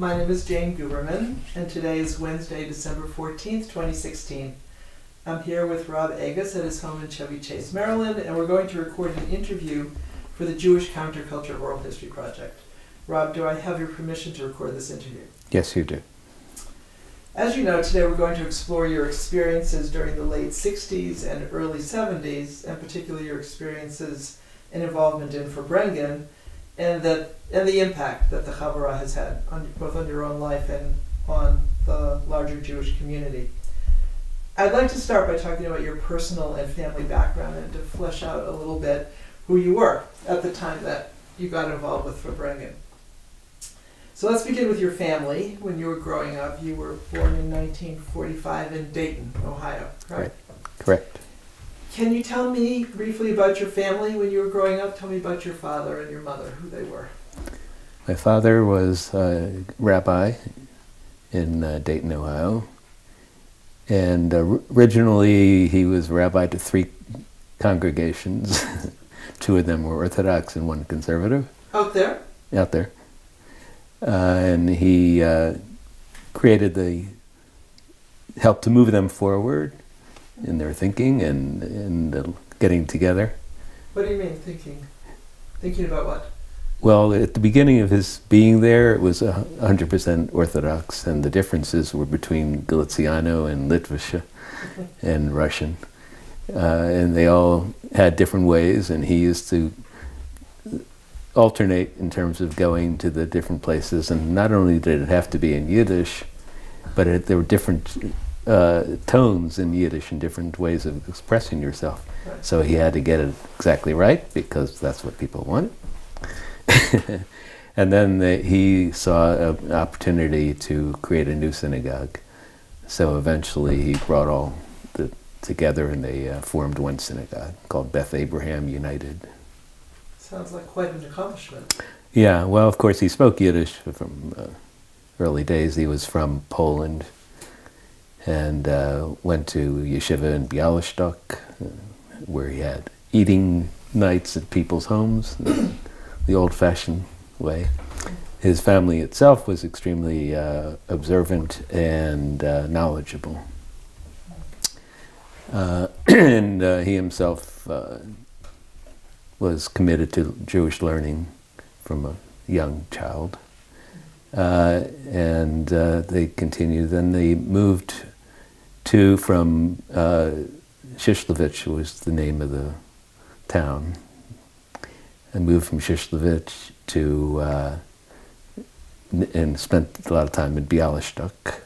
My name is Jayne Guberman, and today is Wednesday, December 14th, 2016. I'm here with Rob Agus at his home in Chevy Chase, Maryland, and we're going to record an interview for the Jewish Counterculture Oral History Project. Rob, do I have your permission to record this interview? Yes, you do. As you know, today we're going to explore your experiences during the late 60s and early 70s, and particularly your experiences and involvement in Farbrengen, and that and the impact that the Chavurah has had on both on your own life and on the larger Jewish community. I'd like to start by talking about your personal and family background and to flesh out a little bit who you were at the time that you got involved with Farbrengen. So let's begin with your family. When you were growing up, you were born in 1945 in Dayton, Ohio, correct? Correct. Can you tell me briefly about your family when you were growing up? Tell me about your father and your mother, who they were. My father was a rabbi in uh, Dayton, Ohio. And uh, originally he was rabbi to three congregations. Two of them were Orthodox and one conservative. Out there? Out there. Uh, and he uh, created the, helped to move them forward in their thinking and, uh, getting together. What do you mean, thinking? Thinking about what? Well, at the beginning of his being there, it was 100% Orthodox, and the differences were between Galiciano and Litvish and Russian. Uh, and they all had different ways, and he used to alternate in terms of going to the different places. And not only did it have to be in Yiddish, but it, there were different uh, tones in Yiddish and different ways of expressing yourself. Right. So he had to get it exactly right because that's what people wanted. and then the, he saw an opportunity to create a new synagogue. So eventually he brought all the together and they uh, formed one synagogue called Beth Abraham United. Sounds like quite an accomplishment. Yeah, well, of course, he spoke Yiddish from uh, early days. He was from Poland and uh, went to yeshiva in Bialystok, uh, where he had eating nights at people's homes. the old-fashioned way. His family itself was extremely uh, observant and uh, knowledgeable. Uh, and uh, he himself was committed to Jewish learning from a young child. Uh, and they continued. Then they moved to from uh, Shishlovich was the name of the town, and moved from Shishlovich to uh, and spent a lot of time in Bialystok.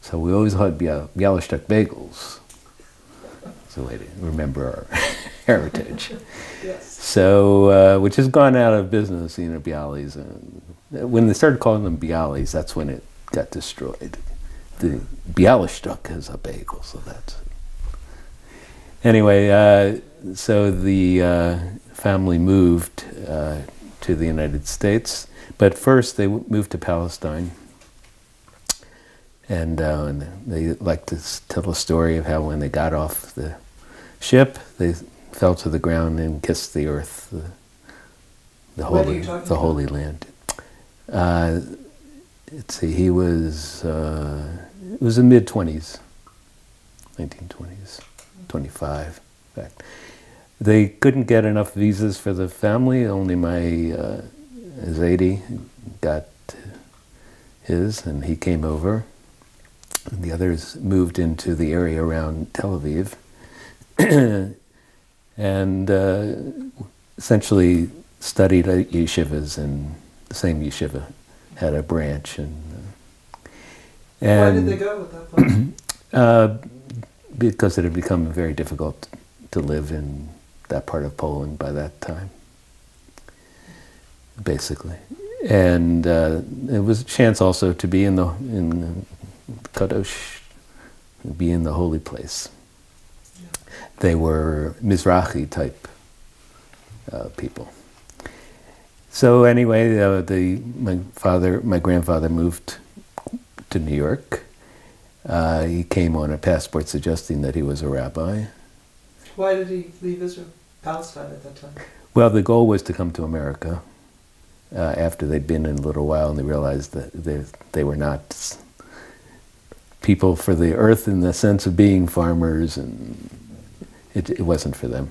So we always had Bialystok bagels. It's a way to remember our heritage. Yes. So, uh, which has gone out of business, you know, Bialys. When they started calling them Bialys, that's when it got destroyed. The Bialystok has a bagel, so that's Anyway, uh, so the uh, family moved uh, to the United States, but first they moved to Palestine. And, uh, and, they like to tell a story of how when they got off the ship, they fell to the ground and kissed the earth, the, the holy, the about? holy land. Uh, let's see, he was uh, it was the mid twenties, nineteen twenties, twenty-five. In fact, they couldn't get enough visas for the family. Only my uh, got his, and he came over. And the others moved into the area around Tel Aviv, and uh, essentially studied at yeshivas, and the same yeshiva had a branch. And, uh, and why did they go at that point? uh, because it had become very difficult to live in that part of Poland by that time, basically. And uh, it was a chance also to be in the in Kadosh, be in the holy place. Yeah. They were Mizrahi type uh, people. So anyway, uh, the my father, my grandfather moved to New York. Uh, he came on a passport suggesting that he was a rabbi. Why did he leave Israel, Palestine at that time? Well, the goal was to come to America, uh, after they'd been in a little while and they realized that they, they were not people for the earth in the sense of being farmers, and it, it wasn't for them.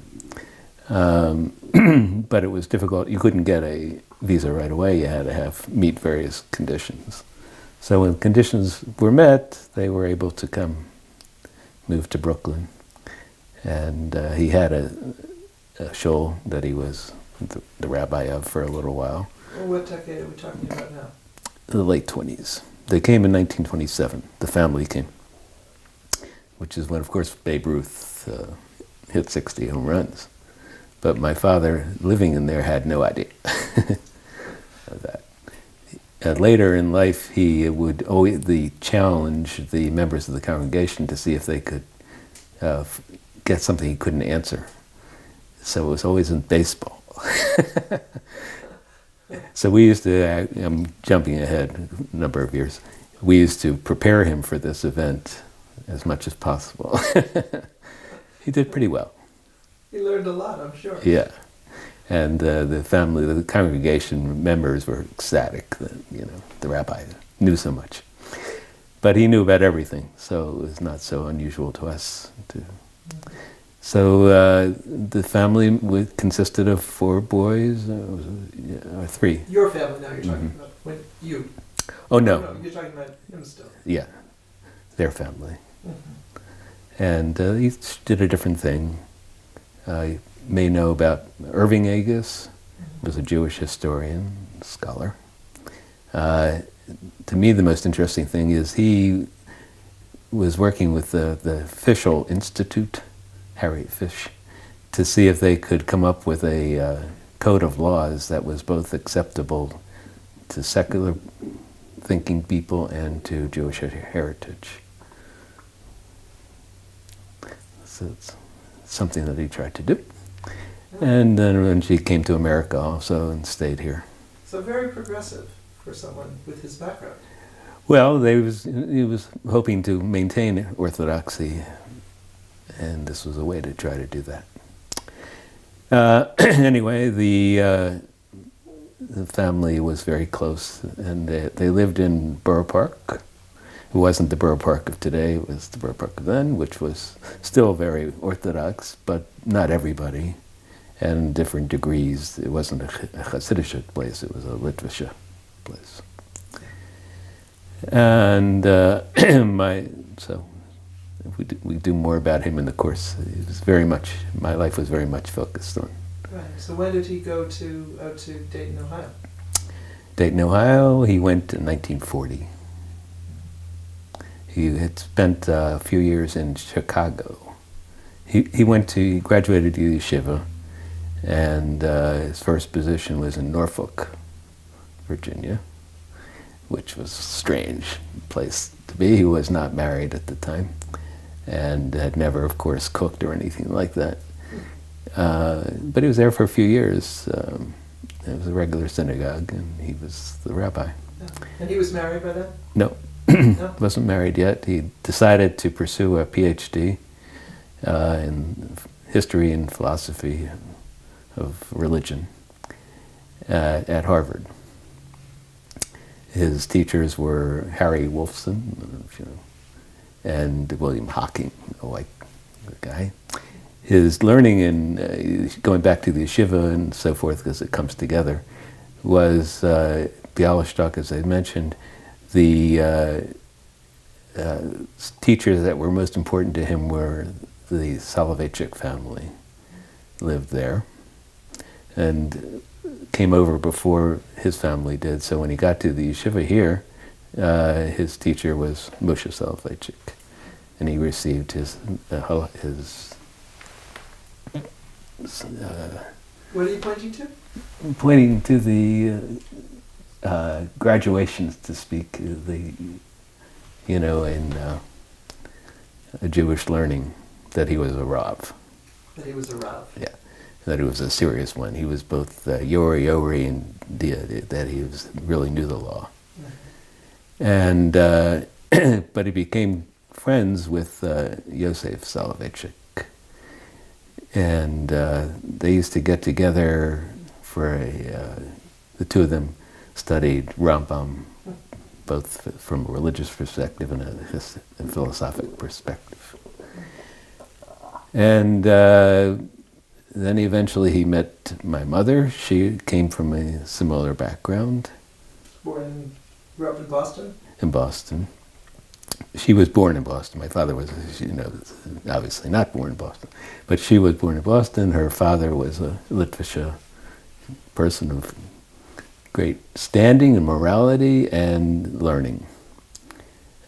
Um, but it was difficult. You couldn't get a visa right away. You had to have meet various conditions. So when conditions were met, they were able to come, move to Brooklyn, and uh, he had a, a shul that he was the, the, rabbi of for a little while. What decade are we talking about now? The late twenties. They came in 1927. The family came, which is when, of course, Babe Ruth uh, hit 60 home runs. But my father, living in there, had no idea of that. Uh, later in life, he would always the challenge the members of the congregation to see if they could uh, get something he couldn't answer. So it was always in baseball. so we used to, I'm jumping ahead a number of years, we used to prepare him for this event as much as possible. he did pretty well. He learned a lot, I'm sure. Yeah. And uh, the family, the congregation members were ecstatic that, you know, the rabbi knew so much. But he knew about everything, so it was not so unusual to us to so uh, the family consisted of four boys, uh, or three. Your family now, you're talking mm-hmm. about when you. Oh no. no. You're talking about him still. Yeah, their family, mm-hmm. and uh, each did a different thing. I may know about Irving Agus, was a Jewish historian, scholar. Uh, to me, the most interesting thing is he was working with the, the Fischel Institute Harry Fischel, to see if they could come up with a uh, code of laws that was both acceptable to secular thinking people and to Jewish heritage. So something that he tried to do. And then when she came to America also and stayed here. So very progressive for someone with his background. Well, they was, he was hoping to maintain orthodoxy and this was a way to try to do that. Uh, anyway, the, uh, the family was very close, and they, they, lived in Borough Park. It wasn't the Borough Park of today, it was the Borough Park of then, which was still very Orthodox, but not everybody, and different degrees. It wasn't a, a Hasidic place, it was a Litvische place. And uh, my, so we do, we do more about him in the course. It was very much my life was very much focused on. Right. So when did he go to uh, to Dayton, Ohio? Dayton, Ohio. He went in 1940. He had spent uh, a few years in Chicago. He he went to he graduated to yeshiva, and uh, his first position was in Norfolk, Virginia, which was a strange place to be. He was not married at the time and had never, of course, cooked or anything like that. Uh, but he was there for a few years. Um, it was a regular synagogue, and he was the rabbi. And he was married by then? No? wasn't married yet. He decided to pursue a PhD uh, in history and philosophy of religion uh, at Harvard. His teachers were Harry Wolfson, and William Hocking, a white guy. His learning and uh, going back to the yeshiva and so forth, because it comes together, was uh, Bialystok, as I mentioned, the uh, uh, teachers that were most important to him were the Soloveitchik family, lived there, and came over before his family did. So when he got to the yeshiva here, uh, his teacher was Moshe Soloveitchik, and he received his uh, his. Uh, what are you pointing to? Pointing to the uh, uh, graduations, to speak, the you know, in a Jewish learning, that he was a rav. That he was a rav. Yeah that he was a serious one. He was both uh, Yori Yori and Dia, that he was really knew the law. And, uh, but he became friends with uh, Yosef Soloveitchik. And uh, they used to get together for a, uh, the two of them studied Rambam, both from a religious perspective and a, a philosophic perspective. And uh, then eventually he met my mother. She came from a similar background. Born, grew up in Boston. In Boston. She was born in Boston. My father was, you know, obviously not born in Boston, but she was born in Boston. Her father was a Litvische person of great standing and morality and learning.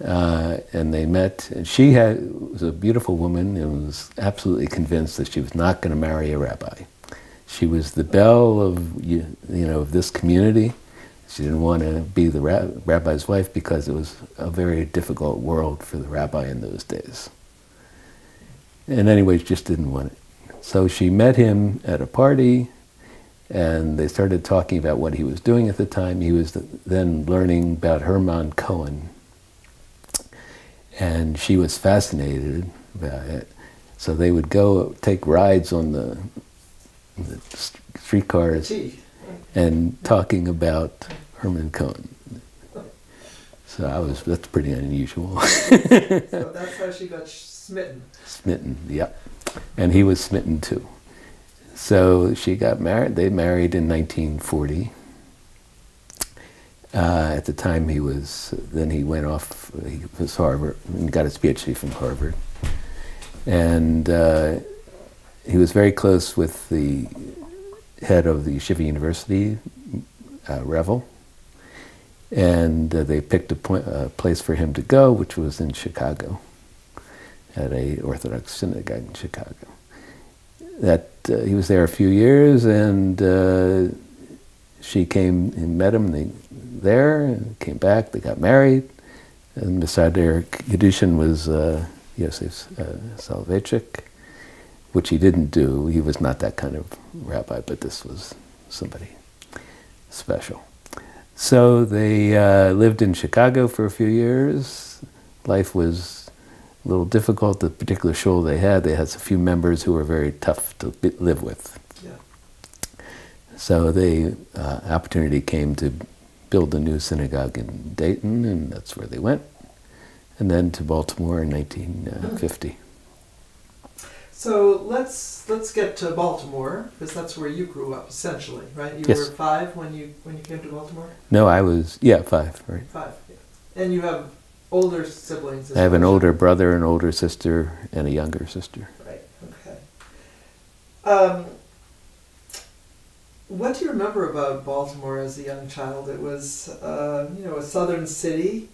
Uh, and they met. And she had, was a beautiful woman and was absolutely convinced that she was not going to marry a rabbi. She was the belle of you, you know of this community. She didn't want to be the rabbi's wife because it was a very difficult world for the rabbi in those days. And anyway, she just didn't want it. So she met him at a party, and they started talking about what he was doing at the time. He was then learning about Hermann Cohen, and she was fascinated about it. So they would go take rides on the, the streetcars and talking about Hermann Cohen. So I was that's pretty unusual. so that's how she got smitten. Smitten, yeah, and he was smitten too. So she got married. They married in 1940. Uh, at the time, he was. Then he went off. He was Harvard and got his PhD from Harvard, and uh, he was very close with the head of the Yeshiva University, uh, Revel, and uh, they picked a, point, a, place for him to go, which was in Chicago, at a Orthodox synagogue in Chicago. That uh, he was there a few years, and uh, she came and met him. They there, came back, they got married, and beside their Kedushin was uh, Yosef uh, Soloveitchik, which he didn't do. He was not that kind of rabbi, but this was somebody special. So they uh, lived in Chicago for a few years. Life was little difficult. The particular shul they had, they had a few members who were very tough to live with. Yeah. So the uh, opportunity came to build a new synagogue in Dayton, and that's where they went, and then to Baltimore in 1950. So let's let's get to Baltimore because that's where you grew up essentially, right? You yes. were five when you when you came to Baltimore. No, I was yeah five, right? Five, yeah. And you have older siblings. I have an older brother, an older sister, and a younger sister. Right. Okay. Um, what do you remember about Baltimore as a young child? It was, uh, you know, a southern city.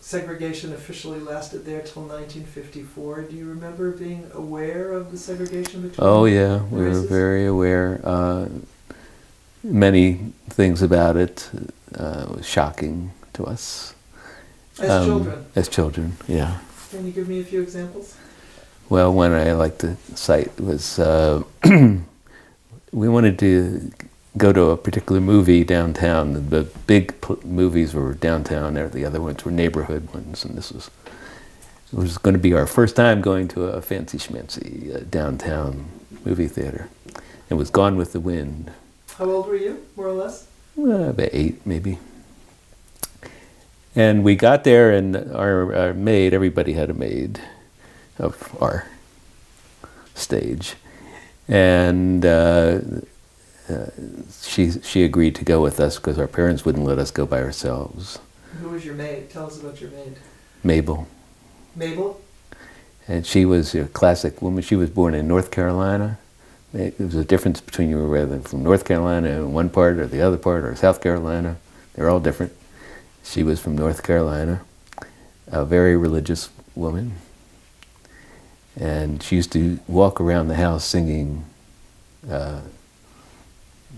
Segregation officially lasted there till 1954. Do you remember being aware of the segregation between? Oh yeah, we were very aware. Uh, many things about it uh, was shocking to us. As um, children. As children, yeah. Can you give me a few examples? Well, one I like to cite was. Uh, we wanted to go to a particular movie downtown. The big movies were downtown, there the other ones were neighborhood ones, and this was it was going to be our first time going to a fancy schmancy uh, downtown movie theater. It was Gone with the Wind. How old were you, more or less? Uh, about eight, maybe. And we got there, and our, our maid, everybody had a maid of our stage and uh, uh, she she agreed to go with us because our parents wouldn't let us go by ourselves. Who was your maid? Tell us about your maid. Mabel. Mabel. And she was a classic woman. She was born in North Carolina. There was a difference between you were whether from North Carolina in one part or the other part or South Carolina. They're all different. She was from North Carolina, a very religious woman. And she used to walk around the house singing, uh,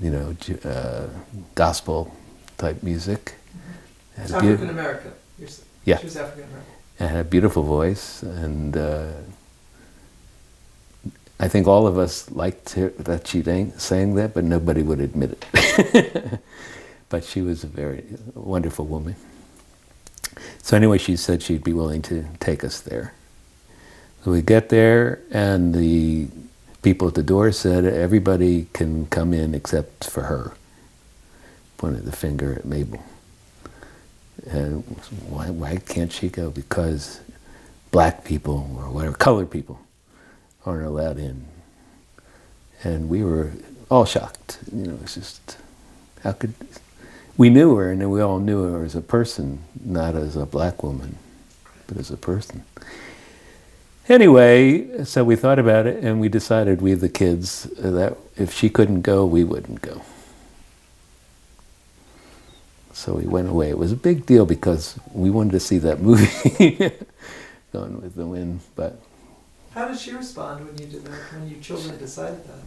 you know, uh, gospel type music. Mm-hmm. African American. Yeah. She was African American. And had a beautiful voice, and uh, I think all of us liked her, that she sang that, but nobody would admit it. but she was a very wonderful woman. So anyway, she said she'd be willing to take us there. So we get there, and the people at the door said everybody can come in except for her. pointed the finger at Mabel. And why, why can't she go? Because black people or whatever, colored people aren't allowed in. And we were all shocked. You know, it's just, how could, we knew her and we all knew her as a person, not as a black woman, but as a person. Anyway, so we thought about it and we decided, we the kids, that if she couldn't go, we wouldn't go. So we went away. It was a big deal because we wanted to see that movie, Gone with the Wind. But how did she respond when you did that? When you children decided that?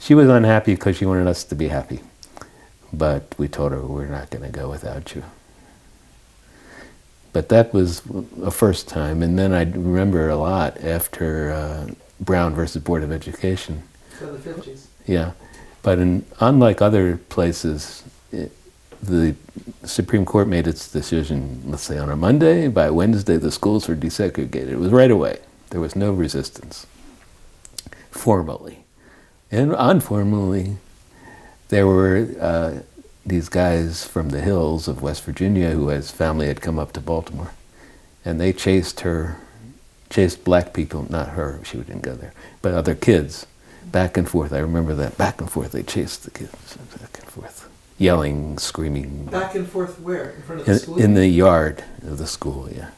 She was unhappy because she wanted us to be happy, but we told her we're not going to go without you. But that was a first time, and then I remember a lot after uh, Brown versus Board of Education. So the fifties. Yeah, but in, unlike other places, it, the Supreme Court made its decision, let's say on a Monday, by Wednesday the schools were desegregated. It was right away. There was no resistance, formally. And informally, there were uh, these guys from the hills of West Virginia who his family had come up to Baltimore. And they chased her, chased black people, not her, she didn't go there, but other kids, back and forth. I remember that, back and forth, they chased the kids, back and forth yelling, screaming. Back and forth where? In front of the in, school? In the yard of the school, yeah.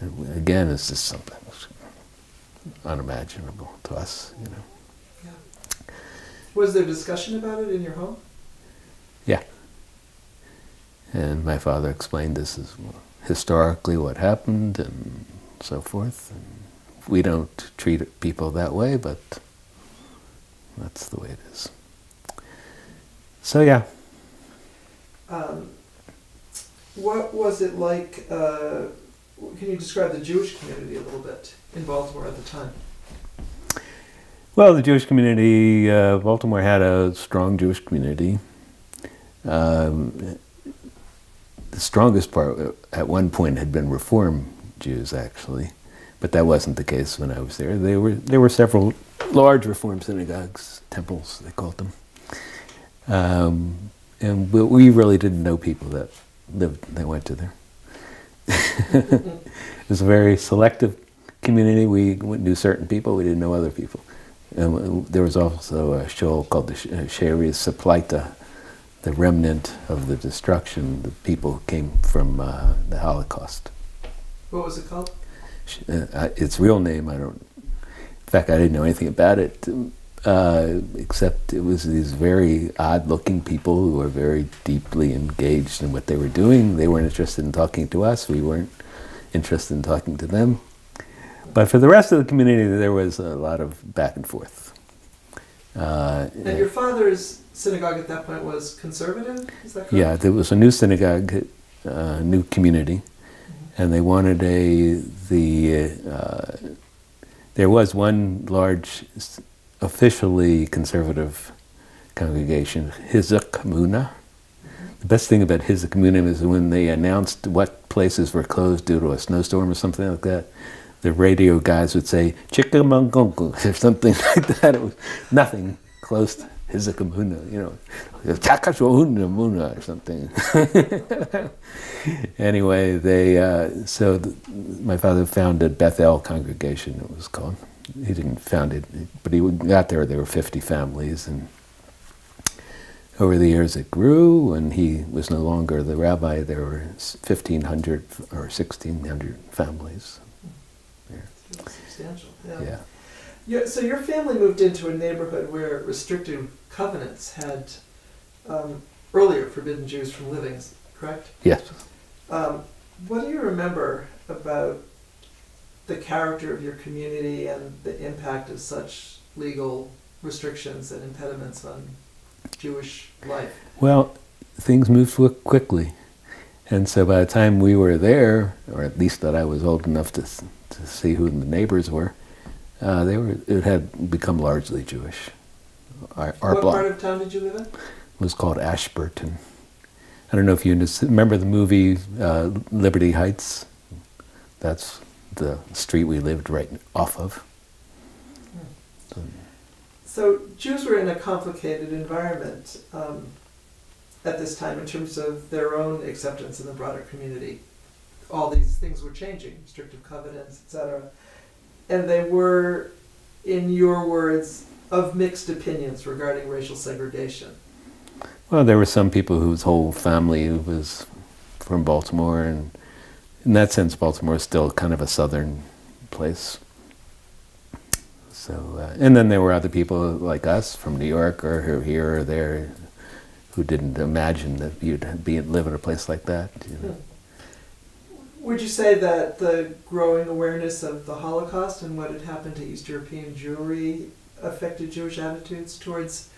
And again, it's just something unimaginable to us, you know. Was there discussion about it in your home? Yeah. And my father explained this is historically what happened and so forth. And we don't treat people that way, but that's the way it is. So yeah. Um, what was it like? Uh, can you describe the Jewish community a little bit in Baltimore at the time? Well, the Jewish community, uh, Baltimore had a strong Jewish community. Um, the strongest part uh, at one point had been Reform Jews, actually, but that wasn't the case when I was there. There were there were several large Reform synagogues, temples they called them. Um, and we, really didn't know people that lived, that went to there. it was a very selective community. We knew certain people, we didn't know other people. And there was also a show called the She'erit Zaplita, the remnant of the destruction, the people who came from uh, the Holocaust. What was it called? Uh, its real name, I don't. In fact, I didn't know anything about it. Uh, except it was these very odd-looking people who were very deeply engaged in what they were doing. They weren't interested in talking to us. We weren't interested in talking to them. But for the rest of the community, there was a lot of back and forth. Uh, and your father's synagogue at that point was conservative? Is that correct? Yeah, there was a new synagogue, uh, new community, mm-hmm. and they wanted a the. Uh, there was one large officially conservative congregation, Chizuk Amuno. The best thing about Chizuk Amuno is when they announced what places were closed due to a snowstorm or something like that, the radio guys would say Chickamauga or something like that. It was nothing close to Chizuk Amuno, you know, Takashwahuna or something. anyway, they uh, so the, my father founded Beth El congregation. It was called he didn't found it, but he got there. There were 50 families, and over the years it grew. And he was no longer the rabbi. There were 1,500 or 1,600 families. There. Substantial. Yeah. yeah. Yeah. So your family moved into a neighborhood where restrictive covenants had um, earlier forbidden Jews from living. Correct. Yes. Um, what do you remember about the character of your community and the impact of such legal restrictions and impediments on Jewish life? Well, things moved quickly. And so by the time we were there, or at least that I was old enough to, to see who the neighbors were, uh, they were it had become largely Jewish. Our, our what block part of town did you live in? It was called Ashburton. I don't know if you remember the movie uh, Liberty Heights. That's the street we lived right off of. So Jews were in a complicated environment. Um, at this time in terms of their own acceptance in the broader community. All these things were changing, restrictive covenants, etc. And they were, in your words, of mixed opinions regarding racial segregation. Well, there were some people whose whole family was from Baltimore, and in that sense, Baltimore is still kind of a southern place. So, uh, and then there were other people like us from New York or who here or there who didn't imagine that you'd be live in a place like that. You know. Would you say that the growing awareness of the Holocaust and what had happened to East European Jewry affected Jewish attitudes towards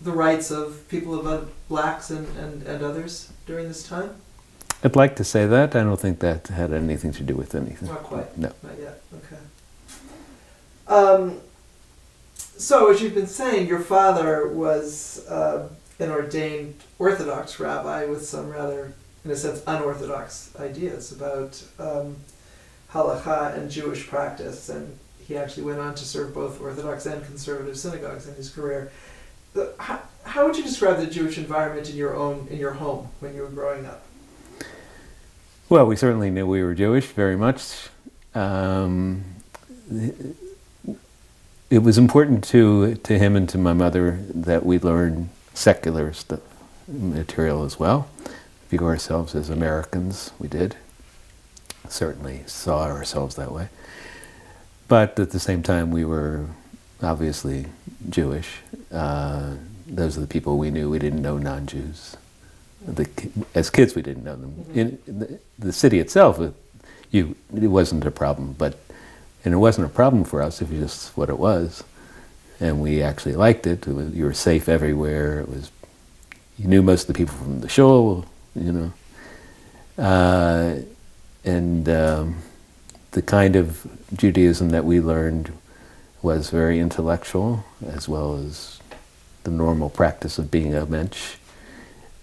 the rights of people of blacks and, and, and others during this time? I'd like to say that. I don't think that had anything to do with anything. Not quite. No. Not yet. Okay. Um, so, as you've been saying, your father was uh, an ordained Orthodox rabbi with some rather, in a sense, unorthodox ideas about um, halacha and Jewish practice, and he actually went on to serve both Orthodox and conservative synagogues in his career. How, how would you describe the Jewish environment in your own in your home when you were growing up? Well, we certainly knew we were Jewish very much. Um, it was important to to him and to my mother that we learn secular material as well. View ourselves as Americans. We did. Certainly saw ourselves that way. But at the same time, we were obviously Jewish. Uh, those are the people we knew. We didn't know non-Jews. The, as kids, we didn't know them. Mm-hmm. In, the, the, city itself, it, you, it wasn't a problem, but and it wasn't a problem for us. It was just what it was, and we actually liked it. it was, you were safe everywhere. It was you knew most of the people from the show, you know, uh, and um, the kind of Judaism that we learned was very intellectual, as well as the normal practice of being a mensch.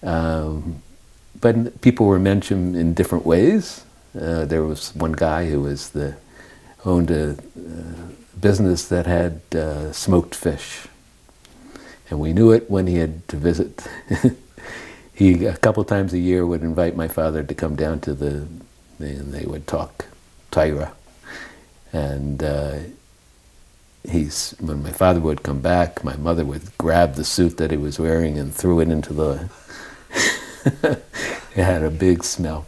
Um, but people were mentioned in different ways. Uh, there was one guy who was the owned a, business that had uh, smoked fish. And we knew it when he had to visit. he, a couple times a year, would invite my father to come down to the, and they would talk Torah. And uh, he's, when my father would come back, my mother would grab the suit that he was wearing and threw it into the, it had a big smell.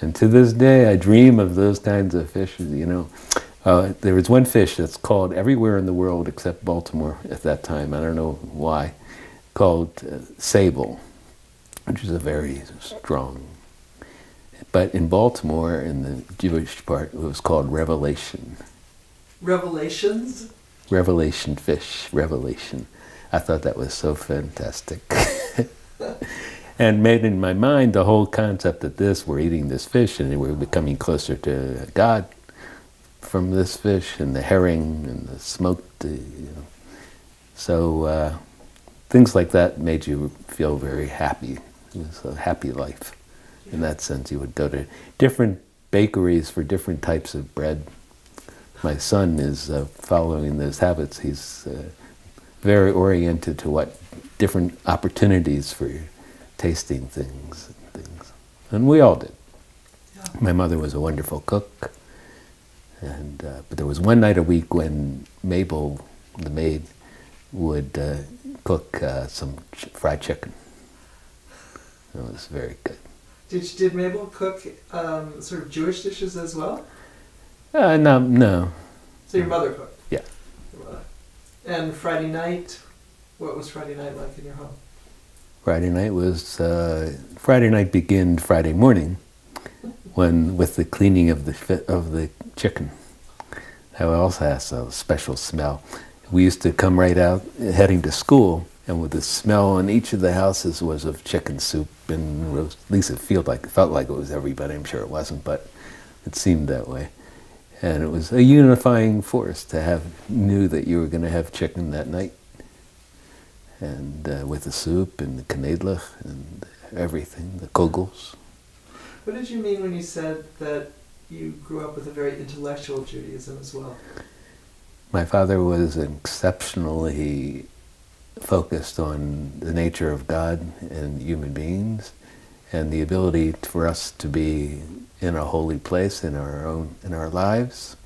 And to this day, I dream of those kinds of fishes, you know. Uh, there was one fish that's called everywhere in the world except Baltimore at that time, I don't know why, called uh, sable, which is a very strong. But in Baltimore, in the Jewish part, it was called Revelation. Revelations? Revelation fish, Revelation. I thought that was so fantastic. and made in my mind the whole concept that this, we're eating this fish and we're becoming closer to God from this fish and the herring and the smoked, you know. So uh, things like that made you feel very happy. Was a happy life in that sense. You would go to different bakeries for different types of bread. My son is uh, following those habits. He's uh, very oriented to what different opportunities for tasting things and things. And we all did. My mother was a wonderful cook. And, uh, but there was one night a week when Mabel, the maid, would uh, cook uh, some ch fried chicken. It was very good. Did, did Mabel cook um, sort of Jewish dishes as well? Uh, no, no. So your mother cooked? Yeah. And Friday night, what was Friday night like in your home? Friday night was, uh, Friday night began Friday morning when with the cleaning of the of the chicken. That also has a special smell. We used to come right out heading to school, and with the smell in each of the houses was of chicken soup and roast. At least it felt like it felt like it was everybody. I'm sure it wasn't, but it seemed that way. And it was a unifying force to have knew that you were going to have chicken that night, and uh, with the soup and the knedlich and everything, the kugels. What did you mean when you said that you grew up with a very intellectual Judaism as well? My father was an exceptionally focused on the nature of God and human beings and the ability for us to be in a holy place in our own in our lives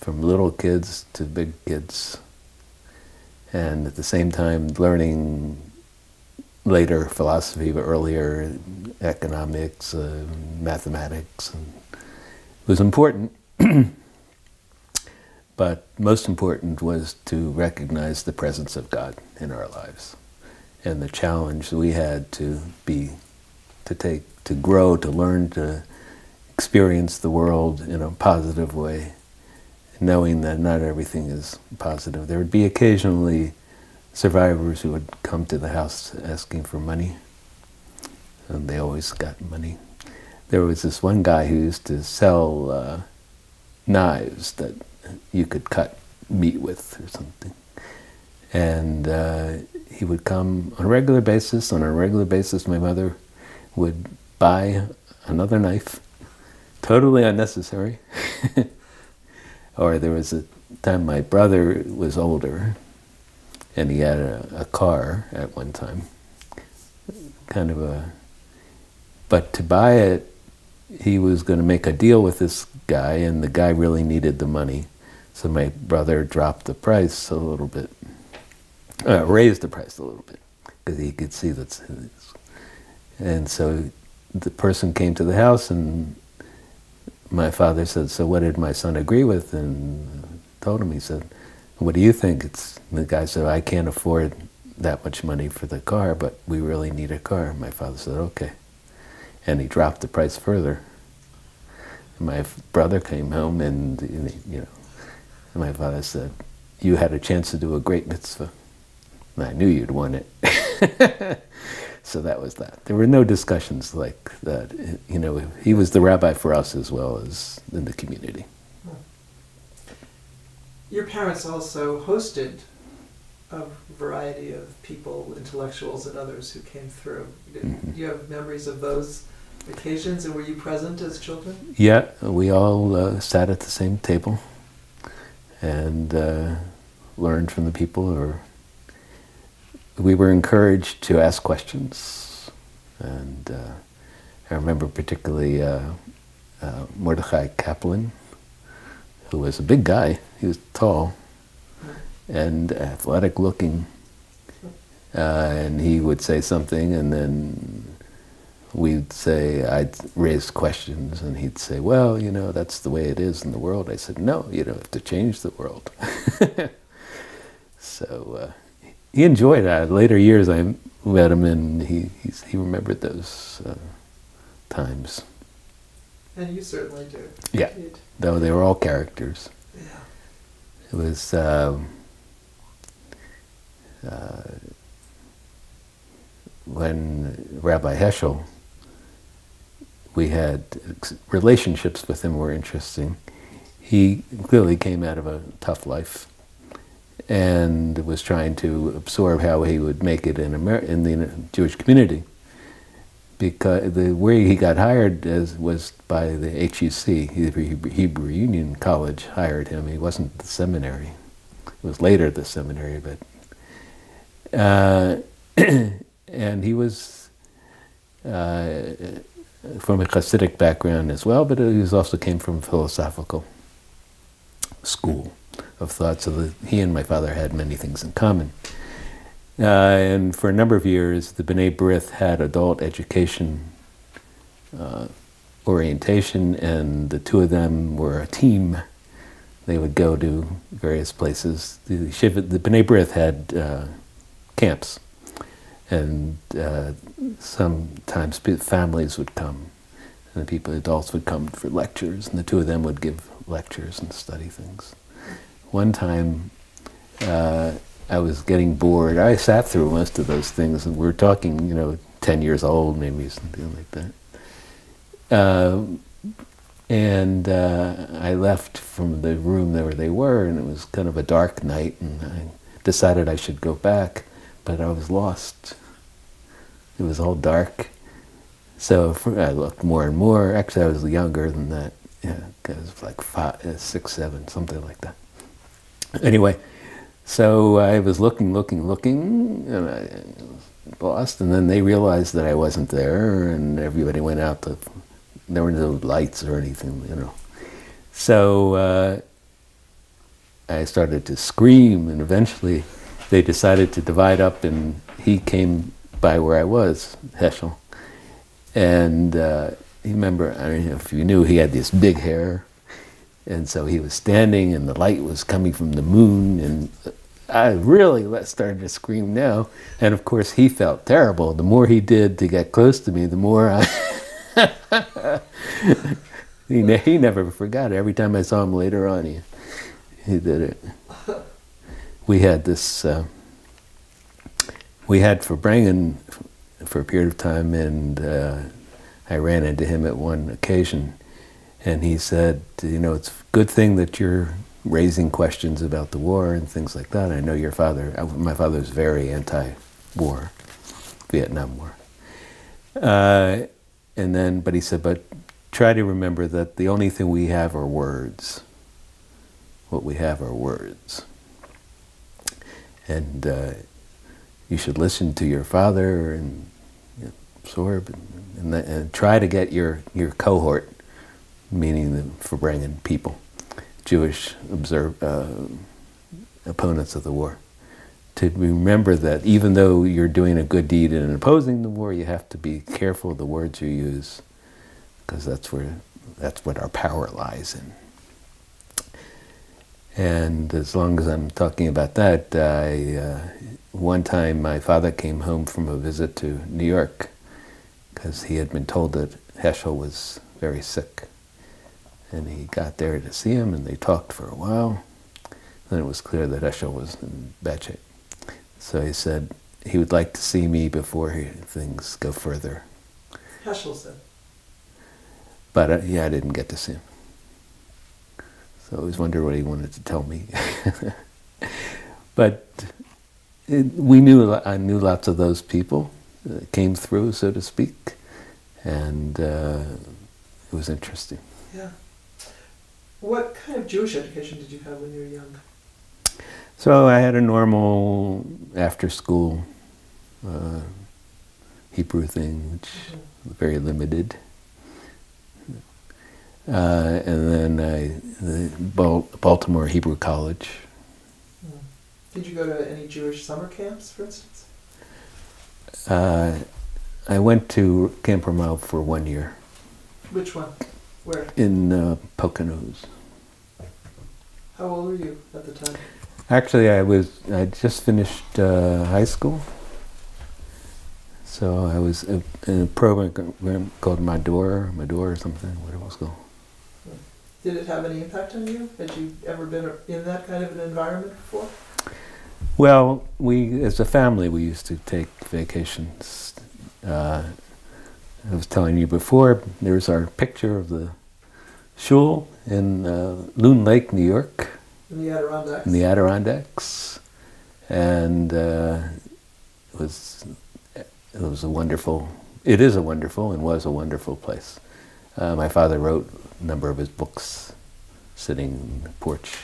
from little kids to big kids. And at the same time learning later philosophy but earlier economics uh, mathematics and it was important but most important was to recognize the presence of God in our lives and the challenge we had to be, to take, to grow, to learn to experience the world in a positive way, knowing that not everything is positive. There would be occasionally survivors who would come to the house asking for money, and they always got money. There was this one guy who used to sell uh, knives that you could cut meat with or something. And uh, he would come on a regular basis. On a regular basis, my mother would buy another knife, totally unnecessary. or there was a time my brother was older, and he had a, a car at one time, kind of a. But to buy it, he was going to make a deal with this guy, and the guy really needed the money. So my brother dropped the price a little bit, uh, raised the price a little bit, because he could see that. And so the person came to the house, and my father said, "So what did my son agree with?" And told him, he said, "What do you think?" It's the guy said, "I can't afford that much money for the car, but we really need a car." My father said, "Okay," and he dropped the price further. My brother came home, and you know and my father said, You had a chance to do a great mitzvah. And I knew you'd won it. so that was that. There were no discussions like that. You know, he was the rabbi for us as well as in the community. Your parents also hosted a variety of people, intellectuals, and others who came through. Mm-hmm. Do you have memories of those occasions, and were you present as children? Yeah, we all uh, sat at the same table and uh, learned from the people or we were encouraged to ask questions. And uh, I remember particularly uh, uh Mordecai Kaplan who was a big guy. He was tall and athletic looking. Uh, and he would say something and then we'd say, I'd raise questions, and he'd say, Well, you know, that's the way it is in the world. I said, No, you don't have to change the world. so uh, he enjoyed that. Later years, I met him, and he, he remembered those uh, times. And you certainly do. Yeah. Indeed. Though they were all characters. Yeah. It was. Um, uh, when Rabbi Heschel we had relationships with him were interesting. He clearly came out of a tough life and was trying to absorb how he would make it in, Amer- in the Jewish community. Because the way he got hired as was by the HUC, Hebrew, Hebrew Union College hired him. He wasn't the seminary. It was later the seminary, but uh, and he was uh, from a Hasidic background as well, but he also came from philosophical school of thought, so he and my father had many things in common. Uh, and for a number of years, the B'nai B'rith had adult education uh, orientation, and the two of them were a team. They would go to various places. The, Shiva, the B'nai B'rith had uh, camps and uh, sometimes families would come, and the people, adults would come for lectures, and the two of them would give lectures and study things. One time, uh, I was getting bored. I sat through most of those things, and we are talking, you know, 10 years old, maybe something like that. Uh, and uh, I left from the room there where they were, and it was kind of a dark night, and I decided I should go back but I was lost. It was all dark. So I looked more and more. Actually, I was younger than that. Yeah, I was like five, uh, six, seven, something like that. Anyway, So I was looking, looking, looking, and I lost. And then they realized that I wasn't there, and everybody went out to. There were no lights or anything, you know. So uh, I started to scream, and eventually they decided to divide up, and he came by where I was, Heschel. And uh, you remember, I don't know if you knew, he had this big hair. And so he was standing, and the light was coming from the moon, and I really started to scream now. And of course, he felt terrible. The more he did to get close to me, the more I. he, ne he never forgot it. Every time I saw him later on, he, he did it. We had this. Uh, we had Farbrengen for a period of time, and uh, I ran into him at one occasion, and he said, "You know, it's a good thing that you're raising questions about the war and things like that. I know your father, my father was very anti-war, Vietnam War. Uh, and then, but he said, but try to remember that the only thing we have are words. What we have are words. And uh, you should listen to your father and you know, absorb and, and, and, try to get your, your cohort, meaning the Farbrengen people, Jewish observe, uh, opponents of the war. To remember that even though you're doing a good deed in opposing the war, you have to be careful of the words you use, because that's where that's what our power lies in. And as long as I'm talking about that, I, uh, one time my father came home from a visit to New York because he had been told that Heschel was very sick. And he got there to see him, and they talked for a while. Then it was clear that Heschel was in bad shape. So he said he would like to see me before he, things go further. Heschel said. But uh, yeah, I didn't get to see him. So I always wondered what he wanted to tell me. but it, we knew I knew lots of those people uh, came through, so to speak, and uh, it was interesting. Yeah. What kind of Jewish education did you have when you were young? So I had a normal after-school uh, Hebrew thing, which mm -hmm. was very limited. Uh, and then I, the Baltimore Hebrew College. Mm. Did you go to any Jewish summer camps, for instance? Uh, I went to Camp Ramah for one year. Which one? Where? In uh, Poconos. How old were you at the time? Actually, I was. I just finished uh, high school, so I was in a program called Mador, Mador or something. What it was called. Did it have any impact on you? Had you ever been in that kind of an environment before? Well, we, as a family, we used to take vacations. Uh, I was telling you before, there's our picture of the shul in uh, Loon Lake, New York. In the Adirondacks. In the Adirondacks, and uh, it was it was a wonderful. It is a wonderful and was a wonderful place. Uh, my father wrote a number of his books sitting in the porch.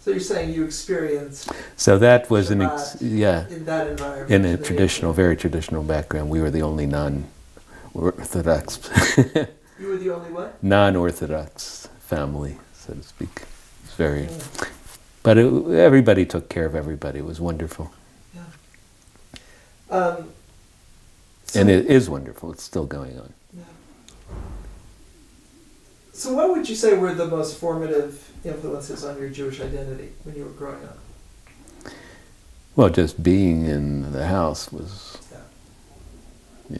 So you're saying you experienced. So that was an ex- yeah in that environment in a traditional, very traditional background. We were the only non-orthodox. you were the only what? Non-orthodox family, so to speak. It's very, mm. but it, everybody took care of everybody. It was wonderful. Yeah. Um, so and it is wonderful. It's still going on. So, what would you say were the most formative influences on your Jewish identity when you were growing up? Well, just being in the house was. Yeah. yeah.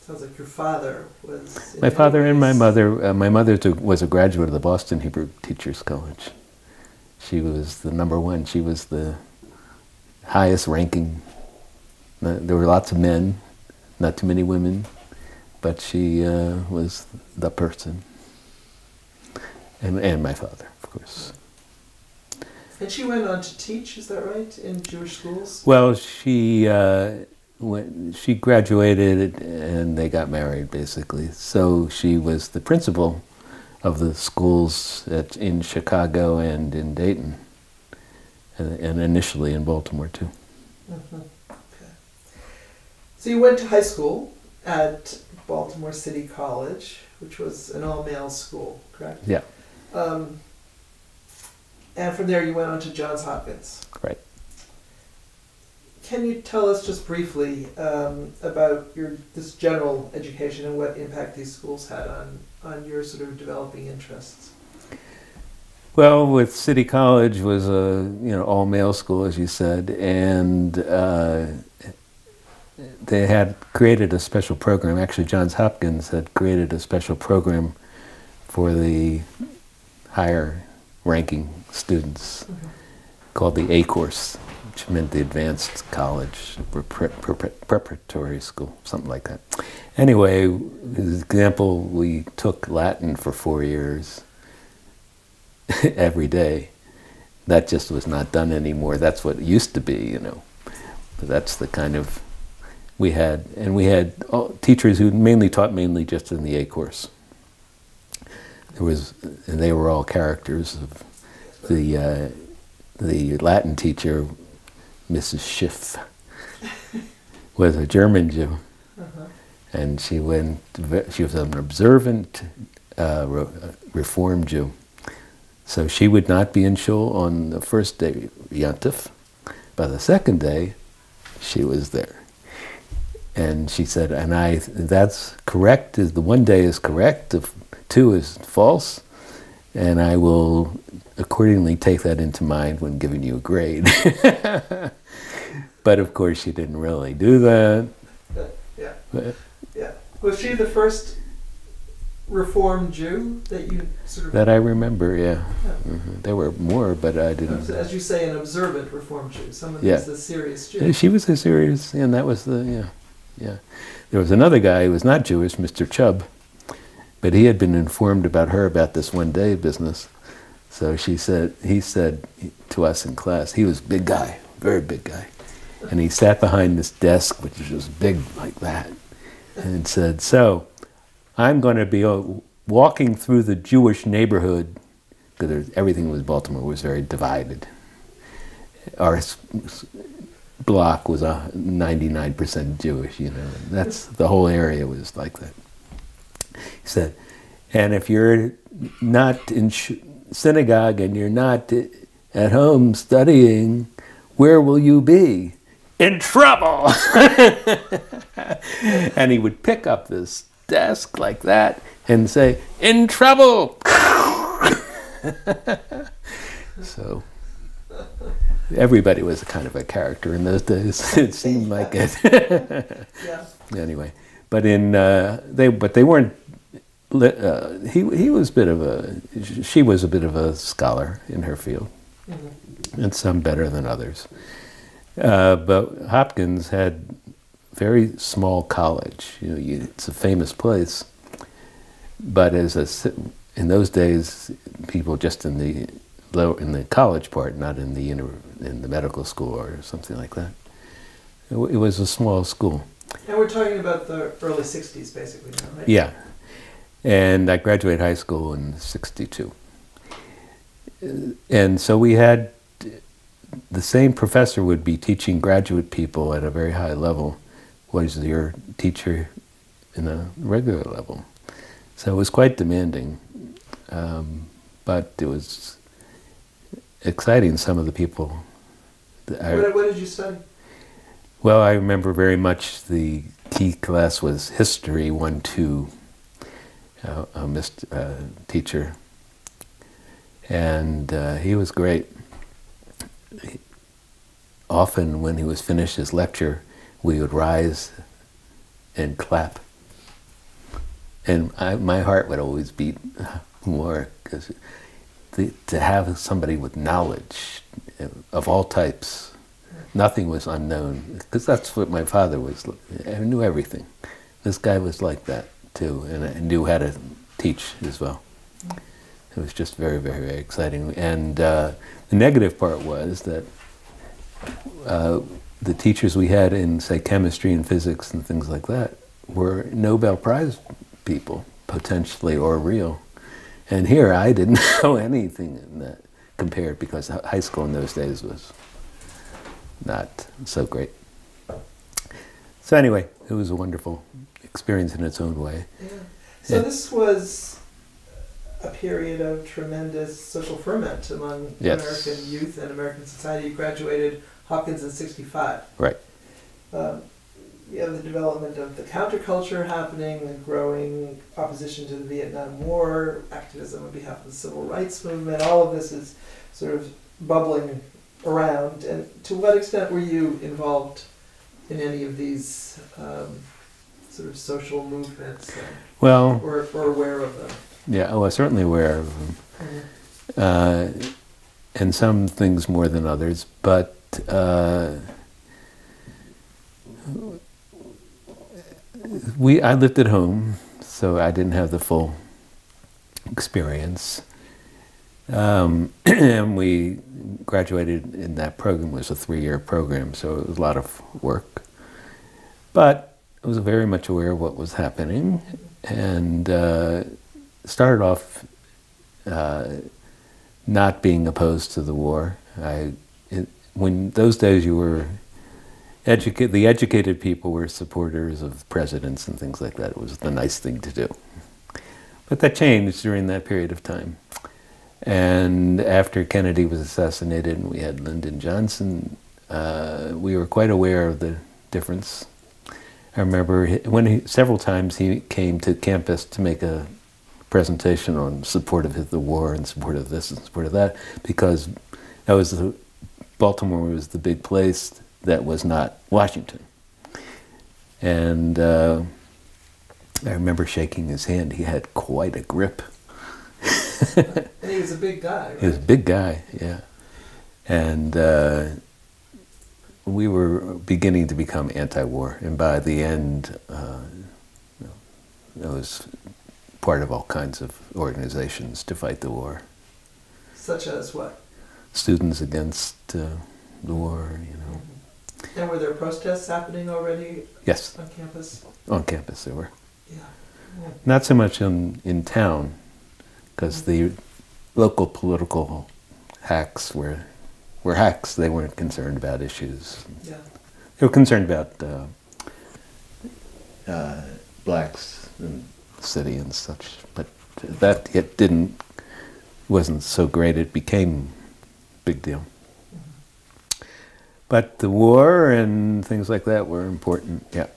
Sounds like your father was. My father and my mother. Uh, my mother was a graduate of the Boston Hebrew Teachers College. She was the number one. She was the highest ranking. Uh, there were lots of men, not too many women, but she uh, was the person and, and my father, of course. And she went on to teach, is that right, in Jewish schools? Well, she uh, went, she graduated and they got married, basically. So she was the principal of the schools at, in Chicago and in Dayton. and, and initially in Baltimore too. Mm-hmm. Okay. So you went to high school at Baltimore City College, which was an all-male school, correct? Yeah. Um, and from there you went on to Johns Hopkins. Right. Can you tell us just briefly um, about your this general education and what impact these schools had on, on your sort of developing interests? Well, with City College was a you know all male school, as you said, and uh, they had created a special program. Actually, Johns Hopkins had created a special program for the higher ranking students mm-hmm. called the A course, which meant the advanced college pre- pre- preparatory school, something like that. Anyway, as an example, we took Latin for four years every day. That just was not done anymore. That's what it used to be, you know. But that's the kind of we had, and we had teachers who mainly taught mainly just in the A course. There was, and they were all characters of the uh, the Latin teacher, Mrs. Schiff, was a German Jew, uh-huh. and she went. She was an observant uh, Reform Jew, so she would not be in shul on the first day Yantif. By the second day, she was there. And she said, and I, that's correct, is the one day is correct, the two is false, and I will accordingly take that into mind when giving you a grade. but of course, she didn't really do that. Yeah. But, yeah. Was she the first Reformed Jew that you sort of. That I remember, yeah. yeah. Mm-hmm. There were more, but I didn't. As you say, an observant Reformed Jew, someone yeah. who's a serious Jew. She was a serious, and that was the, yeah. Yeah. There was another guy who was not Jewish, Mr. Chubb, but he had been informed about her about this one day business. So she said, he said to us in class, he was a big guy, very big guy. And he sat behind this desk, which was just big like that, and said, So, I'm going to be uh, walking through the Jewish neighborhood, because everything was Baltimore was very divided. Our block was a 99% Jewish, you know. That's the whole area was like that. He said, and if you're not in synagogue and you're not at home studying, where will you be? In trouble! and he would pick up this desk like that and say, In trouble! so everybody was a kind of a character in those days. it seemed like it. yeah. Anyway, but in uh, they but they weren't. Uh, he he was a bit of a she was a bit of a scholar in her field, mm-hmm. and some better than others. Uh, but Hopkins had very small college. You know, you, it's a famous place, but as a in those days, people just in the in the college part, not in the in the medical school or something like that. It, it was a small school. And we're talking about the early '60s, basically, now, right? Yeah, and I graduated high school in '62, and so we had the same professor would be teaching graduate people at a very high level was your teacher in a regular level. So it was quite demanding, um, but it was exciting. Some of the people. I, what, what, did you study? Well, I remember very much the key class was history one two. Uh, a missed, uh, teacher, and uh, he was great. He, often, when he was finished his lecture, we would rise and clap, and I, my heart would always beat more because to have somebody with knowledge of all types, nothing was unknown, because that's what my father was. I knew everything. This guy was like that too, and I knew how to teach as well. It was just very, very, very exciting. And uh, the negative part was that uh, the teachers we had in, say, chemistry and physics and things like that were Nobel Prize people, potentially or real. And here I didn't know anything in that compared because high school in those days was not so great. So anyway, it was a wonderful experience in its own way. Yeah. So yeah. this was a period of tremendous social ferment among yes. American youth and American society. You graduated Hopkins in '65. Right. Um, you have the development of the counterculture happening, the growing opposition to the Vietnam War, activism on behalf of the civil rights movement. All of this is sort of bubbling around. And to what extent were you involved in any of these um, sort of social movements? well, or, or aware of them? Yeah, oh, I was certainly aware of them. Mm-hmm. Uh, and some things more than others, but uh, we I lived at home, so I didn't have the full experience. Um, and we graduated in that program it was a three-year program, so it was a lot of work. But I was very much aware of what was happening, and uh, started off uh, not being opposed to the war. I, it, when those days you were educate the educated people were supporters of presidents and things like that. It was the nice thing to do. But that changed during that period of time. And after Kennedy was assassinated and we had Lyndon Johnson, uh, we were quite aware of the difference. I remember when he, several times he came to campus to make a presentation on support of the war and support of this and support of that, because that was the, Baltimore was the big place that was not Washington. And uh, I remember shaking his hand. He had quite a grip. and he was a big guy. Right? He was a big guy, yeah. And uh, we were beginning to become anti-war, and by the end, uh, you know, I was part of all kinds of organizations to fight the war. Such as what? Students Against uh, the War, you know. And were there protests happening already? Yes. On campus? On campus there were. Yeah. yeah. Not so much in, in town, because the local political hacks were were hacks. They weren't concerned about issues. Yeah. They were concerned about uh, uh, blacks in the city and such, but that it didn't wasn't so great. It became big deal. But the war and things like that were important, yeah.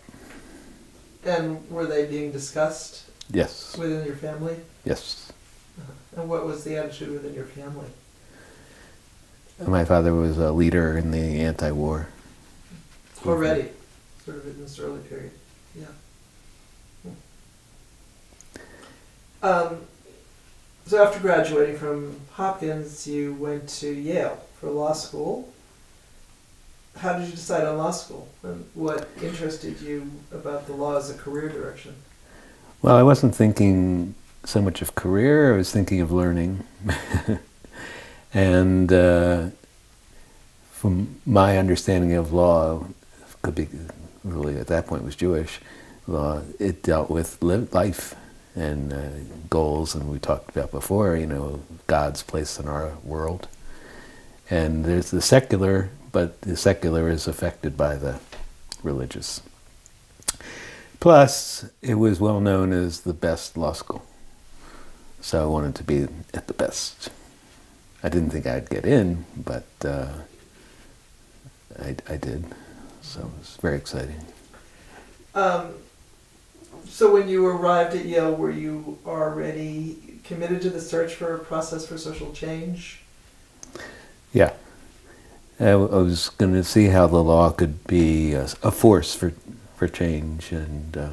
And were they being discussed? Yes. Within your family? Yes. Uh-huh. And what was the attitude within your family? My father was a leader in the anti-war. Already, sort of in this early period, yeah. Um, so after graduating from Hopkins, you went to Yale for law school how did you decide on law school? And what interested you about the law as a career direction? Well, I wasn't thinking so much of career, I was thinking of learning. and uh, from my understanding of law, could be really at that point was Jewish law, it dealt with life and uh, goals, and we talked about before, you know, God's place in our world. And there's the secular but the secular is affected by the religious. Plus, it was well known as the best law school. So I wanted to be at the best. I didn't think I'd get in, but uh, I, I, did. So it was very exciting. Um, so when you arrived at Yale, were you already committed to the search for a process for social change? Yeah. I was going to see how the law could be a, a force for, for change and uh,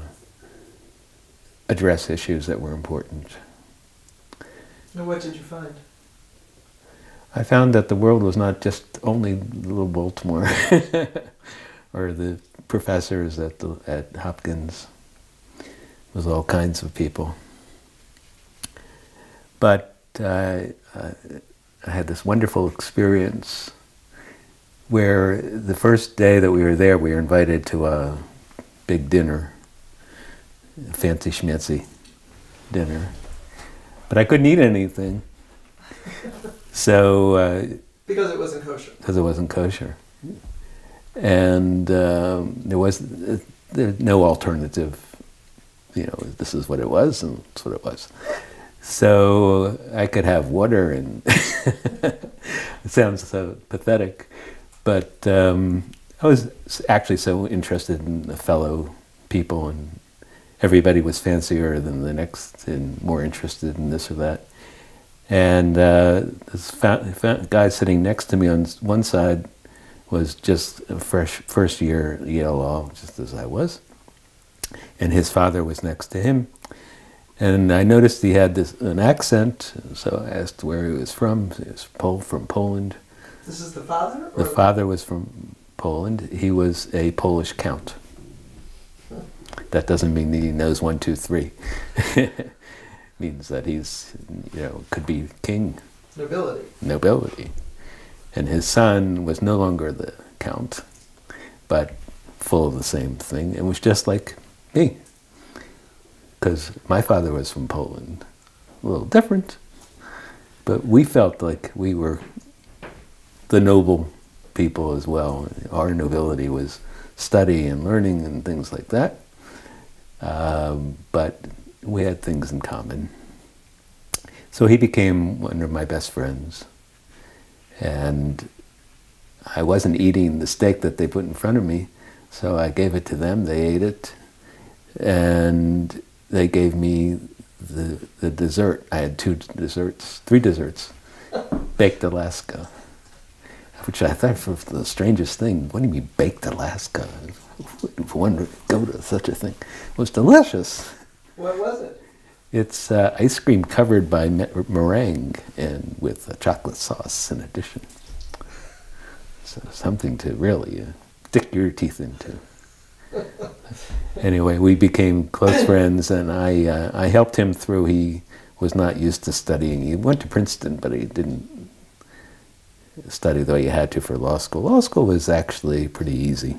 address issues that were important. And what did you find? I found that the world was not just only little Baltimore or the professors at, the, at Hopkins. It was all kinds of people. But uh, I had this wonderful experience where the first day that we were there, we were invited to a big dinner, a fancy schmancy dinner. But I couldn't eat anything. So. Uh, because it wasn't kosher. Because it wasn't kosher. And um, there was uh, there, no alternative. You know, this is what it was, and it's what it was. So I could have water, and it sounds so pathetic, but um, I was actually so interested in the fellow people, and everybody was fancier than the next, and more interested in this or that. And uh, this guy sitting next to me on one side was just a fresh first year Yale Law, just as I was, and his father was next to him and I noticed he had this an accent, so I asked where he was from. He was from Poland. This is the father? The father was from Poland. He was a Polish count. That doesn't mean he knows one, two, three. means that he's, you know, could be king. Nobility. Nobility. And his son was no longer the count, but full of the same thing. It was just like me because my father was from Poland, a little different, but we felt like we were the noble people as well. Our nobility was study and learning and things like that, um, but we had things in common. So he became one of my best friends, and I wasn't eating the steak that they put in front of me, so I gave it to them. They ate it, and they gave me the, the dessert. I had two desserts, three desserts, baked Alaska, which I thought was the strangest thing. What do you mean baked Alaska? One would go to such a thing. It was delicious. What was it? It's uh, ice cream covered by meringue and with a chocolate sauce in addition. So something to really uh, stick your teeth into anyway, we became close friends, and I uh, I helped him through. He was not used to studying. He went to Princeton, but he didn't study though you had to for law school. Law school was actually pretty easy.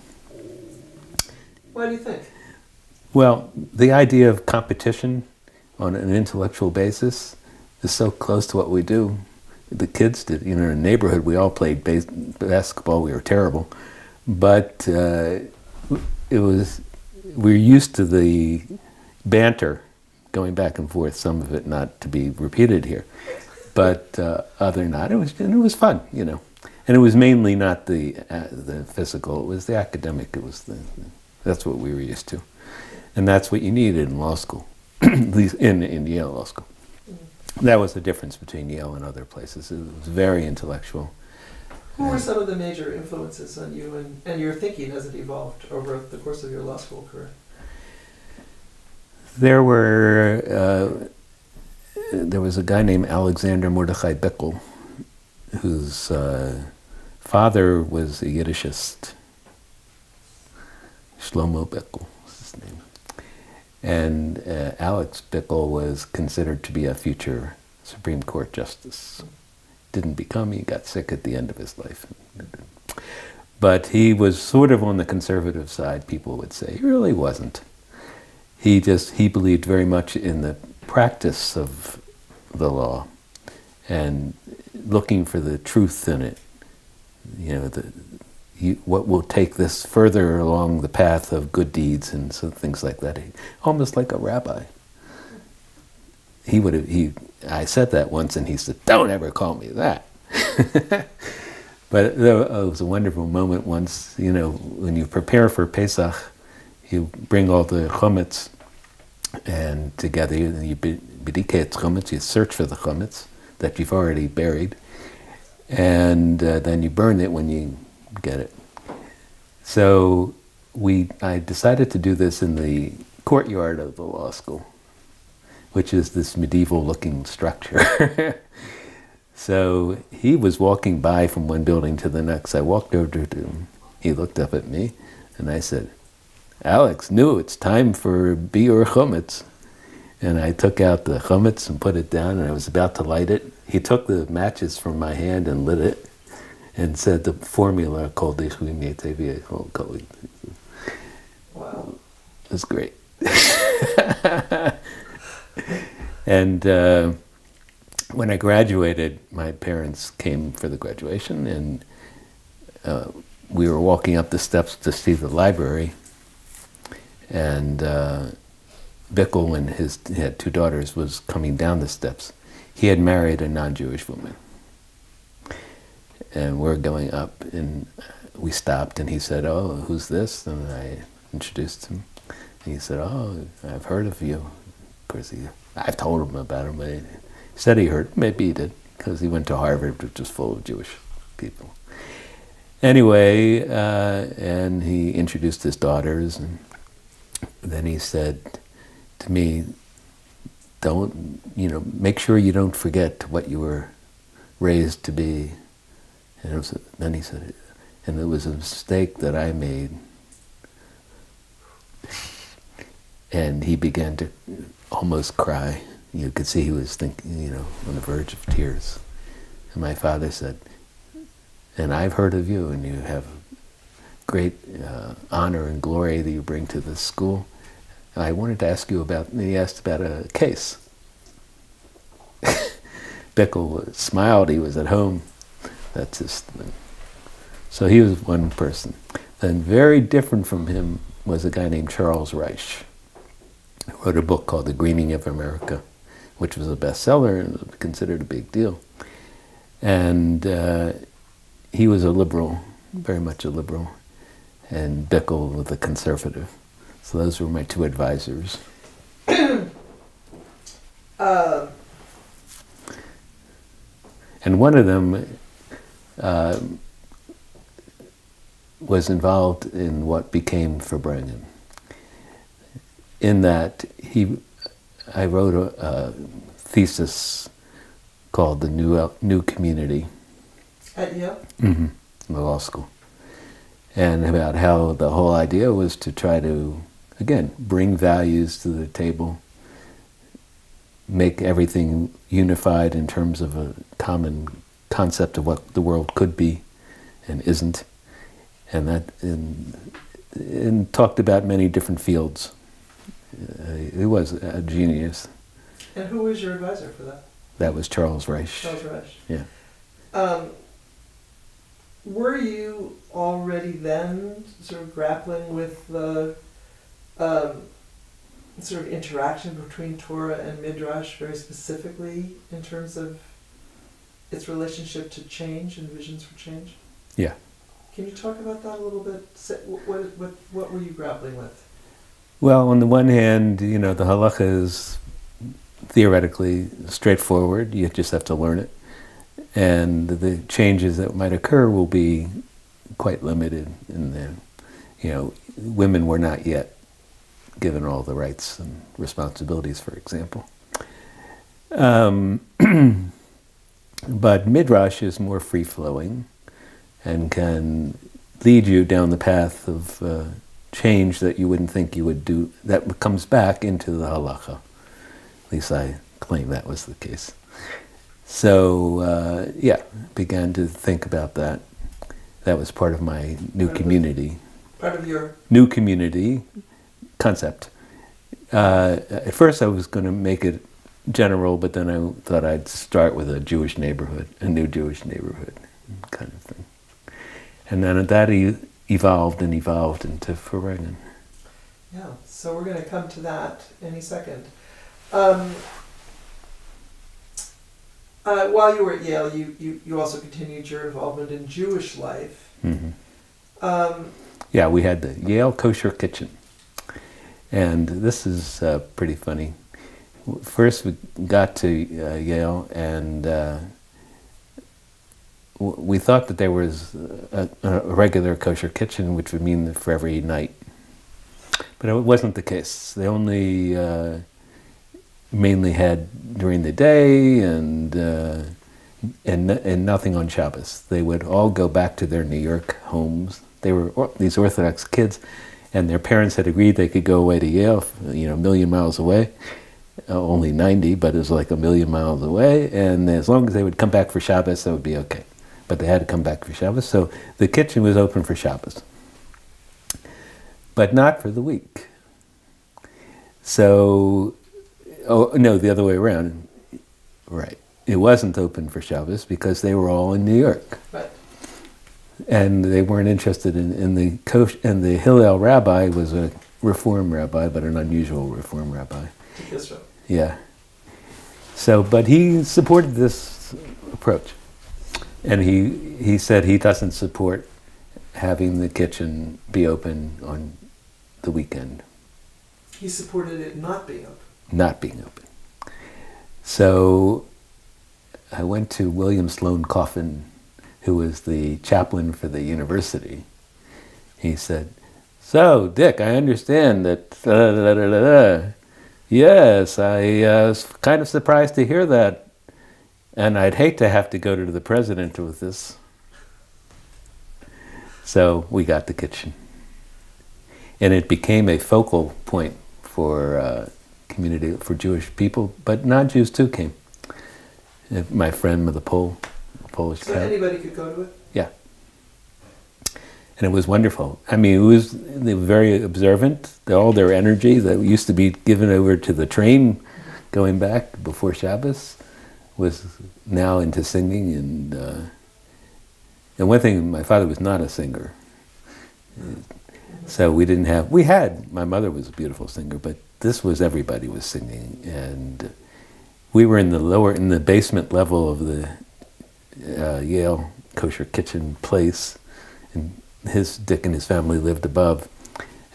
Why do you think? Well, the idea of competition on an intellectual basis is so close to what we do. The kids did, you know, in a neighborhood, we all played base- basketball. We were terrible, but uh, it was we're used to the banter going back and forth. Some of it not to be repeated here, but uh, other than that, it was and it was fun, you know. And it was mainly not the uh, the physical; it was the academic. It was the that's what we were used to, and that's what you needed in law school, at least in in Yale Law School. Mm-hmm. That was the difference between Yale and other places. It was very intellectual who were some of the major influences on you and, and your thinking as it evolved over the course of your law school career? There were uh, there was a guy named Alexander Mordechai Bickel, whose uh, father was a Yiddishist. Shlomo Bickel was his name, and uh, Alex Bickel was considered to be a future Supreme Court justice didn't become. He got sick at the end of his life. But he was sort of on the conservative side, people would say. He really wasn't. He just, he believed very much in the practice of the law and looking for the truth in it. You know, the, you, what will take this further along the path of good deeds and so things like that. He, almost like a rabbi. He would have, he I said that once, and he said, "Don't ever call me that." but it was a wonderful moment once. You know, when you prepare for Pesach, you bring all the chametz, and together you bediket chametz. You search for the chametz that you've already buried, and uh, then you burn it when you get it. So we, I decided to do this in the courtyard of the law school which is this medieval looking structure. so he was walking by from one building to the next. I walked over to him. He looked up at me, and I said, Alex, new, it's time for Biur Chumetz. And I took out the chumetz and put it down, and I was about to light it. He took the matches from my hand and lit it, and said the formula called the Wow. It was great. and uh, when I graduated, my parents came for the graduation, and uh, we were walking up the steps to see the library, and uh, Bickel, and his he had two daughters, was coming down the steps. He had married a non-Jewish woman, and we're going up, and we stopped, and he said, "Oh, who's this?" And I introduced him. And he said, "Oh, I've heard of you." Of course, he, I've told him about him, but he said he heard. Maybe he did, because he went to Harvard, which was full of Jewish people. Anyway, uh, and he introduced his daughters, and then he said to me, "Don't you know? Make sure you don't forget what you were raised to be." And was, then he said, "And it was a mistake that I made." And he began to almost cry. You could see he was thinking, you know, on the verge of tears. And my father said, "And I've heard of you, and you have great uh, honor and glory that you bring to this school." I wanted to ask you about, he asked about a case. Bickel smiled, he was at home. That's his thing. So he was one person. Then very different from him was a guy named Charles Reich. who wrote a book called The Greening of America, which was a bestseller and considered a big deal. And uh, he was a liberal, very much a liberal, and Bickel was a conservative. So those were my two advisors. uh, and one of them uh, was involved in what became Farbrengen. In that he, I wrote a, a thesis called the New New Community. At Yale. Mm-hmm. The law school, and about how the whole idea was to try to again, bring values to the table, make everything unified in terms of a common concept of what the world could be and isn't, and that in, and talked about many different fields. Uh, he was a genius. And who was your advisor for that? That was Charles Reich. Charles Reich. Yeah. Um, were you already then sort of grappling with the um, sort of interaction between Torah and Midrash very specifically in terms of its relationship to change and visions for change? Yeah. Can you talk about that a little bit? What, what, what were you grappling with? Well, on the one hand, you know, the halacha is theoretically straightforward. You just have to learn it. And the changes that might occur will be quite limited in the, you know, women were not yet given all the rights and responsibilities, for example. Um, but Midrash is more free flowing and can lead you down the path of uh, change that you wouldn't think you would do, that comes back into the halacha. At least I claim that was the case. So, uh, yeah, began to think about that. That was part of my new part community. Of part of your? New community concept. Uh, at first, I was going to make it general, but then I thought I'd start with a Jewish neighborhood, a new Jewish neighborhood, kind of thing. And then that e- evolved and evolved into Farbrengen. Yeah, so we're going to come to that any second. Um, uh, while you were at Yale, you, you, you also continued your involvement in Jewish life. Mm-hmm. Um, yeah, we had the Yale Kosher Kitchen. And this is uh, pretty funny. First, we got to uh, Yale, and uh, we thought that there was a, a, regular kosher kitchen, which would mean for every night. But it wasn't the case. They only uh, mainly had during the day and uh, and and nothing on Shabbos. They would all go back to their New York homes. They were these Orthodox kids and their parents had agreed they could go away to Yale, you know, a million miles away. Uh, only 90, but it was like a million miles away. And as long as they would come back for Shabbos, that would be okay. But they had to come back for Shabbos, so the kitchen was open for Shabbos. But not for the week. So, oh, no, the other way around. Right. it wasn't open for Shabbos because they were all in New York. Right. And they weren't interested in, in the coach, and the Hillel rabbi was a reform rabbi, but an unusual reform rabbi. Yes, Yeah. So, but he supported this approach. And he, he said he doesn't support having the kitchen be open on the weekend. He supported it not being open. Not being open. So I went to William Sloane Coffin, who was the chaplain for the university. He said, So, Dick, I understand that. Da, da, da, yes, I uh, was kind of surprised to hear that. And I'd hate to have to go to the president with this. So we got the kitchen. And it became a focal point for uh, community, for Jewish people, but non-Jews too came. My friend with the Pole, Polish So anybody could go to it? Yeah. And it was wonderful. I mean, it was they were very observant. All their energy that used to be given over to the train going back before Shabbos was now into singing and uh, and one thing, my father was not a singer. So we didn't have, we had, my mother was a beautiful singer, but this was everybody was singing. And we were in the lower, in the basement level of the uh, Yale kosher kitchen place. And his, Dick and his family lived above.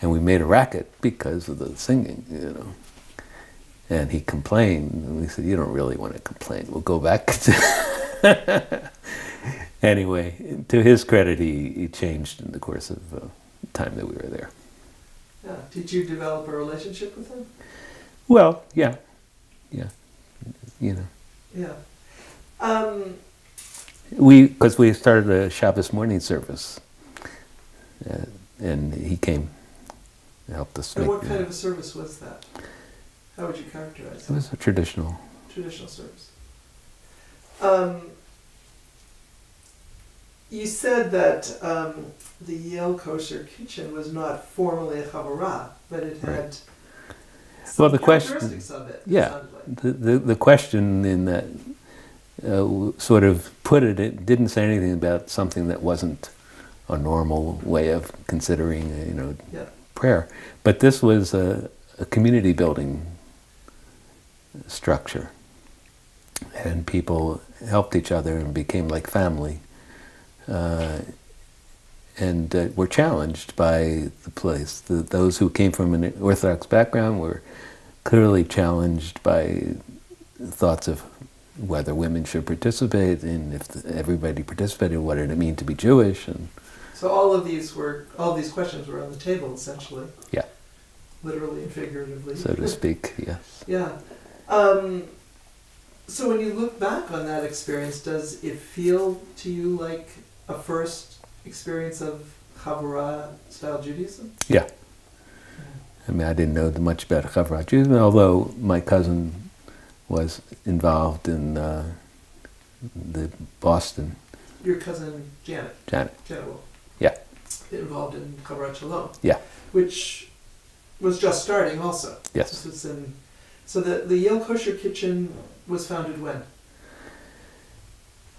And we made a racket because of the singing, you know. And he complained, and we said, you don't really want to complain. We'll go back to anyway, to his credit, he, he changed in the course of uh, time that we were there. Yeah. Did you develop a relationship with him? Well, yeah, yeah, you know. Yeah. Um, we because we started a Shabbos morning service, uh, and he came, and helped us. And what kind of a service was that? How would you characterize it? It was a traditional. Traditional service. Um, you said that um, the Yale Kosher Kitchen was not formally a chavurah, but it had right. well, the question, of it. Yeah, like. the, the, the question in that uh, sort of put it, it didn't say anything about something that wasn't a normal way of considering, you know, yeah. prayer. But this was a, a community building structure, and people helped each other and became like family uh, and uh, were challenged by the place. The, those who came from an Orthodox background were clearly challenged by thoughts of whether women should participate, and if the, everybody participated, what did it mean to be Jewish? And so all of these were all these questions were on the table essentially. Yeah. Literally and figuratively. So to speak, yes. Yeah. Um, so when you look back on that experience, does it feel to you like a first experience of Chavurah style Judaism? Yeah. I mean, I didn't know much about Chavurah Judaism, although my cousin was involved in uh, the Boston. Your cousin Janet. Janet. Janet Will. Yeah. Involved in Shalom. Yeah. Which was just starting also. Yes. This was in, so the, the Yale Kosher Kitchen was founded when?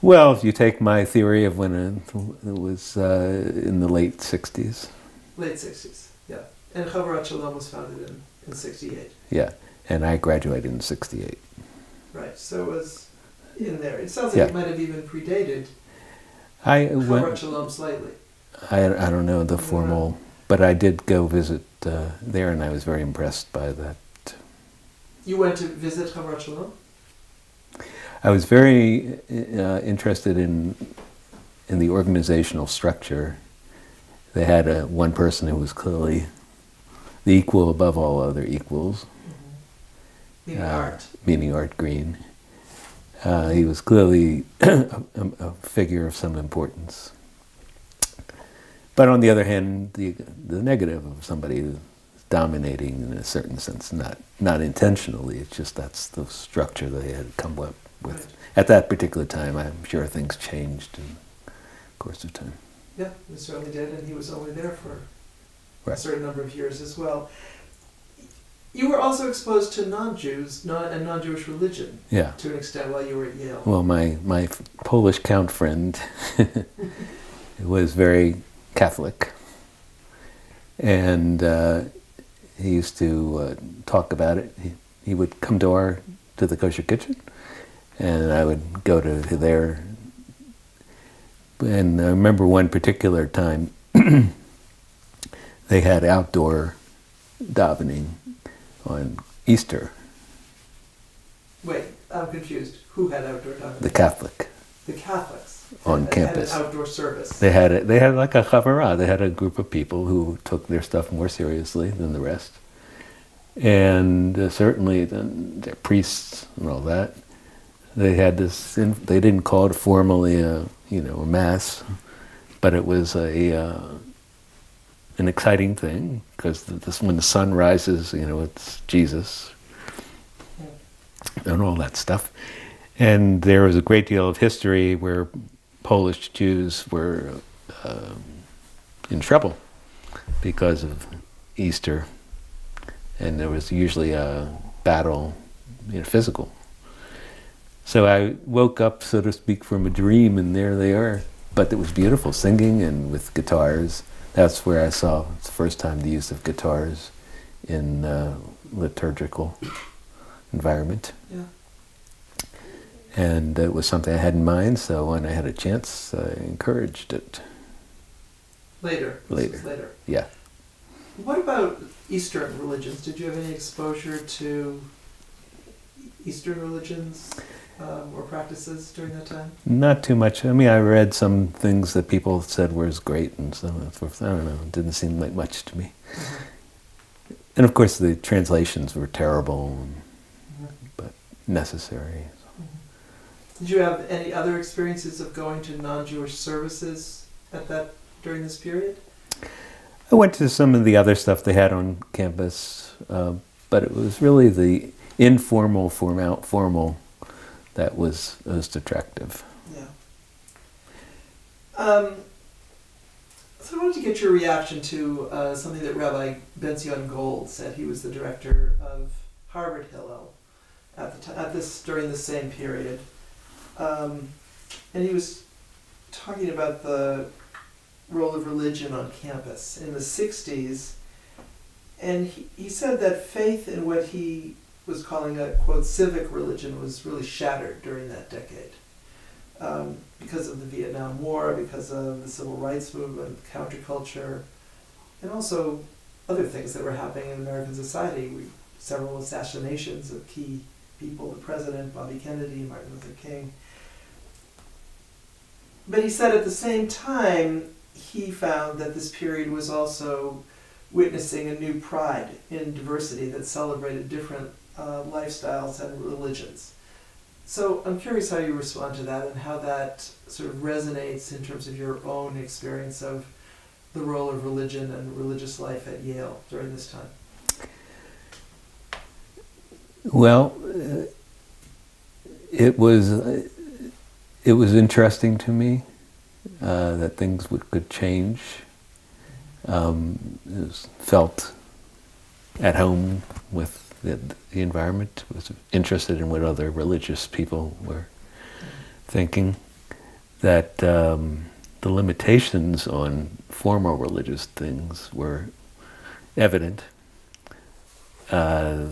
Well, if you take my theory of when it, was uh, in the late 60s. Late 60s, yeah. And Havurat Shalom was founded in, in 68. Yeah, and I graduated in 68. Right, so it was in there. It sounds like yeah. it might have even predated I Havurat Shalom slightly. I, I don't know the formal, but I did go visit uh, there and I was very impressed by that. You went to visit Shalom? I was very uh, interested in in the organizational structure. They had a, one person who was clearly the equal above all other equals. Mm-hmm. Meaning uh, Art. Meaning Art Green. Uh, he was clearly a, a, figure of some importance. But on the other hand, the, the negative of somebody dominating in a certain sense, not, not intentionally, it's just that's the structure they had come up with. At that particular time, I'm sure things changed in the course of time. Yeah, it certainly did, and he was only there for right. a certain number of years as well. You were also exposed to non-Jews non, and non-Jewish religion. Yeah. To an extent while you were at Yale. Well, my my Polish count friend was very Catholic, and uh, he used to uh, talk about it. He, he would come to our to the kosher kitchen, and I would go to, to there. And I remember one particular time they had outdoor davening on Easter. Wait, I'm confused. Who had outdoor? The Catholic. The Catholics. On campus. Had an outdoor service. They had it. They had like a chavara. They had a group of people who took their stuff more seriously than the rest, and uh, certainly the, their priests and all that. They had this. They didn't call it formally a you know a mass, but it was a uh, an exciting thing because this when the sun rises, you know, it's Jesus and all that stuff. And there was a great deal of history where Polish Jews were uh, in trouble because of Easter, and there was usually a battle, you know, physical. So I woke up, so to speak, from a dream, and there they are. But it was beautiful, singing and with guitars that's where I saw the first time the use of guitars in uh, liturgical environment. Yeah. And it was something I had in mind, so when I had a chance, I encouraged it. Later. Later. later. Yeah. What about Eastern religions? Did you have any exposure to Eastern religions? Um, or practices during that time? Not too much. I mean, I read some things that people said was great and so forth. I don't know. It didn't seem like much to me. Mm-hmm. And of course, the translations were terrible, mm-hmm. but necessary. Mm-hmm. Did you have any other experiences of going to non-Jewish services at that during this period? I went to some of the other stuff they had on campus, uh, but it was really the informal, formal, formal that was most attractive. Yeah. Um, so I wanted to get your reaction to uh, something that Rabbi Benzion Gold said. He was the director of Harvard Hillel at the t- at this during the same period, um, and he was talking about the role of religion on campus in the '60s, and he, he said that faith in what he was calling a quote civic religion was really shattered during that decade um, because of the Vietnam War, because of the civil rights movement, counterculture, and also other things that were happening in American society. We, several assassinations of key people, the president, Bobby Kennedy, Martin Luther King. But he said at the same time, he found that this period was also witnessing a new pride in diversity that celebrated different uh, lifestyles and religions. So I'm curious how you respond to that and how that sort of resonates in terms of your own experience of the role of religion and religious life at Yale during this time. Well, uh, it was uh, it was interesting to me uh, that things would, could change. Um, it was felt at home with the, the environment, was interested in what other religious people were thinking, that um, the limitations on formal religious things were evident, uh,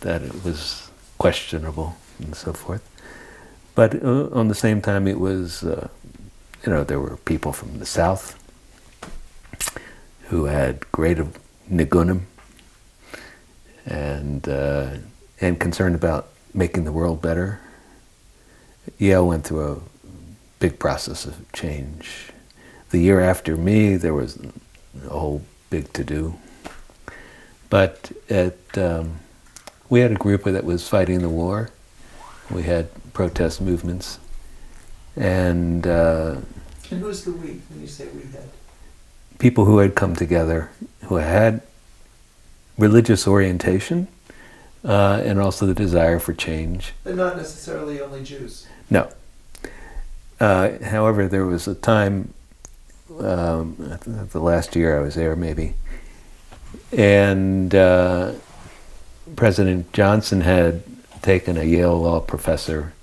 that it was questionable and so forth. But uh, on the same time, it was, uh, you know, there were people from the South who had great nigunim, and uh, and concerned about making the world better. Yale went through a big process of change. The year after me, there was a whole big to do. But at, um, we had a group that was fighting the war. We had protest movements, and. Uh, and who's the we when you say we had? People who had come together, who had religious orientation uh, and also the desire for change. But not necessarily only Jews. No. Uh, however, there was a time, um, the last year I was there maybe, and uh, President Johnson had taken a Yale law professor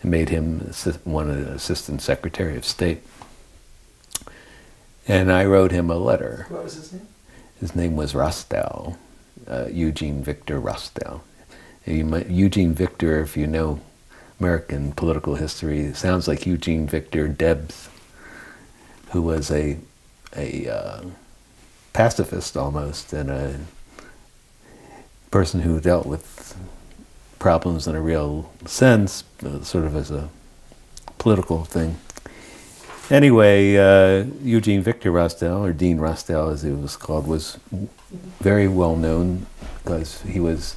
and made him one of the assistant secretary of state. And I wrote him a letter. What was his name? His name was Rostow, uh, Eugene Victor Rostow. Eugene Victor, if you know American political history, sounds like Eugene Victor Debs, who was a a uh, pacifist almost and a person who dealt with problems in a real sense, uh, sort of as a political thing. Anyway, uh, Eugene Victor Rostow, or Dean Rostow as he was called, was very well known because he was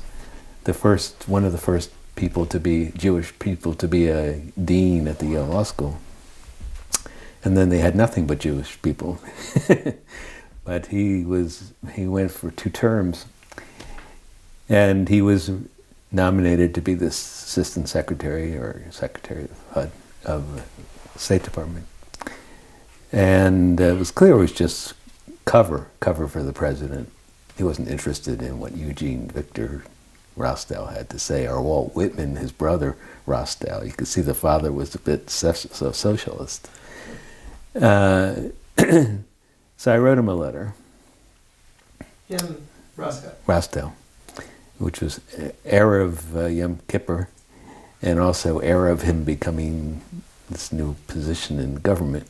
the first, one of the first people to be, Jewish people to be a dean at the Yale Law School. And then they had nothing but Jewish people. but he was, he went for two terms. And he was nominated to be the assistant secretary or secretary of HUD, of State Department. And it was clear it was just cover, cover for the president. He wasn't interested in what Eugene Victor Rostow had to say, or Walt Whitman, his brother Rostow. You could see the father was a bit so socialist. Uh, so I wrote him a letter. Him, Rostow. Rostow, which was Erev uh, Yom Kippur, and also heir of him becoming this new position in government.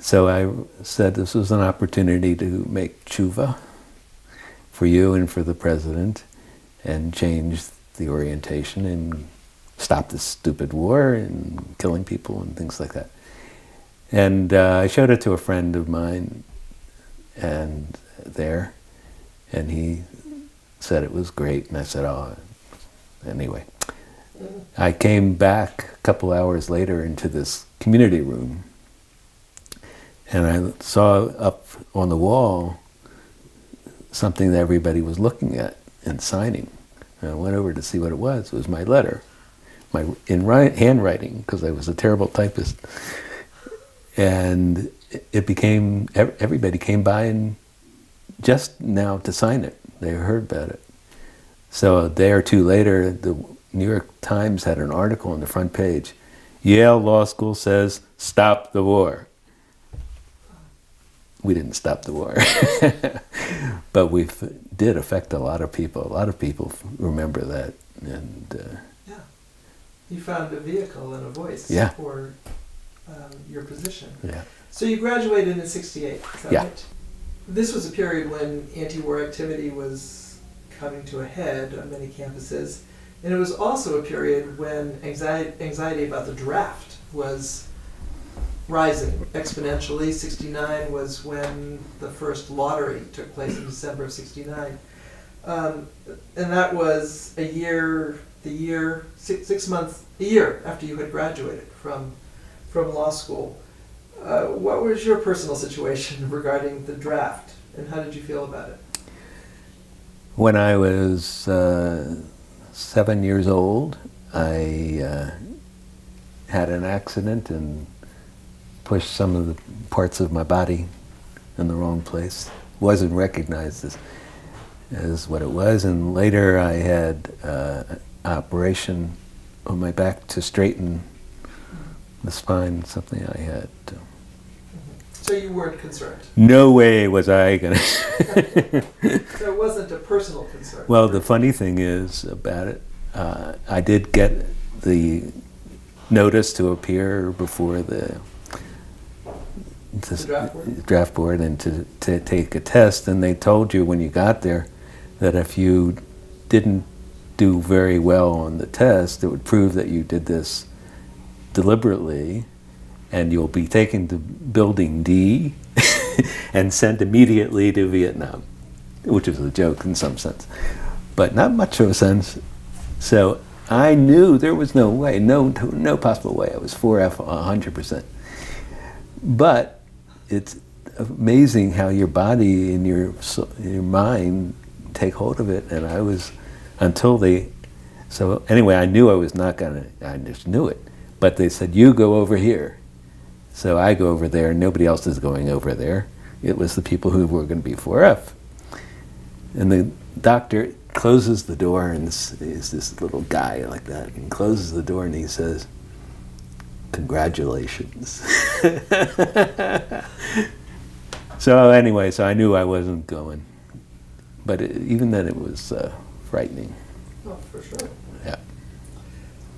So I said this was an opportunity to make tshuva for you and for the president and change the orientation and stop this stupid war and killing people and things like that. And uh, I showed it to a friend of mine and there, and he said it was great, and I said, oh, anyway. I came back a couple hours later into this community room and I saw up on the wall something that everybody was looking at and signing. And I went over to see what it was. It was my letter, my in handwriting, because I was a terrible typist. And it became everybody came by and just now to sign it. They heard about it. So a day or two later, the New York Times had an article on the front page. Yale Law School says, stop the war we didn't stop the war, but we did affect a lot of people. A lot of people remember that, and uh, yeah, you found a vehicle and a voice yeah. for um, your position. Yeah. So you graduated in '68. Yeah. Right? This was a period when anti-war activity was coming to a head on many campuses, and it was also a period when anxiety, anxiety about the draft was rising exponentially. 69 was when the first lottery took place in December of 69. Um, and that was a year, the year, six, six months, a year after you had graduated from, from law school. Uh, what was your personal situation regarding the draft, and how did you feel about it? When I was uh, seven years old, I uh, had an accident and pushed some of the parts of my body in the wrong place. Wasn't recognized as, as what it was. And later I had uh, an operation on my back to straighten the spine, something I had. So you weren't concerned? No way was I going to. so it wasn't a personal concern? Well, the funny thing is about it, uh, I did get the notice to appear before the to draft board? draft board and to, to take a test. And they told you when you got there that if you didn't do very well on the test, it would prove that you did this deliberately and you'll be taken to building D and sent immediately to Vietnam, which was a joke in some sense, but not much of a sense. So I knew there was no way, no, no possible way. I was 4F 100%. But it's amazing how your body and your your mind take hold of it. And I was until they. So anyway, I knew I was not gonna. I just knew it. But they said you go over here. So I go over there. Nobody else is going over there. It was the people who were going to be 4F. And the doctor closes the door, and is this little guy like that, and closes the door, and he says, "Congratulations." so anyway, so I knew I wasn't going, but it, even then, it was uh, frightening. Oh, for sure. Yeah.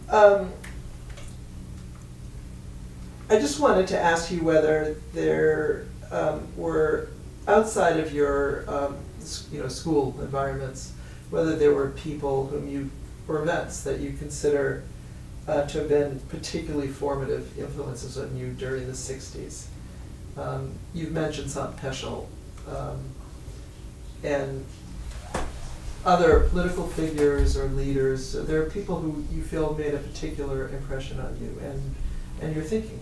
Um, I just wanted to ask you whether there um, were outside of your um, you know school environments, whether there were people whom you or events that you consider uh, to have been particularly formative influences on you during the '60s. Um, you've mentioned Sant Peschel, um, and other political figures or leaders. There are people who you feel made a particular impression on you and and your thinking.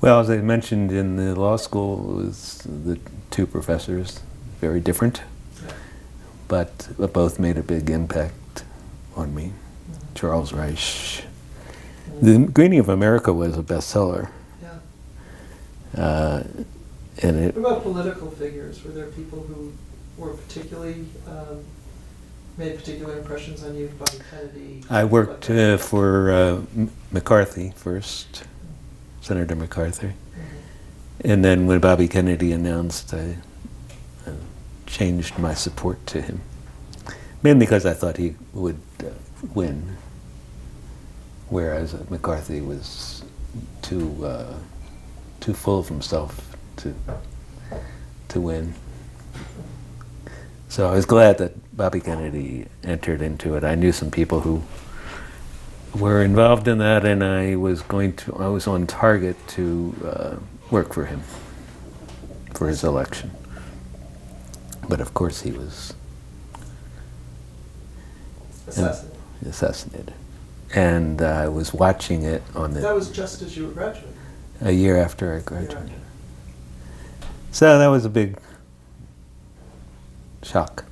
Well, as I mentioned in the law school, it was the two professors, very different, but both made a big impact on me. Charles Reich. The Greening of America was a bestseller. Yeah. Uh, and it, what about political figures? Were there people who were particularly um, made particular impressions on you? Bobby Kennedy. I worked uh, for uh, McCarthy first. Senator McCarthy. And then when Bobby Kennedy announced, I uh, changed my support to him. Mainly because I thought he would uh, win, whereas McCarthy was too uh, too full of himself to to win. So I was glad that Bobby Kennedy entered into it. I knew some people who were involved in that, and I was going to. I was on target to uh, work for him for his election, but of course he was assassinated. assassinated. And uh, I was watching it on the. That was just as you were graduating. A year after I graduated. So that was a big shock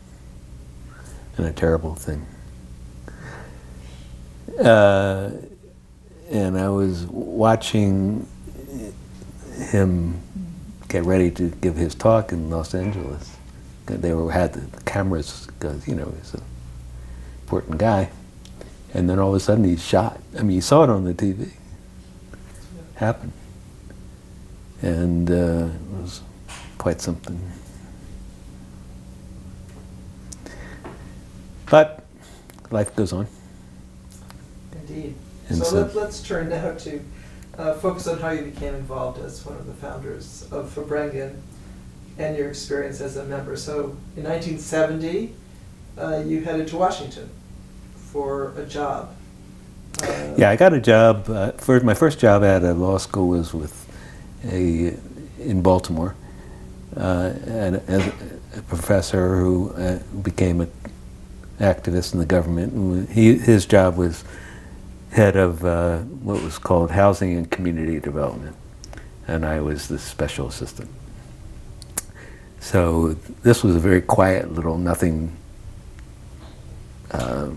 and a terrible thing. Uh, and I was watching him get ready to give his talk in Los Angeles. They were had the cameras because you know he's an important guy, and then all of a sudden he's shot. I mean, you saw it on the TV happen, and uh, it was quite something. But life goes on. Indeed. And so, so let, us turn now to uh, focus on how you became involved as one of the founders of Farbrengen and your experience as a member. So in 1970, uh, you headed to Washington for a job. Uh, yeah, I got a job. Uh, for my first job at a law school was with a in Baltimore, uh, and as a professor who uh, became an activist in the government. He, his job was head of uh, what was called Housing and Community Development, and I was the special assistant. So this was a very quiet little nothing uh,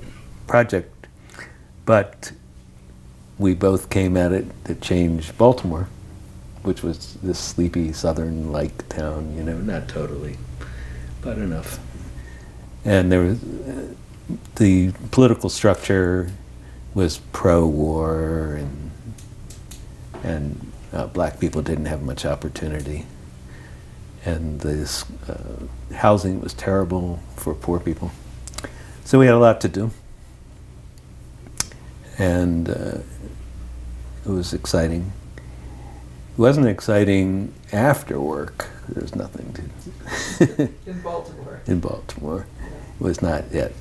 project, but we both came at it to change Baltimore, which was this sleepy southern-like town, you know, not totally, but enough. And there was uh, the political structure was pro-war and and uh, black people didn't have much opportunity. And this uh, housing was terrible for poor people. So we had a lot to do and uh, it was exciting it wasn't exciting after work there was nothing to in Baltimore in Baltimore it was not yet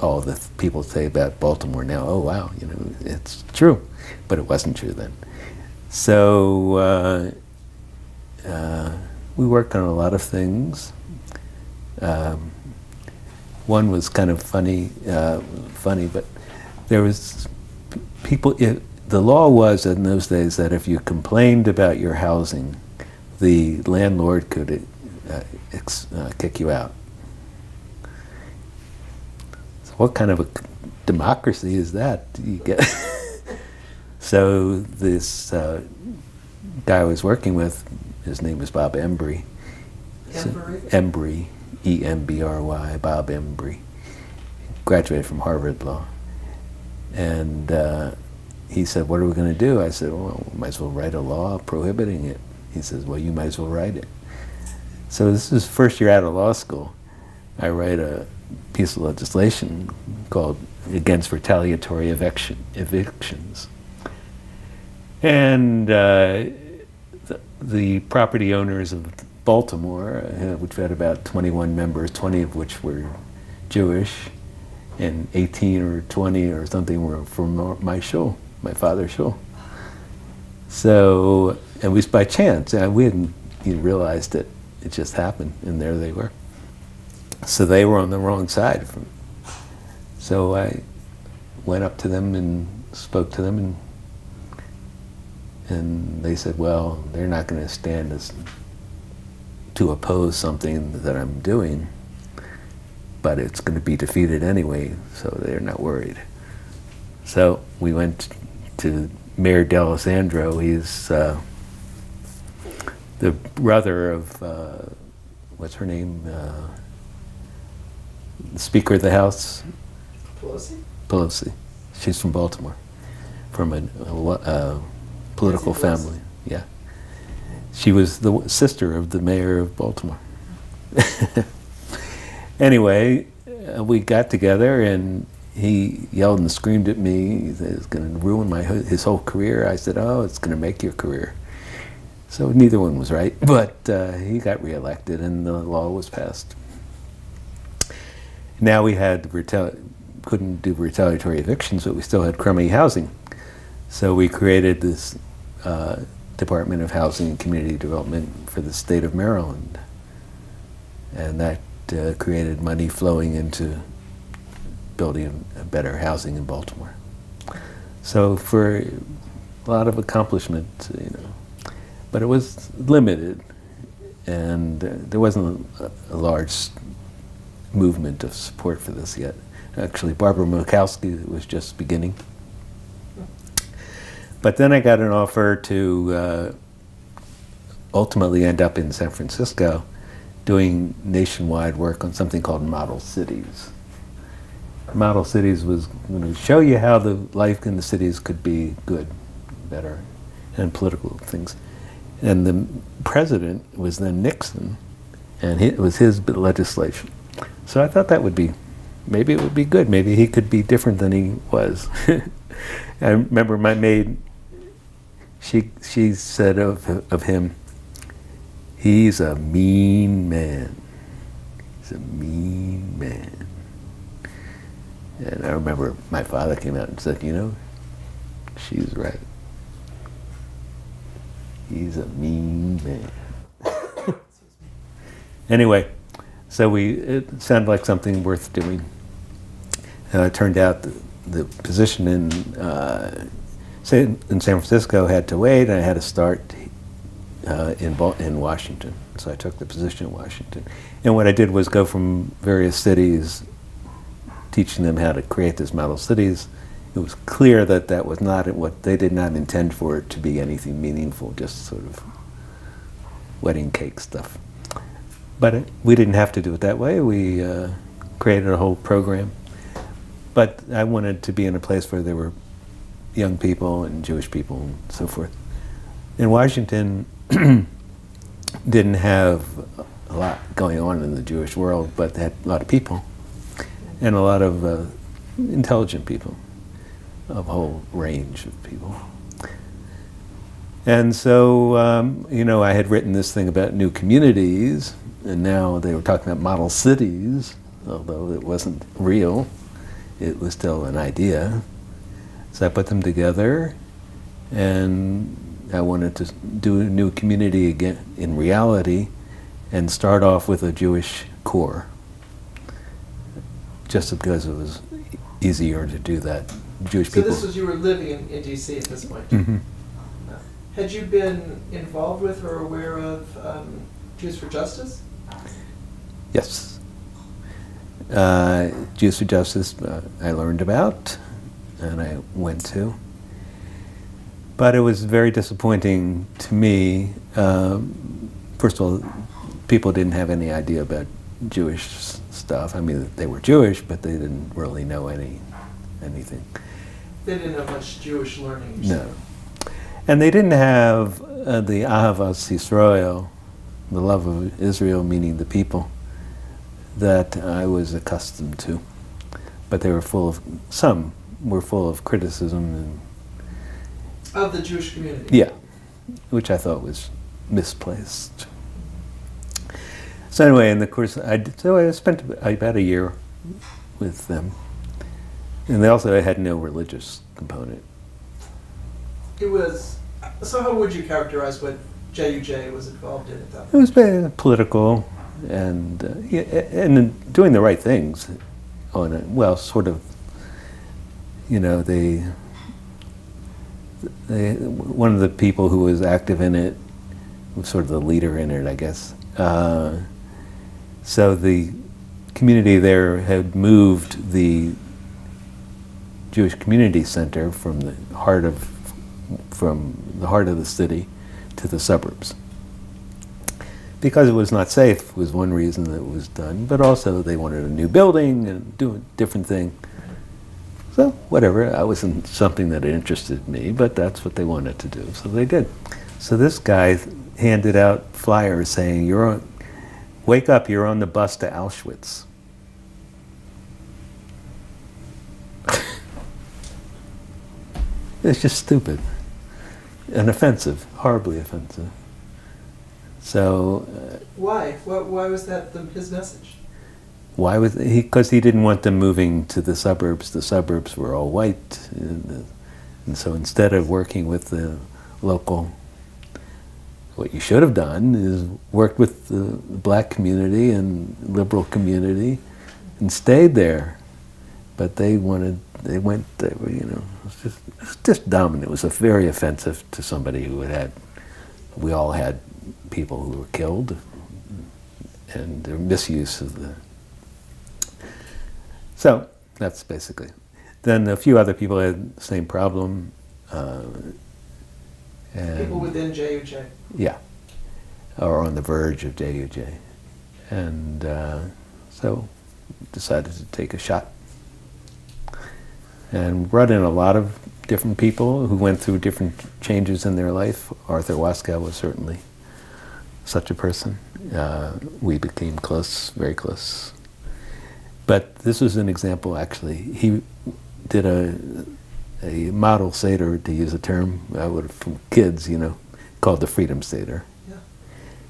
all the people say about Baltimore now, oh wow, you know, it's true, but it wasn't true then. So uh, uh, we worked on a lot of things. Um, one was kind of funny, uh, funny, but there was people. It, the law was in those days that if you complained about your housing, the landlord could uh, uh, kick you out So what kind of a democracy is that? You get so this uh, guy I was working with, his name was Bob Embry. Embry. Embry, E M B R Y, Bob Embry. Graduated from Harvard Law. And uh, he said, What are we going to do? I said, Well, we might as well write a law prohibiting it. He says, Well, you might as well write it. So this is first year out of law school. I write a piece of legislation called Against Retaliatory Eviction, Evictions. And uh, the, the, property owners of Baltimore, uh, which had about 21 members, 20 of which were Jewish, and 18 or 20 or something were from my shul, my father's shul. So, and we by chance, and we hadn't even realized that it just happened, and there they were. So they were on the wrong side. From, so I went up to them and spoke to them, and and they said, "Well, they're not going to stand us to oppose something that I'm doing." But it's going to be defeated anyway, so they're not worried. So we went to Mayor D'Alesandro. He's uh, the brother of, uh, what's her name? Uh, the Speaker of the House? Pelosi? Pelosi. She's from Baltimore, from a, a, a political family. Yeah. She was the sister of the mayor of Baltimore. Anyway, uh, we got together and he yelled and screamed at me that it's going to ruin my his whole career. I said, "Oh, it's going to make your career." So neither one was right, but uh, he got reelected and the law was passed. Now we had couldn't do retaliatory evictions, but we still had crummy housing. So we created this uh, Department of Housing and Community Development for the state of Maryland, and that uh, created money flowing into building better housing in Baltimore. So for a lot of accomplishment, you know, but it was limited, and uh, there wasn't a, a, large movement of support for this yet. Actually, Barbara Mikulski was just beginning. But then I got an offer to uh, ultimately end up in San Francisco doing nationwide work on something called Model Cities. Model Cities was going to show you how the life in the cities could be good, better, and political things. And the president was then Nixon, and it was his legislation. So I thought that would be, maybe it would be good. Maybe he could be different than he was. I remember my maid, she, she said of, of him, He's a mean man. He's a mean man. And I remember my father came out and said, you know, she's right. He's a mean man. anyway, so we it sounded like something worth doing. Uh, it turned out the, the position in uh, in San Francisco had to wait. and I had to start uh, in, in Washington. So I took the position in Washington. And what I did was go from various cities, teaching them how to create these model cities. It was clear that that was not what they did not intend for it to be anything meaningful, just sort of wedding cake stuff. But it, we didn't have to do it that way. We uh, created a whole program. But I wanted to be in a place where there were young people and Jewish people and so forth. In Washington, didn't have a lot going on in the Jewish world, but had a lot of people and a lot of uh, intelligent people, a whole range of people. And so, um, you know, I had written this thing about new communities, and now they were talking about model cities, although it wasn't real, it was still an idea. So I put them together, and I wanted to do a new community again in reality and start off with a Jewish core, just because it was easier to do that. Jewish so people. So this was you were living in, in D.C. at this point. Mm-hmm. Had you been involved with or aware of um, Jews for Justice? Yes. Uh, Jews for Justice uh, I learned about and I went to. But it was very disappointing to me. Um, first of all, people didn't have any idea about Jewish stuff. I mean, they were Jewish, but they didn't really know any anything. They didn't have much Jewish learning. No, and they didn't have uh, the Ahavas Yisrael, the love of Israel, meaning the people, that I was accustomed to. But they were full of some were full of criticism and of the Jewish community. Yeah, which I thought was misplaced. So anyway, in the course, I so I spent about a year with them, and they also had no religious component. It was. So how would you characterize what JUJ was involved in at that point? It was very political, and uh, and doing the right things on it. Well, sort of. You know, they they, one of the people who was active in it was sort of the leader in it, I guess. Uh, so the community there had moved the Jewish Community Center from the heart of from the heart of the city to the suburbs. Because it was not safe was one reason that it was done, but also they wanted a new building and do a different thing. So whatever, that wasn't something that interested me, but that's what they wanted to do, so they did. So this guy handed out flyers saying, "You're on, wake up! You're on the bus to Auschwitz." it's just stupid and offensive, horribly offensive. So. Uh, why? why? Why was that the, his message? Why was he? Because he didn't want them moving to the suburbs. The suburbs were all white, and, uh, and so instead of working with the local, what you should have done is worked with the black community and liberal community, and stayed there. But they wanted. They went. They were, you know, it was just, it was just dumb, and it was a very offensive to somebody who had had. We all had people who were killed, and their misuse of the so that's basically. Then a few other people had the same problem. Uh, people within JUJ. Yeah, or on the verge of JUJ, and uh, so decided to take a shot. And brought in a lot of different people who went through different changes in their life. Arthur Waskow was certainly such a person. Uh, we became close, very close. But this was an example, actually. He did a, a model Seder, to use a term I would from kids, you know, called the Freedom Seder, yeah.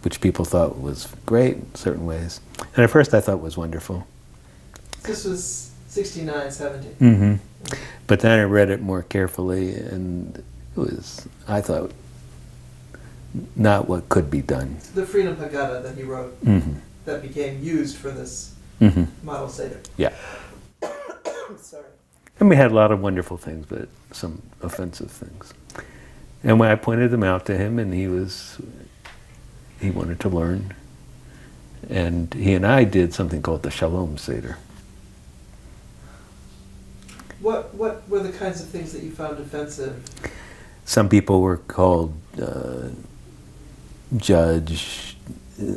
which people thought was great in certain ways. And at first I thought was wonderful. This was 69, 70. Mm-hmm. But then I read it more carefully, and it was, I thought, not what could be done. The Freedom Haggadah that he wrote mm-hmm. that became used for this mm-hmm. model Seder. Yeah. Sorry. And we had a lot of wonderful things, but some offensive things. And when I pointed them out to him, and he was, he wanted to learn. And he and I did something called the Shalom Seder. What, what were the kinds of things that you found offensive? Some people were called uh, judge,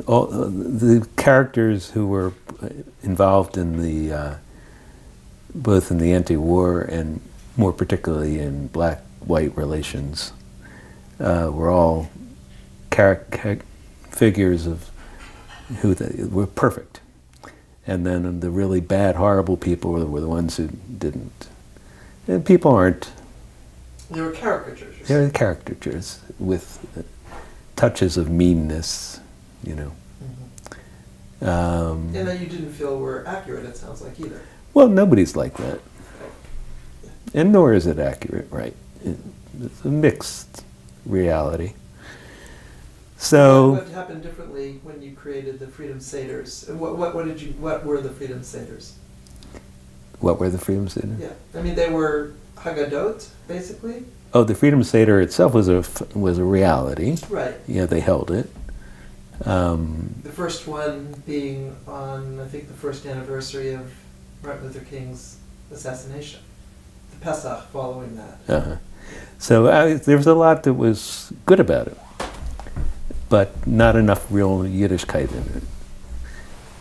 all the characters who were involved in the uh, both in the anti-war and more particularly in black-white relations uh, were all figures of who they, were perfect, and then the really bad, horrible people were, were the ones who didn't. And people aren't. They were caricatures. They were caricatures with touches of meanness you know. Um, and that you didn't feel were accurate, it sounds like either. Well, nobody's like that. And nor is it accurate, right? It's a mixed reality. So what happened differently when you created the Freedom Seders? What, what, what did you what were the Freedom Seders? What were the Freedom Seders? Yeah, I mean they were Haggadot, basically. Oh, the Freedom Seder itself was a was a reality. Right. Yeah, they held it. Um, the first one being on, I think, the first anniversary of Martin Luther King's assassination, the Pesach following that. Uh-huh. So uh, there was a lot that was good about it, but not enough real Yiddishkeit in it.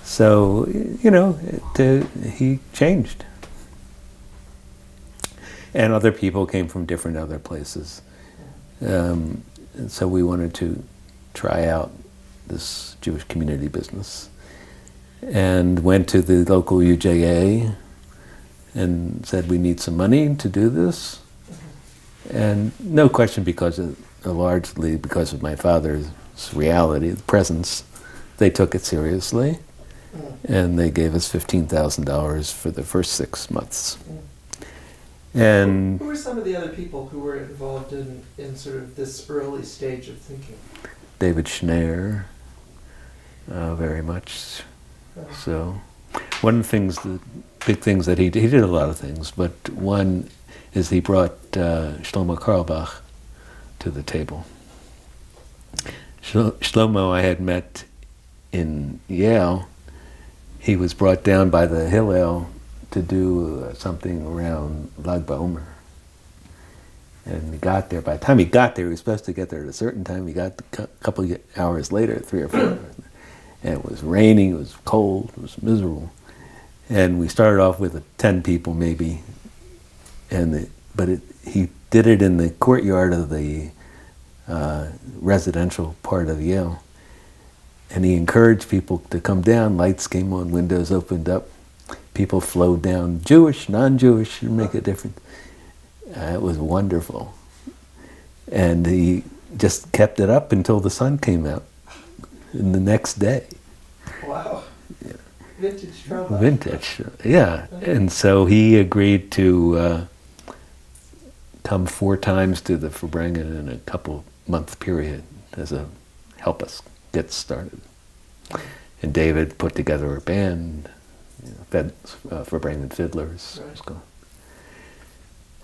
So, you know, it, uh, he changed. And other people came from different other places. Um, so we wanted to try out this Jewish community business and went to the local UJA and said we need some money to do this. And no question, because of, uh, largely because of my father's reality, the presence, they took it seriously, and they gave us fifteen thousand dollars for the first six months. And who were some of the other people who were involved in, in sort of this early stage of thinking? David Shneyer, uh, very much so. One of the things, the big things that he did, he did a lot of things, but one is he brought uh, Shlomo Carlebach to the table. Shlomo I had met in Yale. He was brought down by the Hillel to do uh, something around Lag BaOmer. And he got there. By the time he got there, he was supposed to get there at a certain time. He got a couple hours later, three or four. It was raining. It was cold. It was miserable. And we started off with 10 people maybe, and the, but it, he did it in the courtyard of the uh, residential part of Yale. And he encouraged people to come down. Lights came on, windows opened up. People flowed down, Jewish, non-Jewish, make a difference. Uh, it was wonderful. And he just kept it up until the sun came out. And the next day. Wow. Yeah. Vintage. Vintage, yeah. And so he agreed to uh, come four times to the Farbrengen in a couple month period as a help us get started. And David put together a band, you know, fed, uh, Fiddlers. Right.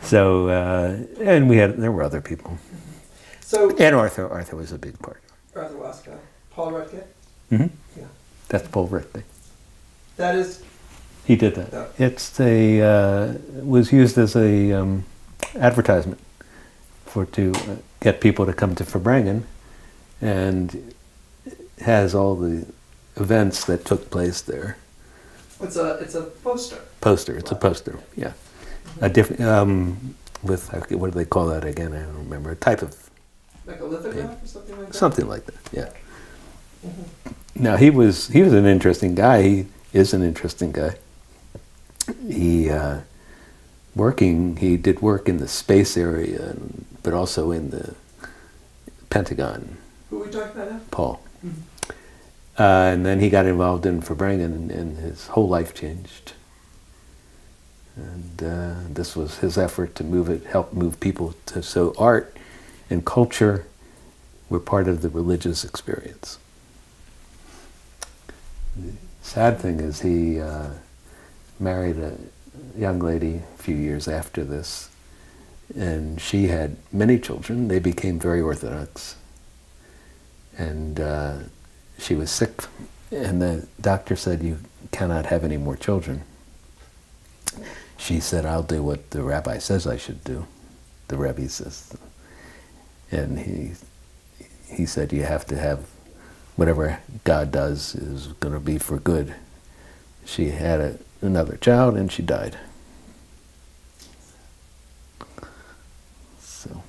So, uh, and we had, there were other people. So, and Arthur, Arthur was a big part. Arthur Waskow. Paul Rutke? Mm-hmm. Yeah. That's Paul Rutke. That is? He did that. that. It's a, uh, was used as a, um, advertisement for to uh, get people to come to Farbrengen, and has all the events that took place there. It's a it's a poster. Poster. It's wow. a poster. Yeah, mm-hmm. a different um, with what do they call that again? I don't remember. A type of like a lithograph or something like that. Something like that. Yeah. Mm-hmm. Now he was he was an interesting guy. He is an interesting guy. He uh, working, he did work in the space area, but also in the Pentagon. Who are we talking about now? Paul. Mm-hmm. Uh, and then he got involved in Farbrengen, and, and his whole life changed. And uh, this was his effort to move it, help move people to so art and culture were part of the religious experience. The sad thing is he uh, married a young lady a few years after this, and she had many children. They became very Orthodox. And uh, she was sick, and the doctor said, You cannot have any more children. She said, I'll do what the rabbi says I should do. The rabbi says. And he, he said, You have to have whatever God does is going to be for good. She had a, another child and she died. So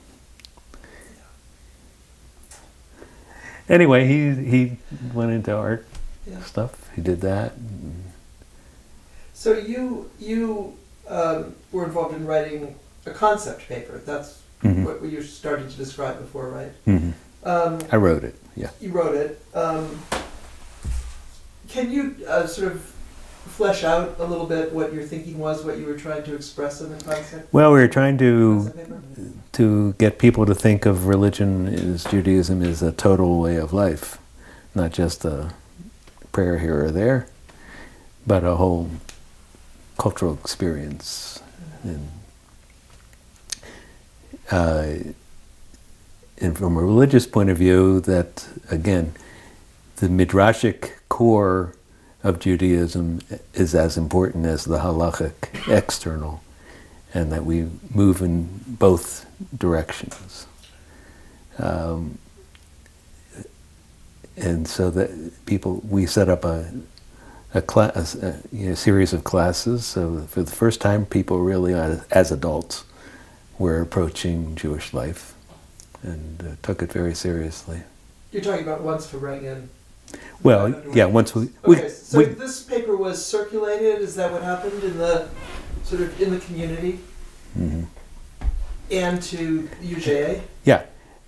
anyway, he he went into art yeah. stuff. He did that. So you you um, were involved in writing a concept paper. That's mm-hmm. what you started to describe before, right? Mm-hmm. Um, I wrote it. Yeah. You wrote it. Um, can you uh, sort of flesh out a little bit what your thinking was, what you were trying to express in the concept? Well, we were trying to to get people to think of religion as Judaism as a total way of life, not just a prayer here or there, but a whole cultural experience. And, uh, and from a religious point of view, that again, the midrashic core of Judaism is as important as the halachic external, and that we move in both directions. Um, and so that people, we set up a, a, class, a you know, series of classes. So for the first time, people really, as adults, were approaching Jewish life and uh, took it very seriously. You're talking about once Farbrengen. Well, yeah, once we. Okay, we, so we, this paper was circulated. Is that what happened in the sort of in the community? Mm-hmm. And to UJA. Yeah,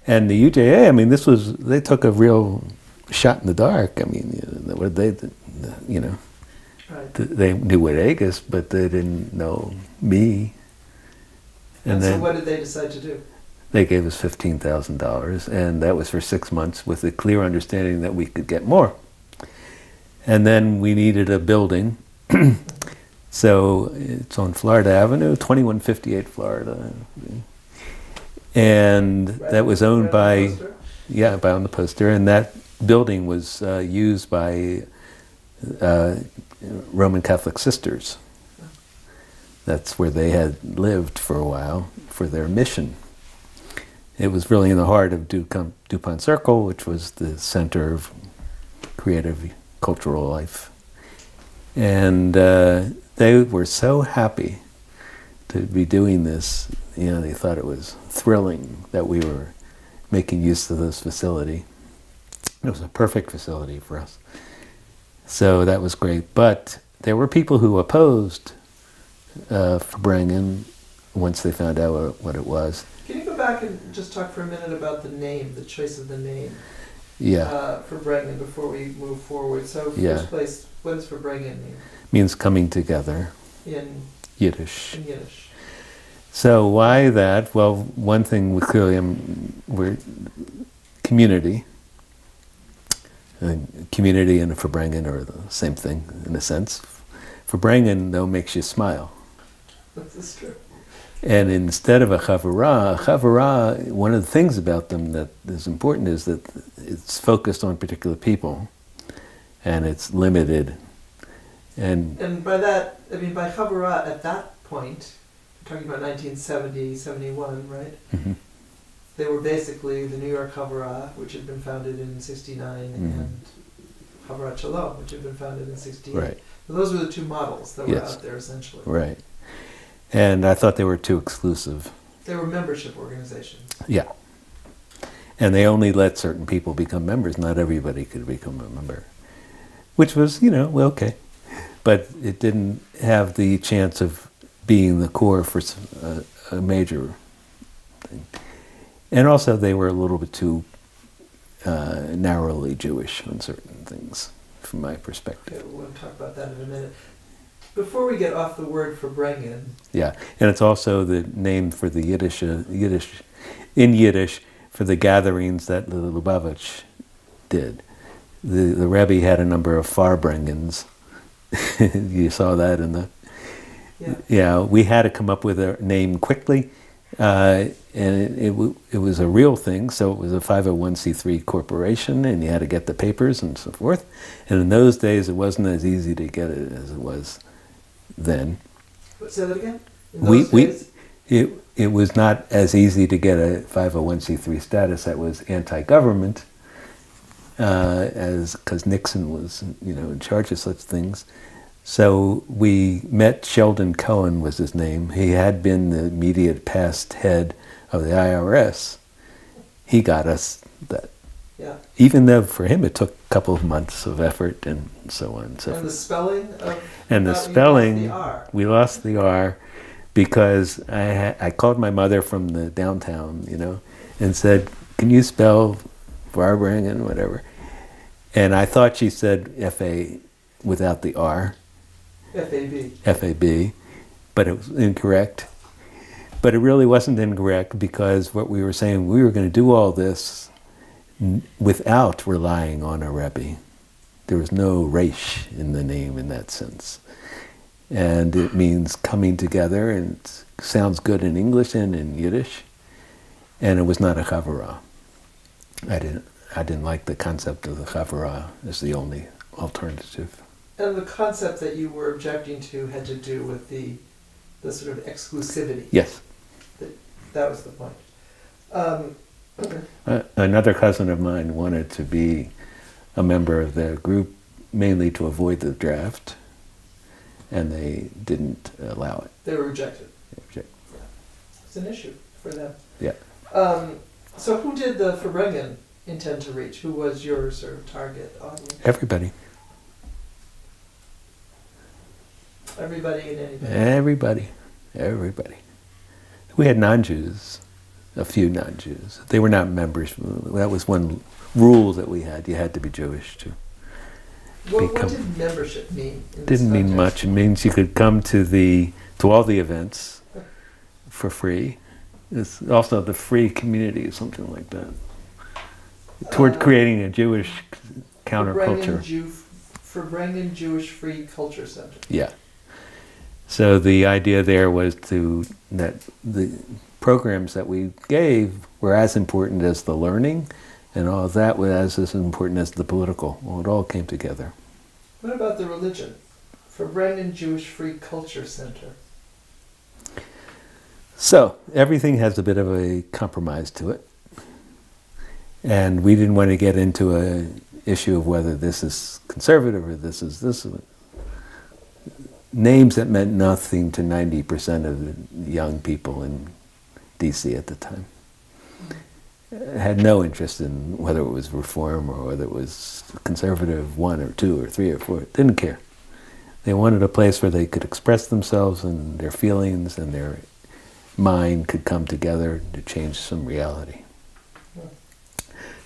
and the UJA. I mean, this was they took a real shot in the dark. I mean, know, they, you know, right. they knew what Agus, but they didn't know me. And, and then, so, what did they decide to do? They gave us fifteen thousand dollars, and that was for six months, with a clear understanding that we could get more. And then we needed a building, so it's on Florida Avenue, twenty one fifty eight Florida, and that was owned by, yeah, by on the poster, and that building was uh, used by uh, Roman Catholic sisters. That's where they had lived for a while for their mission. It was really in the heart of DuPont Circle, which was the center of creative cultural life. And uh, they were so happy to be doing this. You know, they thought it was thrilling that we were making use of this facility. It was a perfect facility for us. So that was great. But there were people who opposed uh, Farbrengen once they found out what, it was. Can you go back and just talk for a minute about the name, the choice of the name? Yeah. Uh, Farbrengen before we move forward. So first yeah. place, what does Farbrengen mean? Means coming together. In Yiddish. In Yiddish. So why that? Well, one thing we clearly um, we're community community and Farbrengen are the same thing in a sense. Farbrengen, though, makes you smile. That's true. And instead of a chavurah, chavurah, one of the things about them that is important is that it's focused on particular people, and it's limited. And and by that, I mean by chavurah at that point, we're talking about 1970, 71, right? Mm-hmm they were basically the New York Havurah, which had been founded in 69, mm-hmm. and Havurat Shalom, which had been founded in 68. Right. So those were the two models that were out there essentially. Right. And I thought they were too exclusive. They were membership organizations. Yeah. And they only let certain people become members. Not everybody could become a member. Which was, you know, well, okay. But it didn't have the chance of being the core for a, a major thing. And also, they were a little bit too uh, narrowly Jewish on certain things, from my perspective. Okay, we'll talk about that in a minute. Before we get off the word Farbrengen. Yeah, and it's also the name for the Yiddish, uh, Yiddish, in Yiddish, for the gatherings that the Lubavitch did. The, the Rebbe had a number of Farbrengens. you saw that in the. Yeah. yeah, we had to come up with a name quickly uh, and it, it, it, was a real thing, so it was a 501c3 corporation, and you had to get the papers and so forth. And in those days, it wasn't as easy to get it as it was then. Say that again? we, we, it, it was not as easy to get a 501c3 status that was anti-government, uh, as because Nixon was, you know, in charge of such things. So we met Sheldon Cohen was his name. He had been the immediate past head of the IRS. He got us that. Yeah. Even though for him it took a couple of months of effort and so on and so and the spelling of and the oh, spelling lost the we lost the R because I I called my mother from the downtown, you know, and said, "Can you spell Farbrengen whatever?" And I thought she said F A without the R FAB. FAB, but it was incorrect. But it really wasn't incorrect because what we were saying, we were going to do all this without relying on a Rebbe. There was no resh in the name in that sense. And it means coming together, and it sounds good in English and in Yiddish. And it was not a chavurah. I didn't, I didn't like the concept of the chavurah as the only alternative. And the concept that you were objecting to had to do with the, the sort of exclusivity. Yes. That, that was the point. Um, okay. uh, another cousin of mine wanted to be a member of the group mainly to avoid the draft, and they didn't allow it. They were rejected. Reject. Yeah. It's an issue for them. Yeah. Um, so who did the Farbrengen intend to reach? Who was your sort of target audience? Everybody. Everybody and anybody. Everybody. Everybody. We had non-Jews, a few non-Jews. They were not members. That was one rule that we had. You had to be Jewish to what, what did membership mean? Didn't mean much. It means you could come to the to all the events for free. It's also the free community, something like that. Toward uh, creating a Jewish counterculture. Jew, Farbrengen Jewish Free Culture Center. Yeah. So the idea there was to that the programs that we gave were as important as the learning, and all of that was as important as the political. Well, it all came together. What about the religion? Farbrengen Jewish Free Culture Center. So everything has a bit of a compromise to it, and we didn't want to get into a issue of whether this is conservative or this is this names that meant nothing to 90% of the young people in DC at the time. Had no interest in whether it was reform or whether it was conservative one or two or three or four. Didn't care. They wanted a place where they could express themselves and their feelings and their mind could come together to change some reality.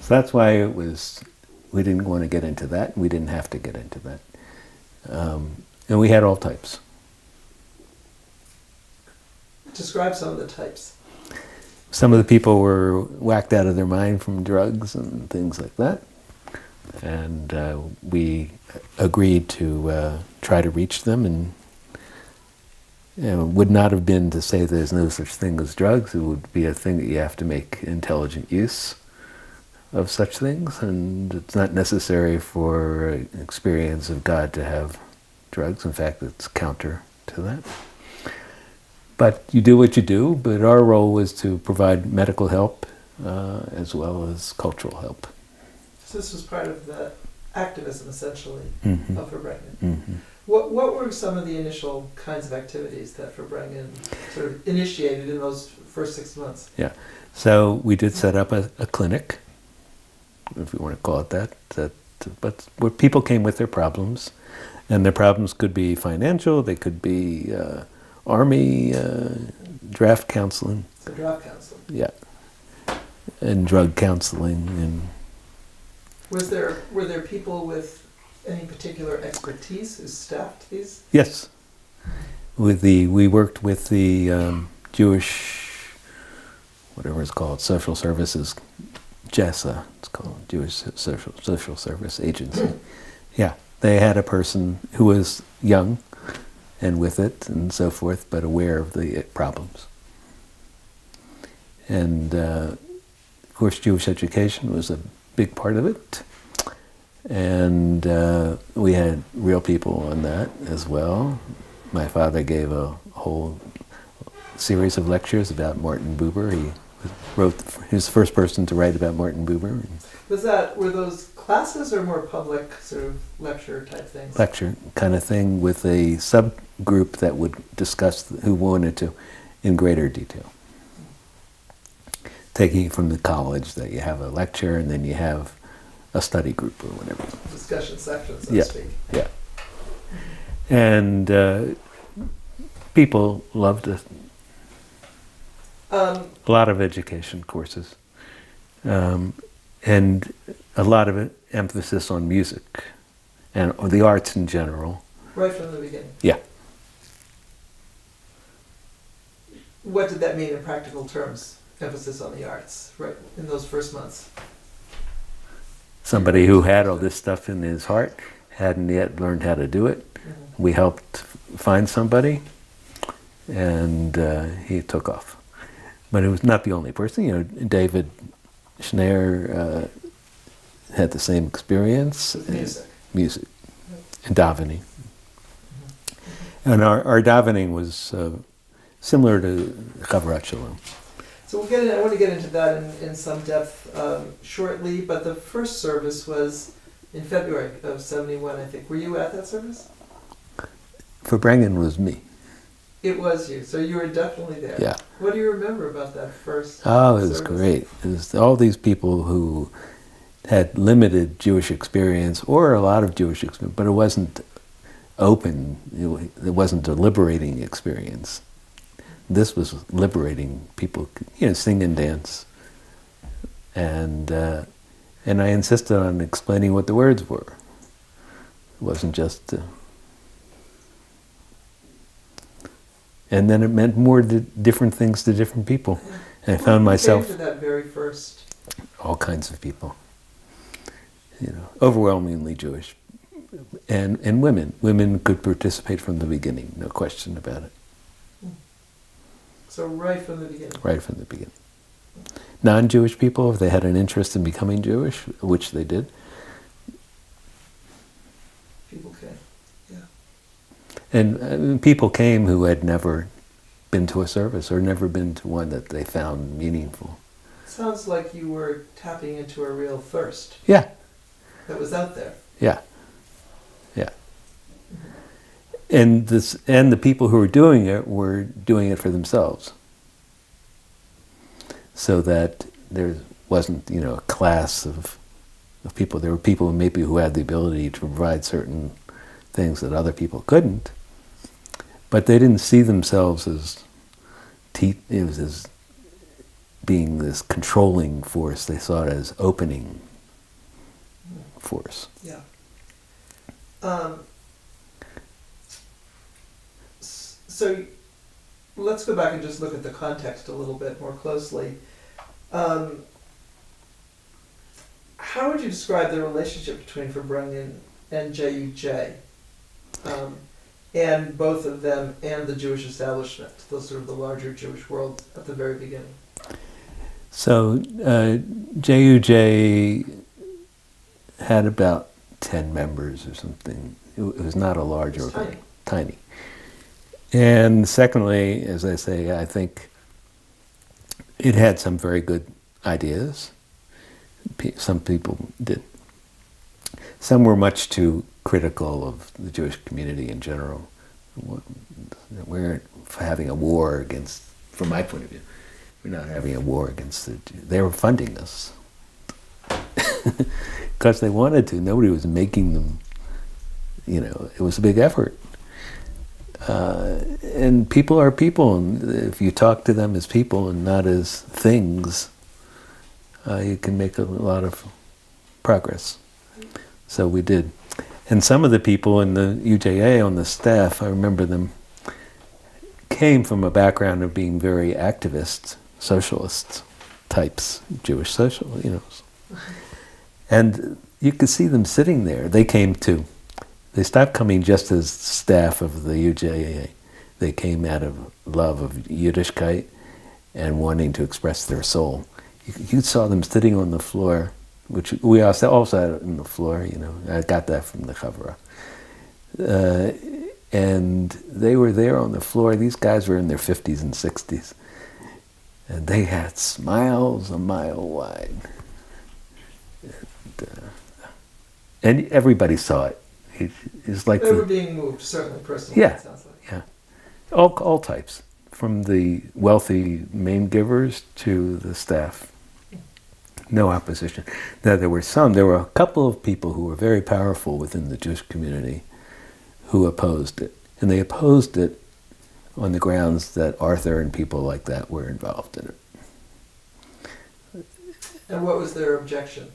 So that's why it was, we didn't want to get into that. We didn't have to get into that. Um, and we had all types. Describe some of the types. Some of the people were whacked out of their mind from drugs and things like that. And uh, we agreed to uh, try to reach them and you know, would not have been to say there's no such thing as drugs. It would be a thing that you have to make intelligent use of such things, and it's not necessary for experience of God to have drugs. In fact, it's counter to that. But you do what you do, but our role was to provide medical help uh, as well as cultural help. So this was part of the activism, essentially, mm-hmm. of Farbrengen. Mm-hmm. What, what were some of the initial kinds of activities that Farbrengen sort of initiated in those first six months? Yeah. So we did set up a, a clinic, if you want to call it that, that, but where people came with their problems and their problems could be financial, they could be uh, army uh, draft counseling. So draft counseling. Yeah, and drug counseling and. Was there were there people with any particular expertise who staffed these? Yes, with the we worked with the um, Jewish, whatever it's called, social services, JASA. It's called Jewish Social Social Service Agency. Hmm. yeah, they had a person who was young and with it and so forth, but aware of the problems. And uh, of course, Jewish education was a big part of it. And uh, we had real people on that as well. My father gave a whole series of lectures about Martin Buber. He wrote, he was the first person to write about Martin Buber. Was that, were those classes or more public sort of lecture type things? Lecture kind of thing with a subgroup that would discuss who wanted to in greater detail. Taking it from the college that you have a lecture and then you have a study group or whatever. Discussion section, so yeah. to speak. Yeah. And uh, people loved it. Um, a lot of education courses. Um, and a lot of emphasis on music and the arts in general. Right from the beginning. Yeah. What did that mean in practical terms? Emphasis on the arts, right in those first months. Somebody who had all this stuff in his heart hadn't yet learned how to do it. Mm-hmm. We helped find somebody, and uh, he took off. But it was not the only person. You know, David Shneyer uh, had the same experience. Music. Music. And davening. Mm-hmm. And our, our davening was uh, similar to Havurat Shalom. So we'll get in, I want to get into that in, in some depth um, shortly, but the first service was in February of 71, I think. Were you at that service? Farbrengen was me. It was you, so you were definitely there. Yeah. What do you remember about that first? Oh, it was service? great. It was all these people who had limited Jewish experience or a lot of Jewish experience, but it wasn't open. It wasn't a liberating experience. This was liberating. People, you know, sing and dance, and uh, and I insisted on explaining what the words were. It wasn't just. Uh, and then it meant more different things to different people. And I found myself. To that very first. All kinds of people. You know, overwhelmingly Jewish, and and women. Women could participate from the beginning, no question about it. So right from the beginning. Right from the beginning. Non-Jewish people, if they had an interest in becoming Jewish, which they did. People came, yeah. And uh, people came who had never been to a service or never been to one that they found meaningful. Sounds like you were tapping into a real thirst. Yeah. That was out there. Yeah. Yeah. And this and the people who were doing it were doing it for themselves. So that there wasn't, you know, a class of of people. There were people maybe who had the ability to provide certain things that other people couldn't. But they didn't see themselves as as being this controlling force. They saw it as opening force. Yeah. Um, so let's go back and just look at the context a little bit more closely. Um, how would you describe the relationship between Farbrengen and JUJ? Um, and both of them and the Jewish establishment, the sort of the larger Jewish world at the very beginning? So uh, JUJ had about 10 members or something. It, it was not a large organization. Tiny. tiny. And secondly, as I say, I think it had some very good ideas. Some people did. Some were much too critical of the Jewish community in general. We're having a war against, from my point of view, we're not having a war against the Jews. They were funding us. Because they wanted to. Nobody was making them, you know, it was a big effort. Uh, and people are people, and if you talk to them as people and not as things, uh, you can make a lot of progress. So we did. And some of the people in the UJA on the staff, I remember them, came from a background of being very activist, socialist types, Jewish social, you know. And you could see them sitting there. They came too. They stopped coming just as staff of the UJA. They came out of love of Yiddishkeit and wanting to express their soul. You, you saw them sitting on the floor which we also also had on the floor. You know, I got that from the cover. Uh, and they were there on the floor. These guys were in their 50s and 60s. And they had smiles a mile wide. And, uh, and everybody saw it. It it's like they the, were being moved, certainly personally. Yeah, like. yeah, all all types, from the wealthy main givers to the staff no opposition. Now, there were some, there were a couple of people who were very powerful within the Jewish community who opposed it. And they opposed it on the grounds that Arthur and people like that were involved in it. And what was their objection?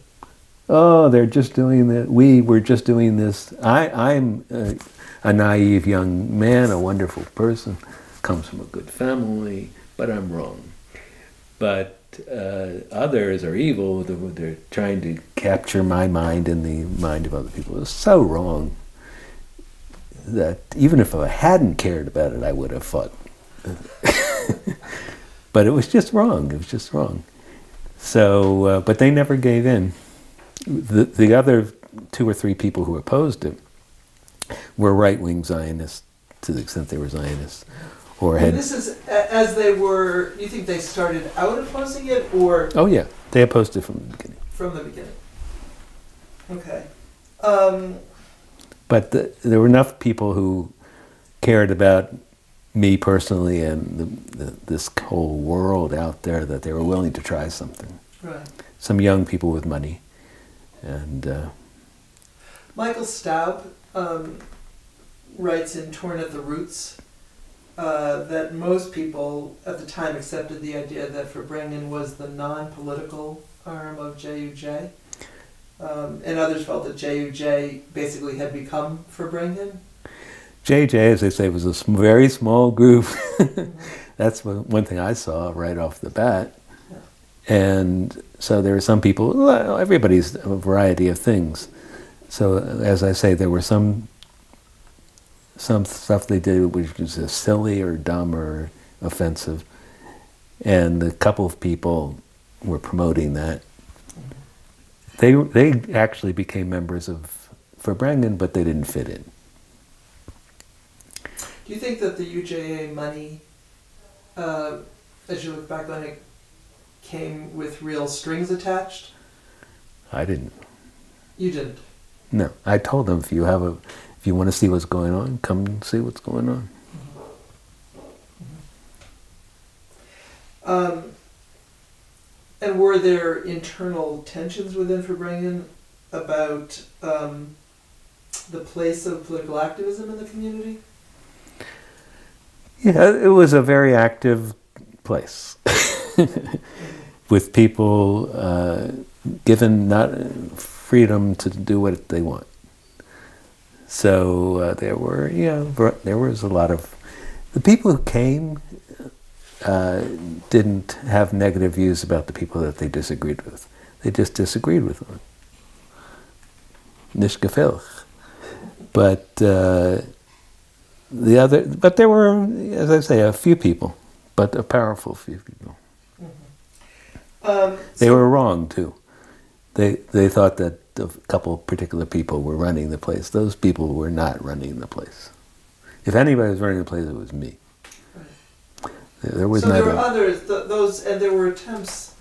Oh, they're just doing that. We were just doing this. I, I'm a, a naive young man, a wonderful person, comes from a good family, but I'm wrong. But uh, others are evil, they're trying to capture my mind and the mind of other people. It's so wrong that even if I hadn't cared about it, I would have fought. but it was just wrong. It was just wrong. So, uh, but they never gave in. The, the other two or three people who opposed it were right wing Zionists to the extent they were Zionists or had. And this is as they were. You think they started out opposing it, or? Oh yeah, they opposed it from the beginning. From the beginning. Okay. Um, but the, there were enough people who cared about me personally and the, the, this whole world out there that they were willing to try something. Right. Some young people with money, and uh, Michael Staub um, writes in "Torn at the Roots" uh, that most people at the time accepted the idea that Farbrengen was the non-political arm of JUJ, um, and others felt that JUJ basically had become Farbrengen. JJ, as they say, was a very small group. That's one thing I saw right off the bat. And so there were some people, everybody's a variety of things. So as I say, there were some some stuff they did which was silly or dumb or offensive, and a couple of people were promoting that. They they actually became members of Farbrengen, but they didn't fit in. Do you think that the UJA money, uh, as you look back on it, came with real strings attached? I didn't. You didn't. No, I told them if you have a, if you want to see what's going on, come and see what's going on. Mm-hmm. Um, and were there internal tensions within Farbrengen about um, the place of political activism in the community? Yeah, it was a very active place with people uh, given not freedom to do what they want. So uh, there were, yeah, there was a lot of the people who came uh, didn't have negative views about the people that they disagreed with. They just disagreed with them. Nicht But uh, the other, but there were, as I say, a few people, but a powerful few people. Um, they were wrong too. They they thought that a couple particular people were running the place. Those people were not running the place. If anybody was running the place, it was me. Right. There was so there were others. Th- those and there were attempts,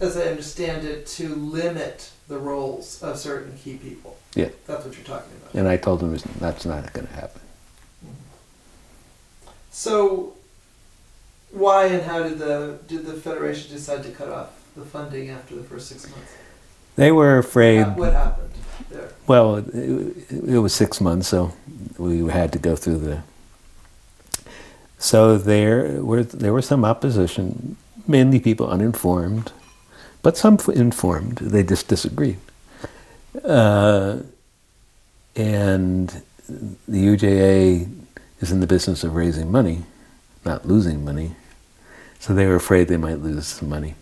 as I understand it, to limit the roles of certain key people. Yeah, that's what you're talking about. And I told them that's not going to happen. So, why and how did the did the federation decide to cut off the funding after the first six months? They were afraid. What happened there? Well, it, it was six months, so we had to go through the. So there were there was some opposition, mainly people uninformed, but some informed. They just disagreed, uh, and the UJA is in the business of raising money, not losing money. So they were afraid they might lose some money.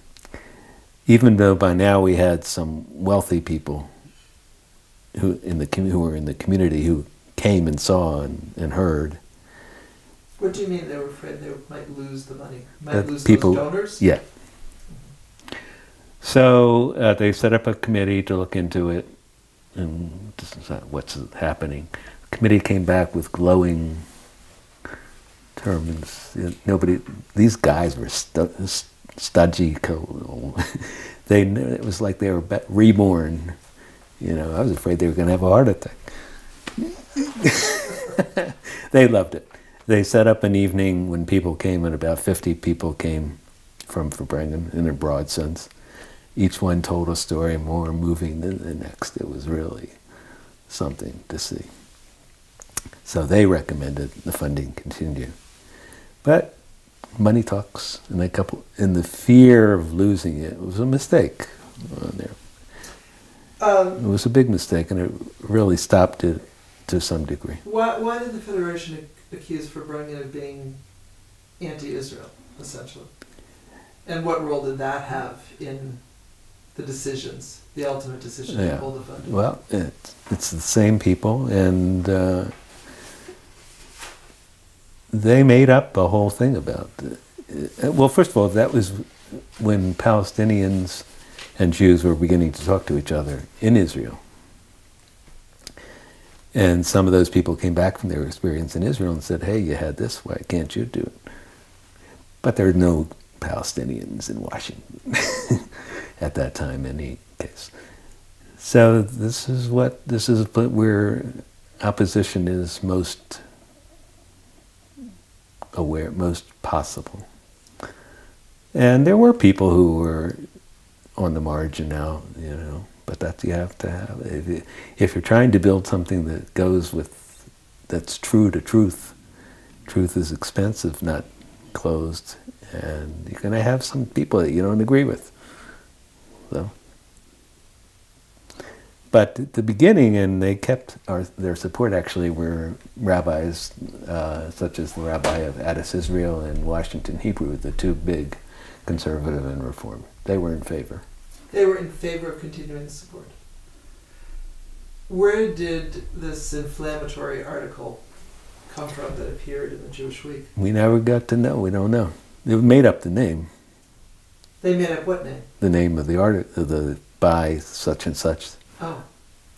Even though by now we had some wealthy people who in the who were in the community who came and saw and, and heard. What do you mean they were afraid they might lose the money? Might that lose people, those donors? Yeah. So uh, they set up a committee to look into it and what's happening. The committee came back with glowing terms. Nobody, these guys were stu studgy. they, knew it was like they were reborn. You know, I was afraid they were going to have a heart attack. they loved it. They set up an evening when people came, and about 50 people came from Farbrengen in a broad sense. Each one told a story more moving than the next. It was really something to see. So they recommended the funding continue. But money talks, and a couple, and the fear of losing it was a mistake on there. Um, it was a big mistake, and it really stopped it to some degree. Why, why did the Federation accuse Farbrengen of being anti-Israel, essentially? And what role did that have in the decisions, the ultimate decision yeah. to pull the funding? Well, it, it's the same people, and uh, they made up a whole thing about it. Uh, well, first of all, that was when Palestinians and Jews were beginning to talk to each other in Israel. And some of those people came back from their experience in Israel and said, hey, you had this, why can't you do it? But there were no Palestinians in Washington at that time, in any case. So this is what this is where opposition is most aware, most possible. And there were people who were on the margin now, you know, but that you have to have. If, you, if you're trying to build something that goes with, that's true to truth, truth is expensive, not closed, and you're going to have some people that you don't agree with. So. But at the beginning, and they kept our, their support actually were rabbis uh, such as the rabbi of Adas Israel and Washington Hebrew, the two big conservative and reform. They were in favor. They were in favor of continuing the support. Where did this inflammatory article come from that appeared in the Jewish Week? We never got to know. We don't know. They made up the name. They made up what name? The name of the article, the by such and such Oh,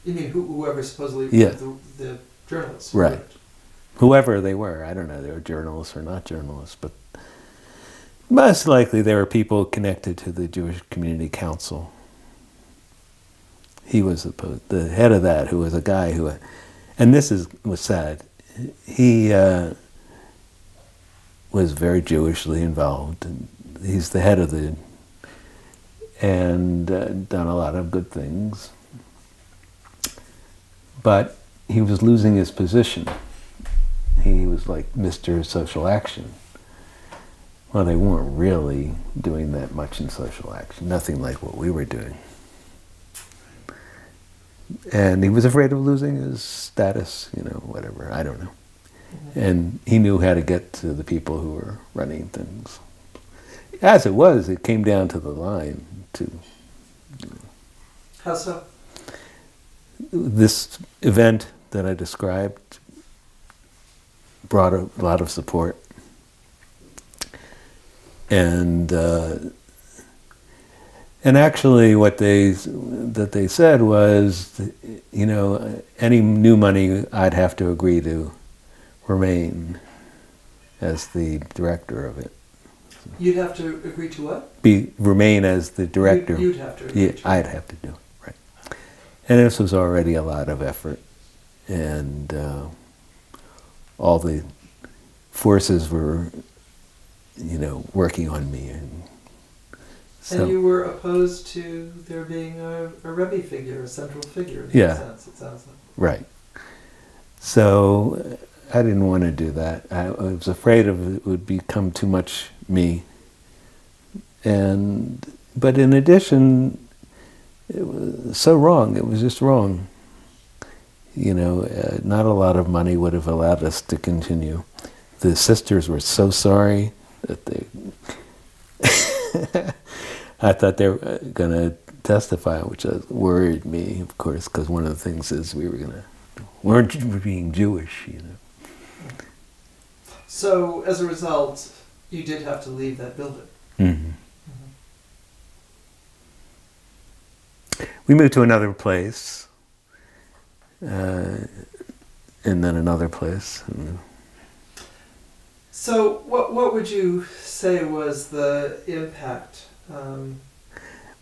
you mean who, whoever supposedly yeah. the, the journalists? Right. Whoever they were, I don't know. They were journalists or not journalists, but most likely they were people connected to the Jewish Community Council. He was the head of that, who was a guy who, and this is was sad. He uh, was very Jewishly involved, and he's the head of the, and uh, done a lot of good things but he was losing his position. He was like Mr. Social Action. Well, they weren't really doing that much in social action, nothing like what we were doing. And he was afraid of losing his status, you know, whatever, I don't know. And he knew how to get to the people who were running things. As it was, it came down to the line to. You know. How so? This event that I described brought a lot of support. And uh, and actually, what they that they said was, you know, any new money I'd have to agree to remain as the director of it. You'd have to agree to what? Be remain as the director. You'd, have to. yeah, I'd have to do. And this was already a lot of effort. And uh, all the forces were, you know, working on me. And, so, and you were opposed to there being a, a Rebbe figure, a central figure, in yeah, sense, it sounds like. Right. So I didn't want to do that. I, I was afraid of it would become too much me. And but in addition, it was so wrong. It was just wrong. You know, uh, not a lot of money would have allowed us to continue. The sisters were so sorry that they. I thought they were going to testify, which worried me, of course, because one of the things is we were going to weren't being Jewish, you know. So as a result, you did have to leave that building. Mm-hmm. We moved to another place, uh, and then another place. So, what what would you say was the impact um,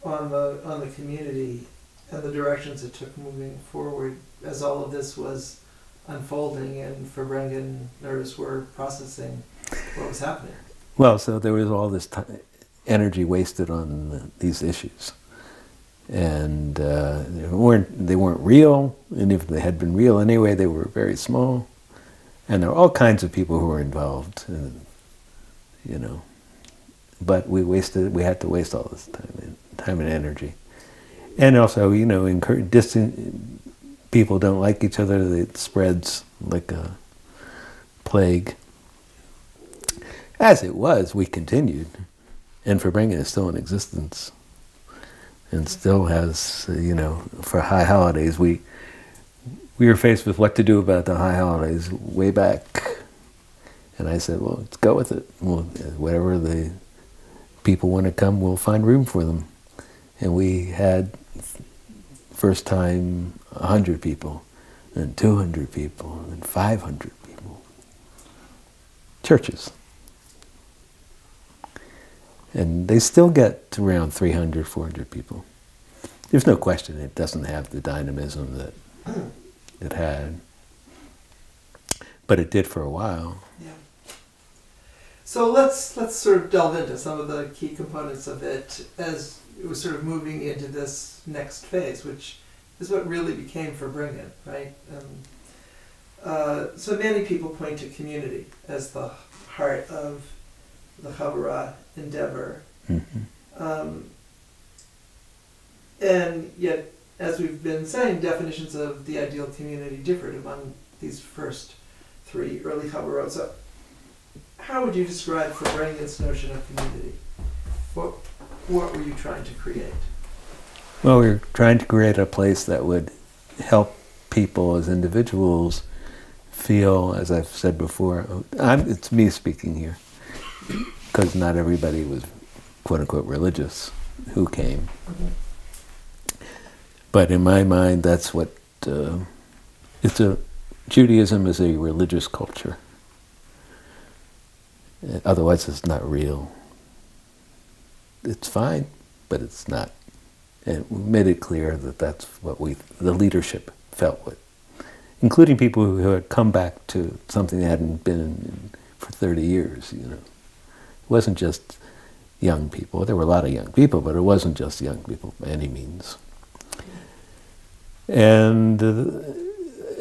on the on the community and the directions it took moving forward as all of this was unfolding and Farbrengen-ners were processing what was happening? Well, so there was all this time, energy wasted on the, these issues and uh, they weren't they weren't real, and if they had been real anyway, they were very small, and there were all kinds of people who were involved, and, you know, but we wasted we had to waste all this time and time and energy, and also you know, distant people don't like each other; it spreads like a plague. As it was, we continued, and Farbrengen is still in existence and still has, uh, you know, for high holidays. We we were faced with what to do about the high holidays way back, and I said, "Well, let's go with it. Well, whatever the people want to come, we'll find room for them." And we had first time hundred people, and two hundred people, and five hundred people. Churches and they still get around 300, 400 people. there's no question it doesn't have the dynamism that it had, but it did for a while. Yeah. So let's let's sort of delve into some of the key components of it as it was sort of moving into this next phase, which is what really became Farbrengen, right? Um, uh, so many people point to community as the heart of the Chabura endeavor. Mm-hmm. Um, and yet, as we've been saying, definitions of the ideal community differed among these first three early Chaburot. So, how would you describe Farbrengen's notion of community? What, what were you trying to create? Well, we were trying to create a place that would help people as individuals feel, as I've said before, I'm, it's me speaking here, because not everybody was quote unquote religious who came. But in my mind, that's what uh, it's a Judaism is a religious culture. Otherwise, it's not real. It's fine, but it's not. And we made it clear that that's what we, the leadership, felt with including people who had come back to something they hadn't been in for 30 years, you know. It wasn't just young people. There were a lot of young people, but it wasn't just young people by any means. And, uh,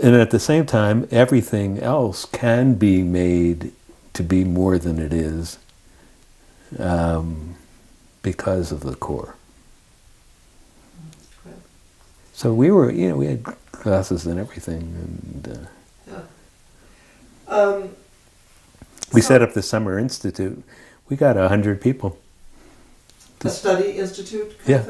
and at the same time, everything else can be made to be more than it is um, because of the core. So we were, you know, we had classes and everything. And uh, yeah. um, we set up the summer institute. We got a hundred people. A study institute yeah,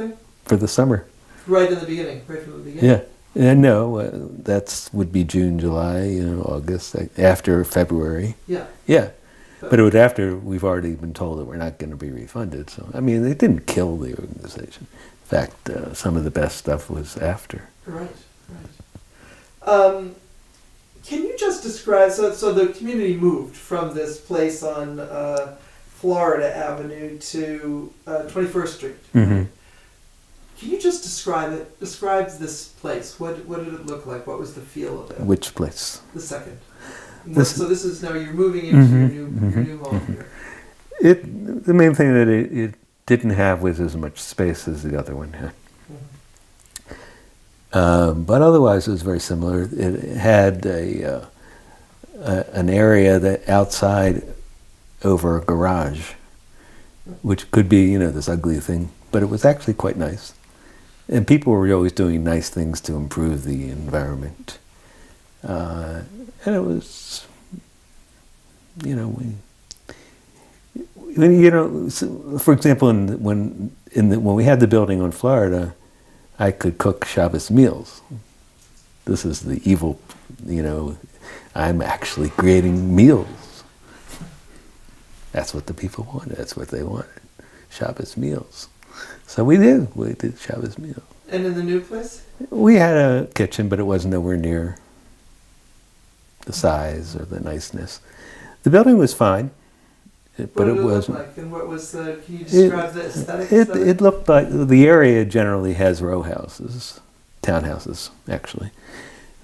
for the summer. Right in the beginning, right from the beginning. Yeah. And no, uh, that's would be June, July, you know, August, after February. Yeah. Yeah. But, but it would after we've already been told that we're not going to be refunded. So I mean, it didn't kill the organization. In fact, uh, some of the best stuff was after. Right. Right. Um, can you just describe? So, so the community moved from this place on uh, Florida Avenue to uh, 21st Street. Mm-hmm. Can you just describe it? Describe this place. What what did it look like? What was the feel of it? Which place? The second. This, so this is now you're moving into mm-hmm, your new mm-hmm, your new home mm-hmm. here. It the main thing that it, it didn't have was as much space as the other one had. Um, but otherwise, it was very similar. It had a, uh, a, an area that outside over a garage, which could be you know this ugly thing, but it was actually quite nice. And people were always doing nice things to improve the environment. Uh, and it was, you know, we, you know, for example, in, when in the, when we had the building on Florida, I could cook Shabbos meals. This is the evil, you know, I'm actually creating meals. That's what the people wanted. That's what they wanted. Shabbos meals. So we did. We did Shabbos meals. And in the new place? We had a kitchen, but it was nowhere near the size or the niceness. The building was fine. It, but it, it wasn't. Like? And what was the? Can you describe it, the aesthetic? It, it looked like the area generally has row houses, townhouses actually.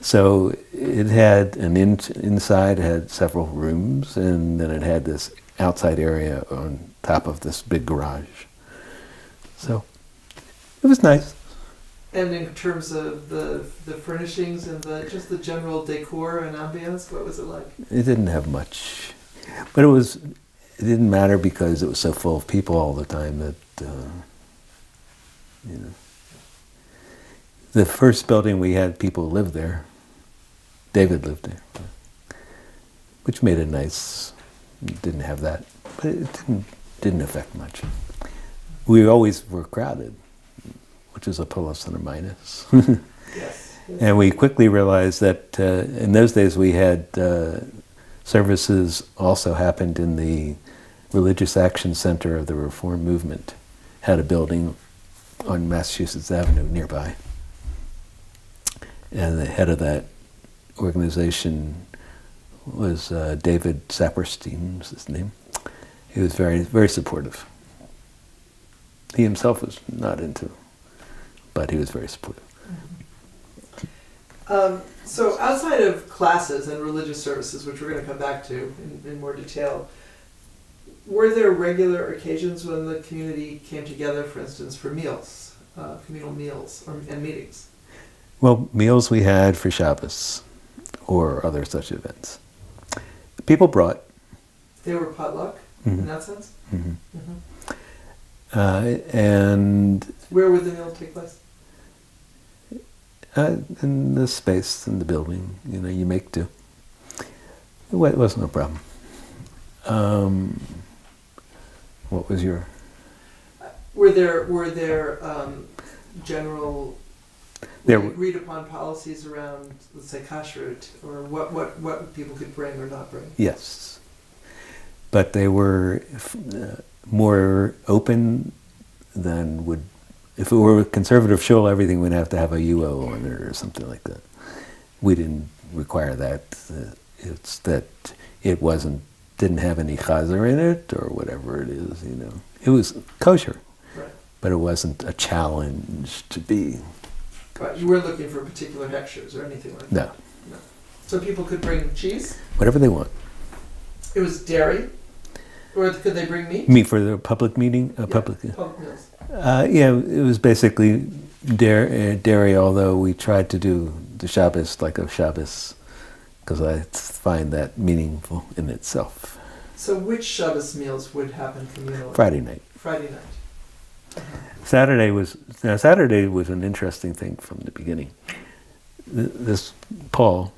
So it had an in, inside had several rooms, and then it had this outside area on top of this big garage. So it was nice. And in terms of the the furnishings and the just the general decor and ambience, what was it like? It didn't have much, but it was it didn't matter because it was so full of people all the time that, uh, you know. The first building we had people live there. David lived there, which made it nice. Didn't have that, but it didn't didn't affect much. We always were crowded, which is a plus and a minus. yes. And we quickly realized that uh, in those days we had uh, services also happened in the Religious Action Center of the Reform Movement had a building on Massachusetts Avenue nearby. And the head of that organization was uh, David Saperstein, was his name. He was very, very supportive. He himself was not into but he was very supportive. Mm-hmm. Um, so outside of classes and religious services, which we're going to come back to in, in more detail, were there regular occasions when the community came together, for instance, for meals, uh, communal meals or, and meetings? Well, meals we had for Shabbos or other such events. People brought. They were potluck mm-hmm. in that sense? Mm-hmm. Mm-hmm. Uh, and. Where would the meal take place? Uh, in the space in the building, you know, you make do. It wasn't a problem. Um, what was your? Were there were there um, general there agreed upon policies around, let's say, kashrut, or what, what, what people could bring or not bring? Yes, but they were uh, more open than would. If it were a conservative shul, everything would have to have a UO on it or something like that. We didn't require that. Uh, it's that it wasn't didn't have any chazer in it or whatever it is, you know. It was kosher, right. but it wasn't a challenge to be. Right. You weren't looking for particular hechshers or anything like no. that? No. So people could bring cheese? Whatever they want. It was dairy? Or could they bring meat? Meat for the public meeting? Uh, yeah, public, public meals. Uh, yeah, it was basically dairy, uh, dairy, although we tried to do the Shabbos like a Shabbos because I find that meaningful in itself. So, which Shabbos meals would happen communally? Friday night. Friday night. Saturday was now Saturday was an interesting thing from the beginning. This Paul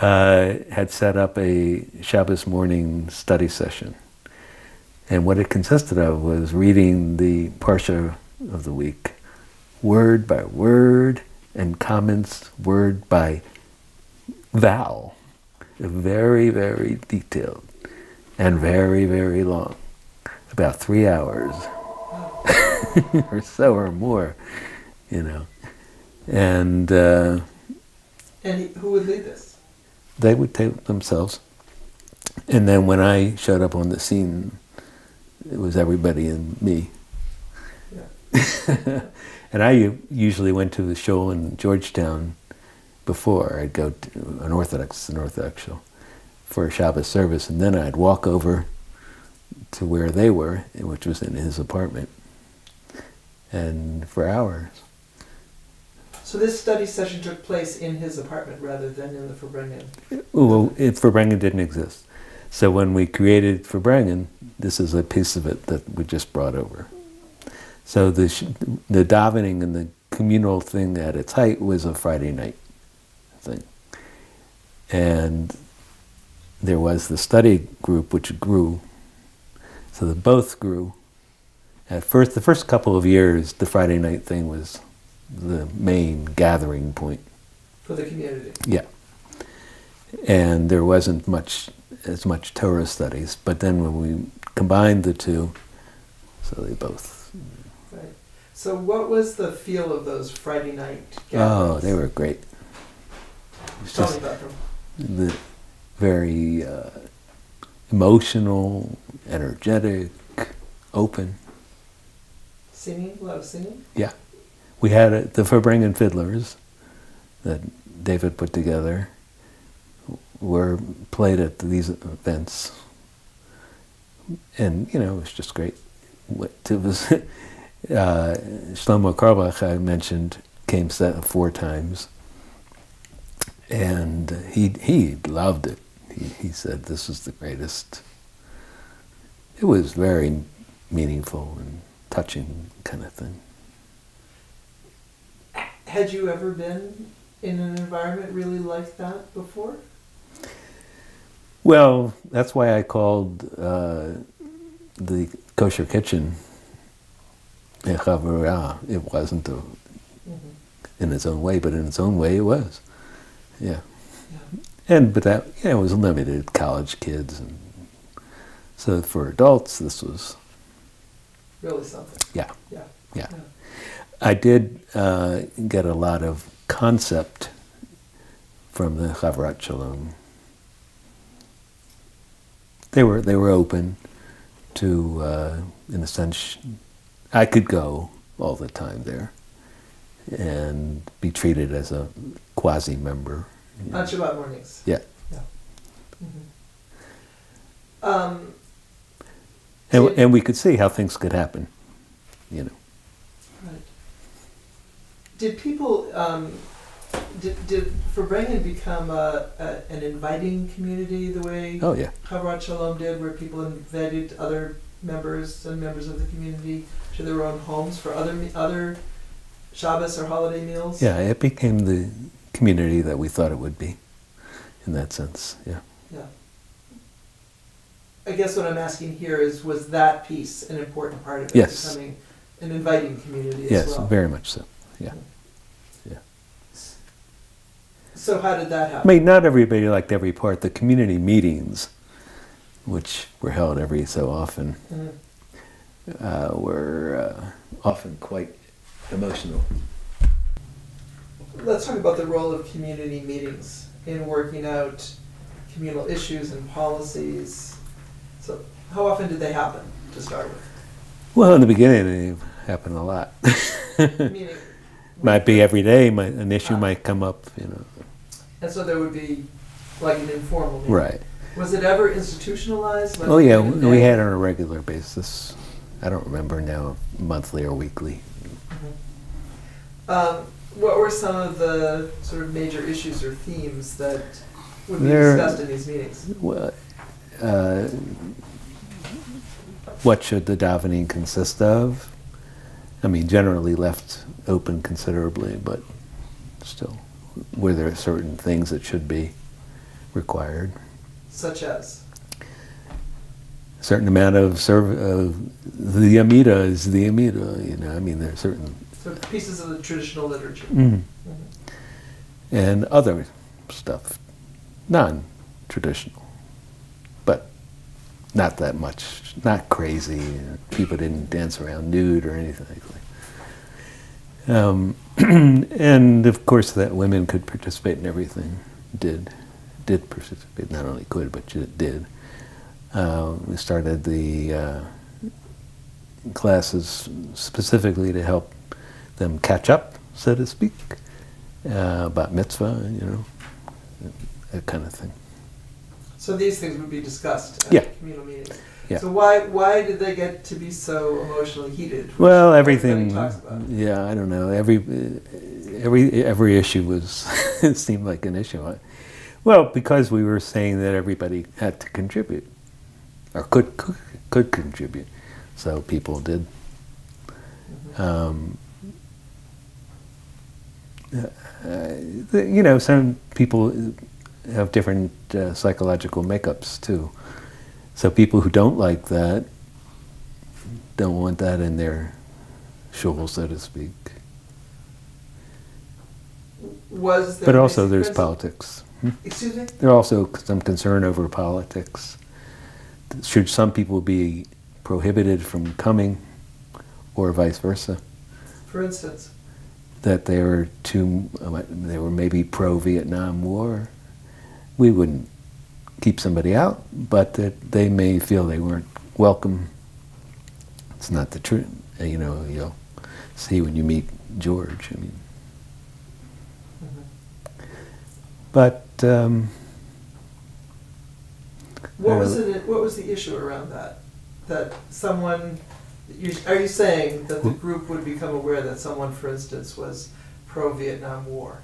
uh, had set up a Shabbos morning study session, and what it consisted of was reading the parsha of the week, word by word, and comments word by vowel, very, very detailed and very, very long, about three hours or so or more, you know. And uh, and who would lead this? They would take themselves. And then when I showed up on the scene, it was everybody and me. Yeah. and I usually went to the shul in Georgetown before. I'd go to an Orthodox, an Orthodox shul for a Shabbos service, and then I'd walk over to where they were, which was in his apartment, and for hours. So this study session took place in his apartment rather than in the Farbrengen? Well, it, Farbrengen didn't exist. So when we created Farbrengen, this is a piece of it that we just brought over. So the, the davening and the communal thing at its height was a Friday night thing. And there was the study group which grew. So the both grew. At first, the first couple of years, the Friday night thing was the main gathering point. For the community? Yeah. And there wasn't much as much Torah studies, but then when we combined the two, so they both. Right. So what was the feel of those Friday night gatherings? Oh, they were great. Tell me about them. The very uh, emotional, energetic, open. Singing, of singing. Yeah, we had a, the Farbrengen Fiddlers that David put together. Were played at these events, and you know it was just great. It was uh, Shlomo Carlebach I mentioned came set four times and he he loved it. He, he said this is the greatest. It was very meaningful and touching kind of thing. Had you ever been in an environment really like that before? Well, that's why I called uh, the kosher kitchen It wasn't a, mm-hmm. in its own way, but in its own way it was. Yeah. yeah. And but that yeah, it was limited college kids and so for adults this was really something. Yeah. Yeah. Yeah. yeah. I did uh, get a lot of concept from the Havurat Shalom. They were they were open to, uh, in a sense, I could go all the time there, and be treated as a quasi member. On Shabbat mornings. Yeah. Yeah. Mm-hmm. Um, and, and we could see how things could happen, you know. Right. Did people, um, did, did Farbrengen become a, a, an inviting community the way oh, yeah. Havurat Shalom did, where people invited other members and members of the community to their own homes for other other Shabbos or holiday meals? Yeah, it became the community that we thought it would be in that sense, yeah. I guess what I'm asking here is was that piece an important part of it yes. becoming an inviting community yes, as well? Yes, very much so, yeah. yeah. So how did that happen? I mean, not everybody liked every part. The community meetings, which were held every so often, mm-hmm. uh, were uh, often quite emotional. Let's talk about the role of community meetings in working out communal issues and policies. So, how often did they happen to start with? Well, in the beginning, they happened a lot. Meaning, might be every day. Might, an issue uh, might come up, you know. And so there would be like an informal meeting. Right. Was it ever institutionalized? Like oh yeah, we had on a regular basis. I don't remember now, monthly or weekly. Mm-hmm. Um, what were some of the sort of major issues or themes that would be there, discussed in these meetings? Well, uh, what should the davening consist of? I mean, generally left open considerably, but still, were there certain things that should be required? Such as? A certain amount of serve, uh, the Amida is the Amida, you know, I mean, there are certain so pieces of the traditional literature. Mm. Mm-hmm. And other stuff, non traditional, not that much, not crazy. People didn't dance around nude or anything like that. Um, and of course, that women could participate in everything, did, did participate, not only could, but did. Uh, we started the uh, classes specifically to help them catch up, so to speak, uh, about mitzvah, you know, that kind of thing. So these things would be discussed at yeah. communal meetings. Yeah. So why why did they get to be so emotionally heated? Well, everything. Yeah, I don't know. Every every every issue was it seemed like an issue. Well, because we were saying that everybody had to contribute, or could could, could contribute, so people did. Mm-hmm. Um, uh, you know, some people have different uh, psychological makeups too. So people who don't like that don't want that in their shul, so to speak. Was but also there's politics. Hmm? Excuse me? There's also some concern over politics. Should some people be prohibited from coming or vice versa? For instance? that they were too, they were maybe pro-Vietnam War. We wouldn't keep somebody out, but that they may feel they weren't welcome. It's not the truth, you know. You'll see when you meet George. I mean, but um, what was it? What was the issue around that? That someone you, are you saying that the group would become aware that someone, for instance, was pro-Vietnam War?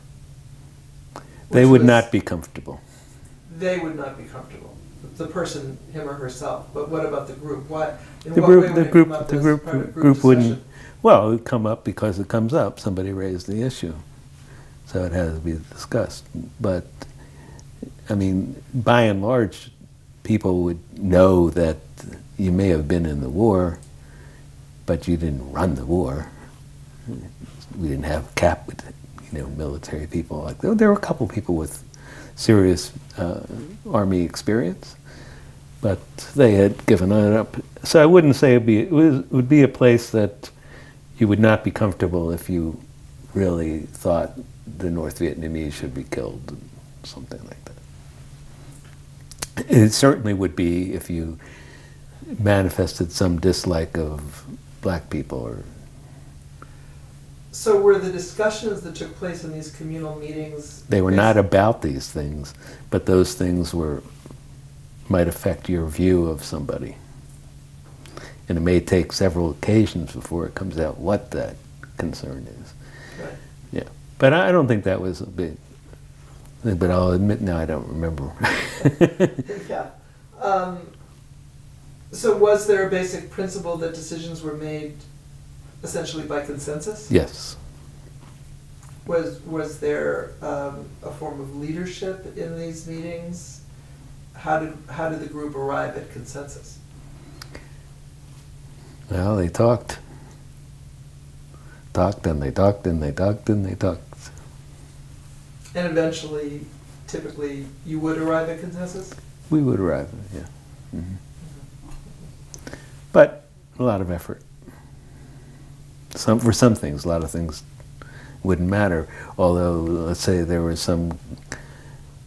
They would not be comfortable. They would not be comfortable. The person, him or herself. But what about the group? What? the group, the group, the group, group, group wouldn't. Well, it would come up because it comes up. Somebody raised the issue, so it has to be discussed. But I mean, by and large, people would know that you may have been in the war but you didn't run the war. We didn't have cap, with you know, military people. Like there were a couple people with serious uh, army experience, but they had given it up. So I wouldn't say it'd be, it, was, it would be a place that you would not be comfortable if you really thought the North Vietnamese should be killed, something like that. It certainly would be if you manifested some dislike of black people or So were the discussions that took place in these communal meetings? They were not about these things, but those things were might affect your view of somebody. And it may take several occasions before it comes out what that concern is. Right. Yeah. But I don't think that was a big but I'll admit now I don't remember. yeah. Um, so was there a basic principle that decisions were made essentially by consensus? Yes. Was was there um, a form of leadership in these meetings? How did how did the group arrive at consensus? Well, they talked, talked and they talked and they talked and they talked. And eventually, typically, you would arrive at consensus. We would arrive, yeah. Mm -hmm. But a lot of effort. Some for some things, a lot of things wouldn't matter. Although, let's say there was some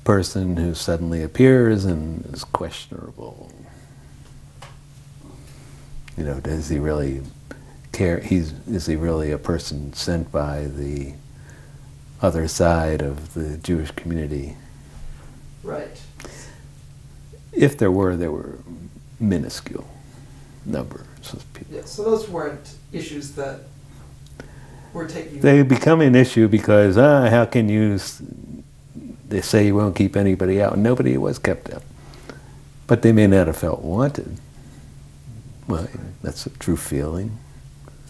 person who suddenly appears and is questionable. You know, does he really care? He's is he really a person sent by the other side of the Jewish community? Right. If there were, there were minuscule numbers of people. Yeah, so those weren't issues that were taking. They become an issue because ah, how can you? They say you won't keep anybody out, and nobody was kept out. But they may not have felt wanted. Well, that's a true feeling.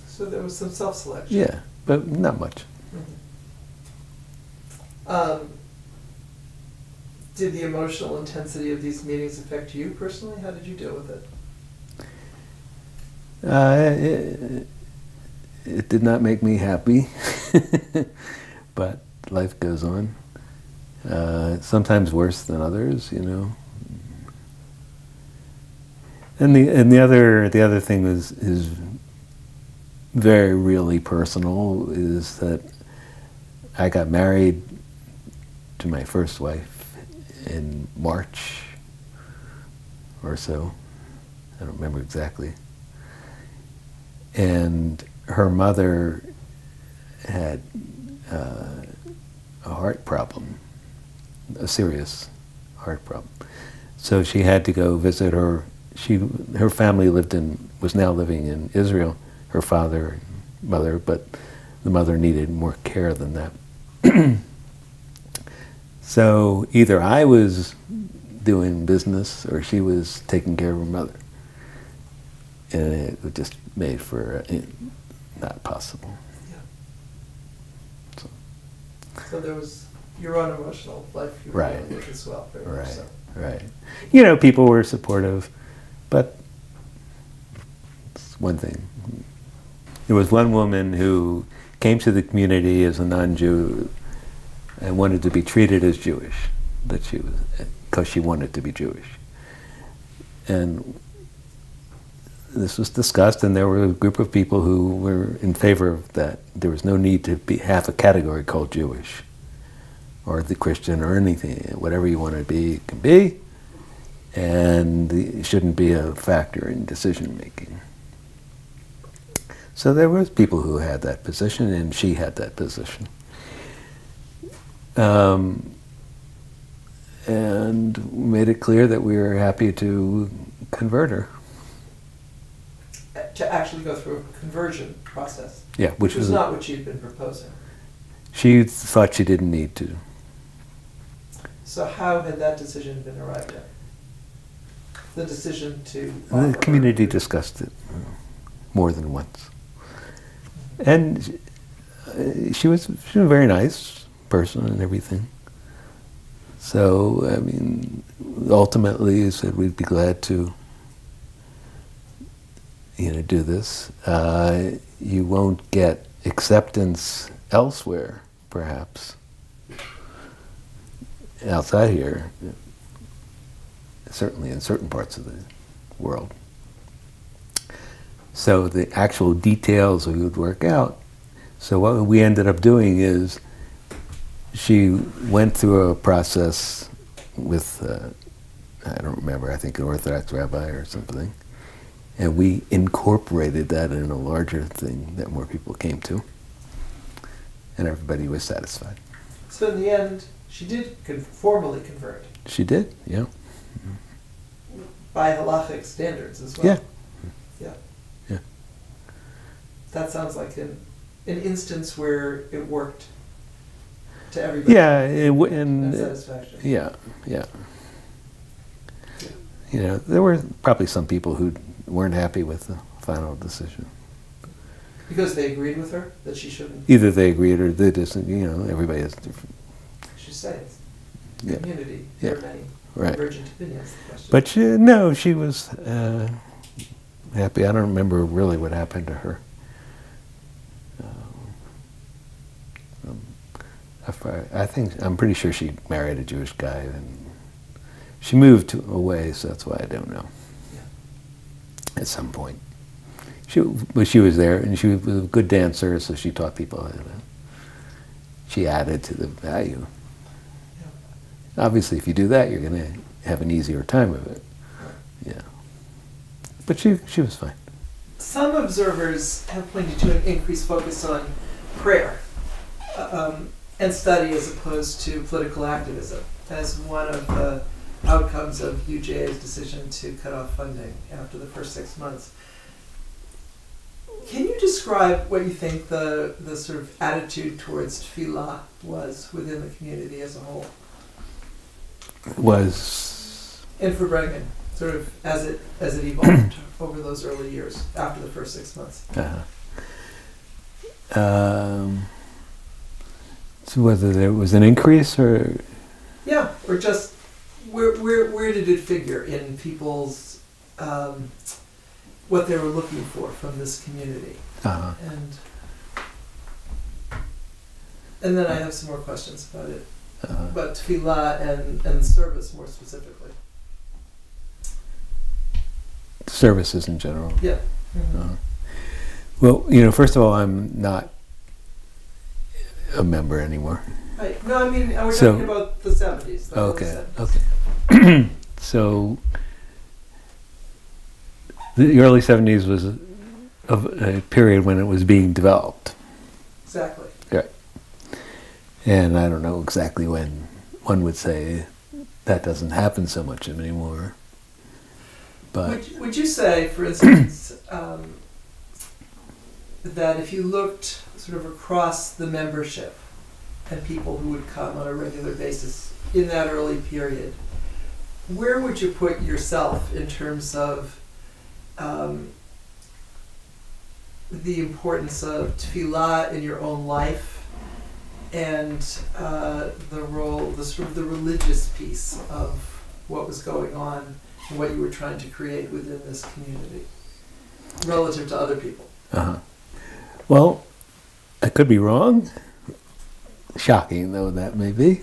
So there was some self-selection. Yeah, but not much. Mm -hmm. um, did the emotional intensity of these meetings affect you personally? How did you deal with it? Uh, it, it, did not make me happy, but life goes on. Uh, sometimes worse than others, you know. And the and the other the other thing is is very really personal is that I got married to my first wife in March or so. I don't remember exactly and her mother had uh, a heart problem, a serious heart problem. So she had to go visit her. She, her family lived in, was now living in Israel. Her father and mother, but the mother needed more care than that. so either I was doing business or she was taking care of her mother and it just made for uh, not possible. Yeah. So. so there was your own emotional life you were right. dealing with as well. right. So. Right. You know, people were supportive, but it's one thing. There was one woman who came to the community as a non-Jew and wanted to be treated as Jewish, that she was because she wanted to be Jewish. And this was discussed, and there were a group of people who were in favor of that. There was no need to be, have a category called Jewish or the Christian or anything. Whatever you want to be, it can be, and it shouldn't be a factor in decision making. So there was people who had that position, and she had that position. Um, and made it clear that we were happy to convert her to actually go through a conversion process. Yeah, which, which was, not what she'd been proposing. She thought she didn't need to. So how had that decision been arrived at? The decision to. The community discussed it more than once, and she was she was a very nice person and everything. So I mean, ultimately, said we'd be glad to you know, do this, uh, you won't get acceptance elsewhere, perhaps. Outside here, certainly in certain parts of the world. So the actual details we would work out. So what we ended up doing is she went through a process with, uh, I don't remember, I think an Orthodox rabbi or something, and we incorporated that in a larger thing that more people came to. and everybody was satisfied. So in the end, she did con- formally convert. She did, yeah. By halachic standards as well. Yeah. Yeah. Yeah. That sounds like an, an instance where it worked to everybody. Yeah, it, and satisfaction. yeah, yeah. You know, there were probably some people who weren't happy with the final decision. Because they agreed with her that she shouldn't. Either they agreed or they didn't. You know, everybody has different. She said, Yeah. community. Yeah. There are many Right. divergent opinions. But she, no, she was uh, happy. I don't remember really what happened to her. Um, I think I'm pretty sure she married a Jewish guy, and she moved away. So that's why I don't know. At some point, she but she was there, and she was a good dancer, so she taught people. She added to the value. Obviously, if you do that, you're going to have an easier time of it. Yeah. But she she was fine. Some observers have pointed to an increased focus on prayer uh, um, and study as opposed to political activism as one of the outcomes of UJA's decision to cut off funding after the first six months. Can you describe what you think the, the sort of attitude towards tefillah was within the community as a whole? Was And Farbrengen, sort of as it as it evolved over those early years after the first six months. uh, um, so whether there was an increase or Yeah, or just where where where did it figure in people's um, what they were looking for from this community? uh, And and then I have some more questions about it, uh, about tefillah and and service more specifically. services in general. Yeah. Uh, well, you know, first of all, I'm not a member anymore. Right. No, I mean we're So- talking about the seventies. Okay, okay. so the early 70s was a, a period when it was being developed. Exactly. Right. And I don't know exactly when one would say that doesn't happen so much anymore. But Would, would you say, for instance, um, that if you looked sort of across the membership and people who would come on a regular basis in that early period, where would you put yourself in terms of um, the importance of tefillah in your own life and uh, the role, the sort of the religious piece of what was going on and what you were trying to create within this community relative to other people. Uh-huh. Well, I could be wrong. Shocking though that may be.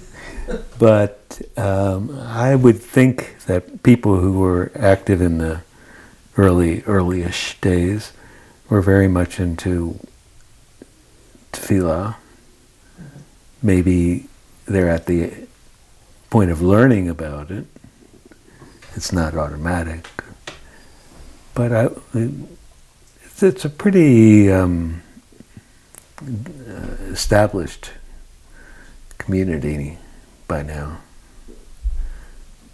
but um, I would think that people who were active in the early, earlyish days were very much into tefillah. Maybe they're at the point of learning about it. It's not automatic. But I, it's, it's a pretty um, established community by now.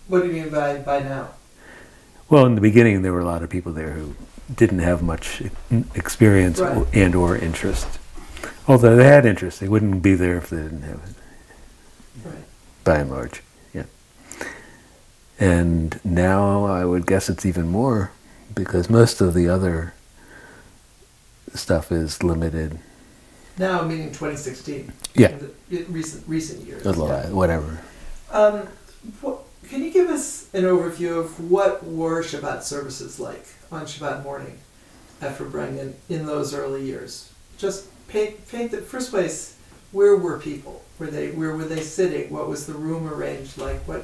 What do you mean by by now? Well, in the beginning, there were a lot of people there who didn't have much experience Right. and or interest. Although they had interest, they wouldn't be there if they didn't have it. Right. By and large, yeah. And now I would guess it's even more because most of the other stuff is limited. Now, meaning 2016. Yeah. In the in recent recent years. A lot, whatever. Um, what, can you give us an overview of what were Shabbat services like on Shabbat morning at Farbrengen in those early years? Just paint, paint the first place. Where were people? Were they where were they sitting? What was the room arranged like? What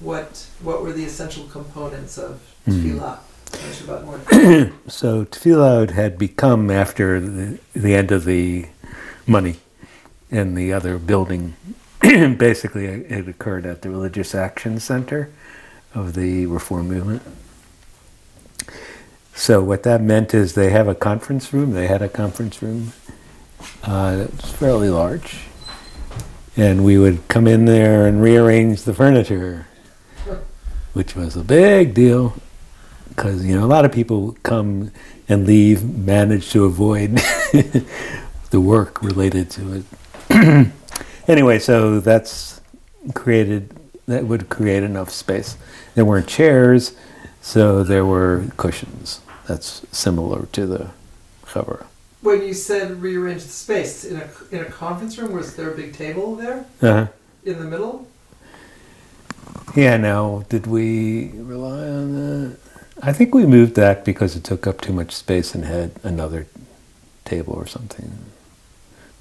what what were the essential components of Mhm. tefillah on Shabbat morning? So tefillah had become after the, the end of the money and the other building. Basically, it occurred at the Religious Action Center of the Reform Movement. So what that meant is they have a conference room. They had a conference room, Uh, was fairly large. And we would come in there and rearrange the furniture, which was a big deal because, you know, a lot of people come and leave, manage to avoid the work related to it. anyway, so that's created, that would create enough space. There weren't chairs, so there were cushions. That's similar to the cover. When you said rearrange the space in a in a conference room, was there a big table there uh-huh. in the middle? Yeah. Now, did we rely on that? I think we moved that because it took up too much space and had another table or something.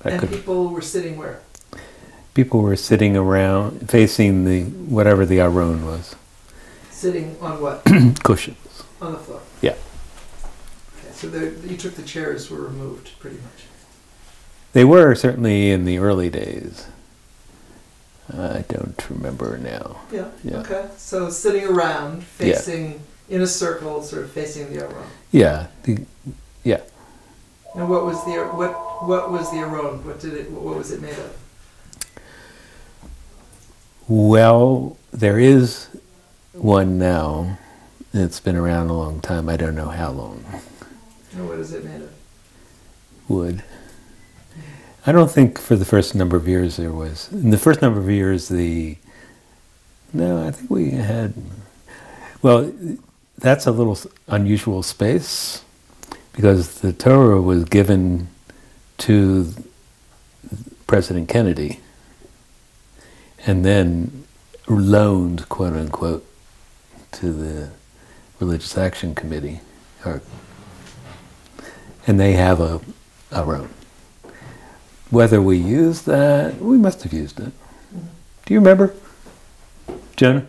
and could, people were sitting where? People were sitting around, facing the whatever the aron was. Sitting on what? Cushions. On the floor. Yeah. So the, you took the chairs were removed pretty much. They were certainly in the early days. I don't remember now. Yeah. yeah. Okay. So sitting around, facing yeah. In a circle, sort of facing the aron. Yeah. The, yeah. And what was the what what was the aron? What did it? What was it made of? Well, there is one now. It's been around a long time. I don't know how long. And what is it made of? Wood. I don't think for the first number of years there was. In the first number of years, the. No, I think we had. Well, that's a little unusual space because the Torah was given to President Kennedy and then loaned, quote unquote, to the Religious Action Committee, or and they have a, aron. Whether we used that, we must have used it. Do you remember, Jonah?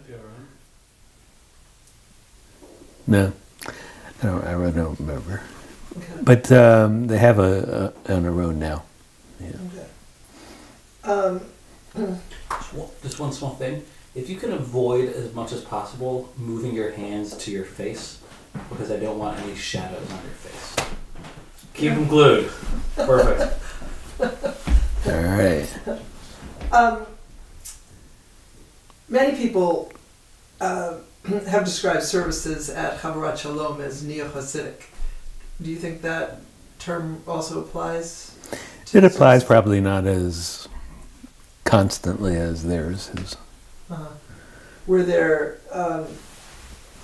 No, I don't. I really don't remember. Okay. But um, they have a, a an aron now. Yeah. Okay. Um, just one small thing. If you can avoid as much as possible moving your hands to your face, because I don't want any shadows on your face. Keep them glued. Perfect. All right. Um, many people uh, have described services at Havurat Shalom as neo-Hasidic. Do you think that term also applies? it applies service? probably not as constantly as theirs is. Uh-huh. Were there um,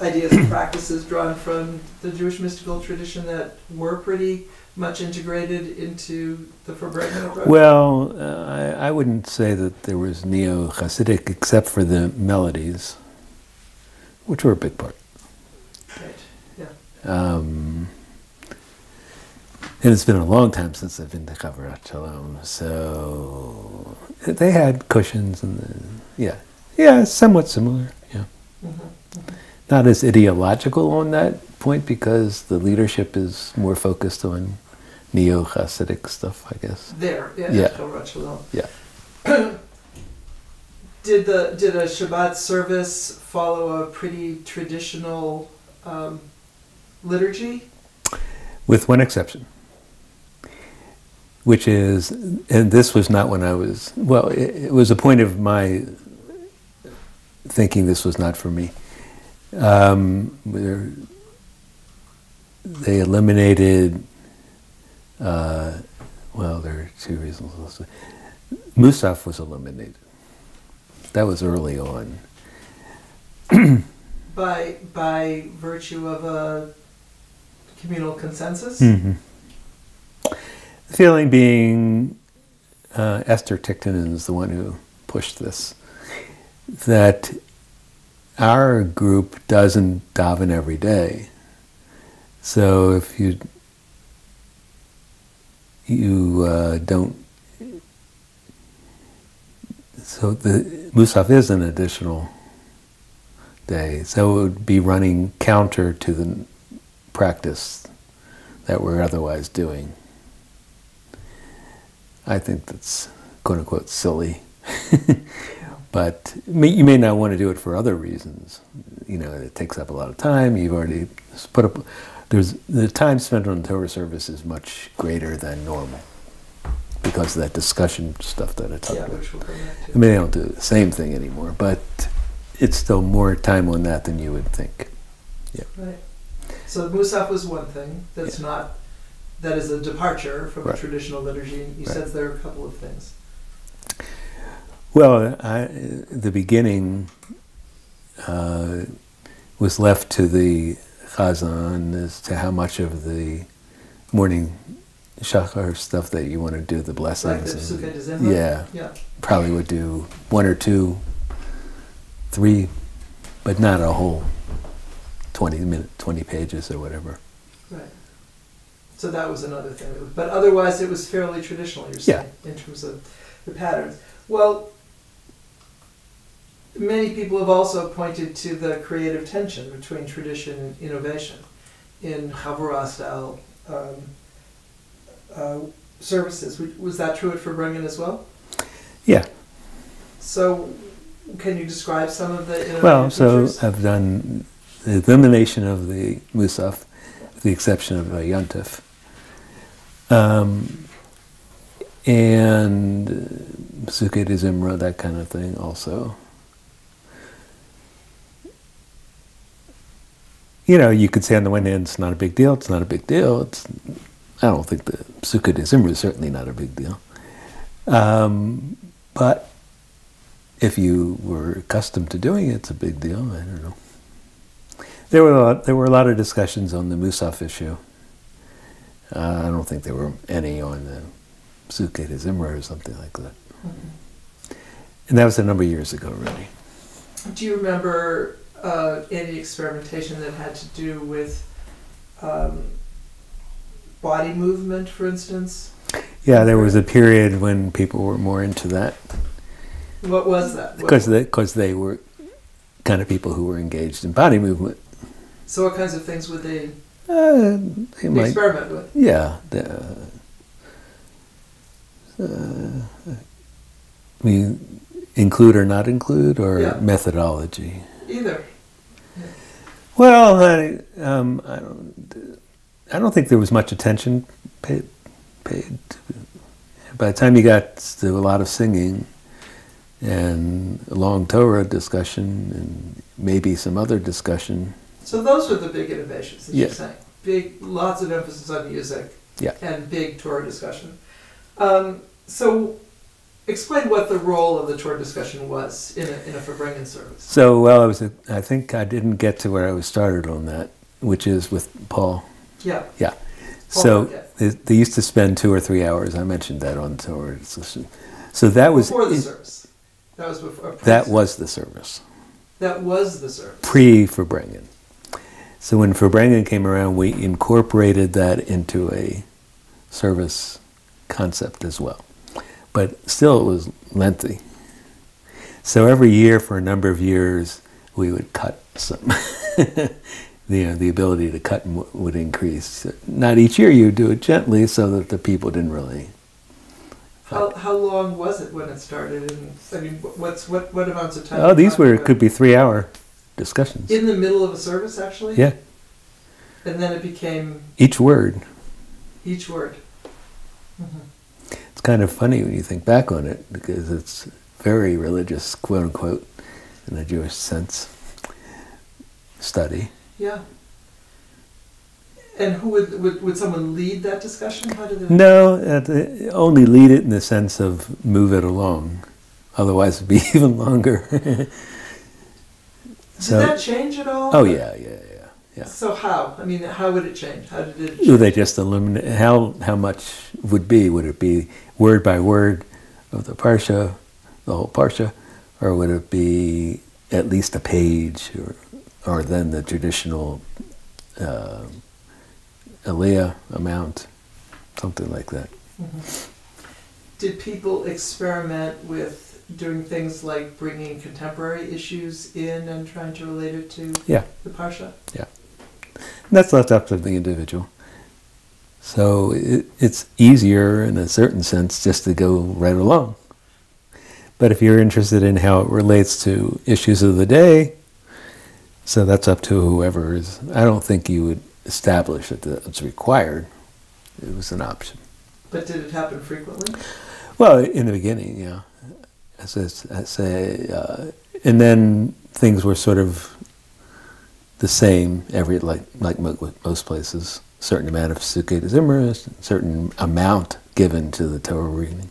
ideas and practices drawn from the Jewish mystical tradition that were pretty much integrated into the Farbrengen approach? Well, uh, I, I, wouldn't say that there was neo Hasidic except for the melodies, which were a big part. Right, yeah. Um, and it's been a long time since I've been to Havurat Shalom, so they had cushions and the, yeah, yeah, somewhat similar, yeah. Mm-hmm, mm-hmm. Not as ideological on that point because the leadership is more focused on neo Hasidic stuff, I guess. There, yeah, yeah. yeah. did the did a Shabbat service follow a pretty traditional um, liturgy? With one exception, which is, and this was not when I was well. It, it was a point of my thinking this was not for me. Um, they eliminated, uh, well, there are two reasons. Musaf was eliminated. That was early on. by, by virtue of a communal consensus? Mm-hmm. The feeling being uh, Esther Ticktin is the one who pushed this, that our group doesn't daven every day. So if you you uh, don't, so the Musaf is an additional day, so it would be running counter to the practice that we're otherwise doing. I think that's quote unquote silly. but you may not want to do it for other reasons. You know, it takes up a lot of time. You've already put up there's the time spent on Torah service is much greater than normal. Because of that discussion stuff that I talked yeah, about. Which we'll come back to. I mean, they don't do the same thing anymore, but it's still more time on that than you would think. Yeah. Right. So Musaf was one thing that's yeah. not that is a departure from right. traditional liturgy. You right. said there are a couple of things. Well, I, the beginning uh, was left to the chazan as to how much of the morning shachar stuff that you want to do, the blessings. Like the yeah, yeah. Probably would do one or two, three, but not a whole 20 minute, 20 pages or whatever. Right. So that was another thing. But otherwise, it was fairly traditional, you're saying, yeah. in terms of the patterns. Well, many people have also pointed to the creative tension between tradition and innovation in Chavurah style um, uh, services. Was that true at Farbrengen as well? Yeah. So, can you describe some of the Well, so features? I've done the elimination of the Musaf, with the exception of uh, Yontif. Um, and Psukei Dezimra, that kind of thing also. You know, you could say on the one hand, it's not a big deal, it's not a big deal. It's, I don't think the Psukei Dezimra is certainly not a big deal. Um, but if you were accustomed to doing it, it's a big deal. I don't know. There were a lot, there were a lot of discussions on the Musaf issue. Uh, I don't think there were any on the Sukkot or something like that. Mm-hmm. And that was a number of years ago already. Do you remember uh, any experimentation that had to do with um, body movement, for instance? Yeah, there was a period when people were more into that. What was that? Because they, cause they were kind of people who were engaged in body movement. So, what kinds of things would they, uh, they might, experiment with? Yeah. The, uh, I mean, include or not include, or yeah. methodology? Either. Well, I, um, I don't. I don't think there was much attention paid. paid By the time you got to a lot of singing and a long Torah discussion and maybe some other discussion. So those were the big innovations that yeah. you're saying. Big, lots of emphasis on music. Yeah. And big Torah discussion. Um, so explain what the role of the Torah discussion was in a, in a Farbrengen service. So, well, I was, I think I didn't get to where I was started on that, which is with Paul. Yeah. Yeah. so they, they, used to spend two or three hours. I mentioned that on Torah. So that was before the service. That was before. That was the service. That was the service. Pre Farbrengen. So when Farbrengen came around, we incorporated that into a service concept as well. But still, it was lengthy. So every year, for a number of years, we would cut some. the, uh, the ability to cut would increase. Not each year, you do it gently so that the people didn't really. How, how long was it when it started? And I mean, what's what what amounts of time? Oh, these were about? could be three hour discussions. In the middle of a service, actually. Yeah. And then it became. Each word. Each word. Mm-hmm. It's kind of funny when you think back on it because it's very religious, quote unquote, in a Jewish sense, study. Yeah. And who would, would, would someone lead that discussion? How did No, uh, only lead it in the sense of move it along. Otherwise, it'd be even longer. did that change at all? Oh yeah, yeah, yeah, yeah. So how? I mean, how would it change? How did it? Change? They just eliminate how how much would be? Would it be word by word of the parsha, the whole parsha, or would it be at least a page or or then the traditional uh, Aliyah amount, something like that. Mm-hmm. Did people experiment with doing things like bringing contemporary issues in and trying to relate it to yeah. the Parsha? Yeah. That's left up to the individual. So it, it's easier in a certain sense just to go right along. But if you're interested in how it relates to issues of the day, so that's up to whoever is. I don't think you would establish that it's required. It was an option. But did it happen frequently? Well, in the beginning, yeah. As I, say, uh, and then things were sort of the same every like like most places. Certain amount of Psukei Dezimra, certain amount given to the Torah reading.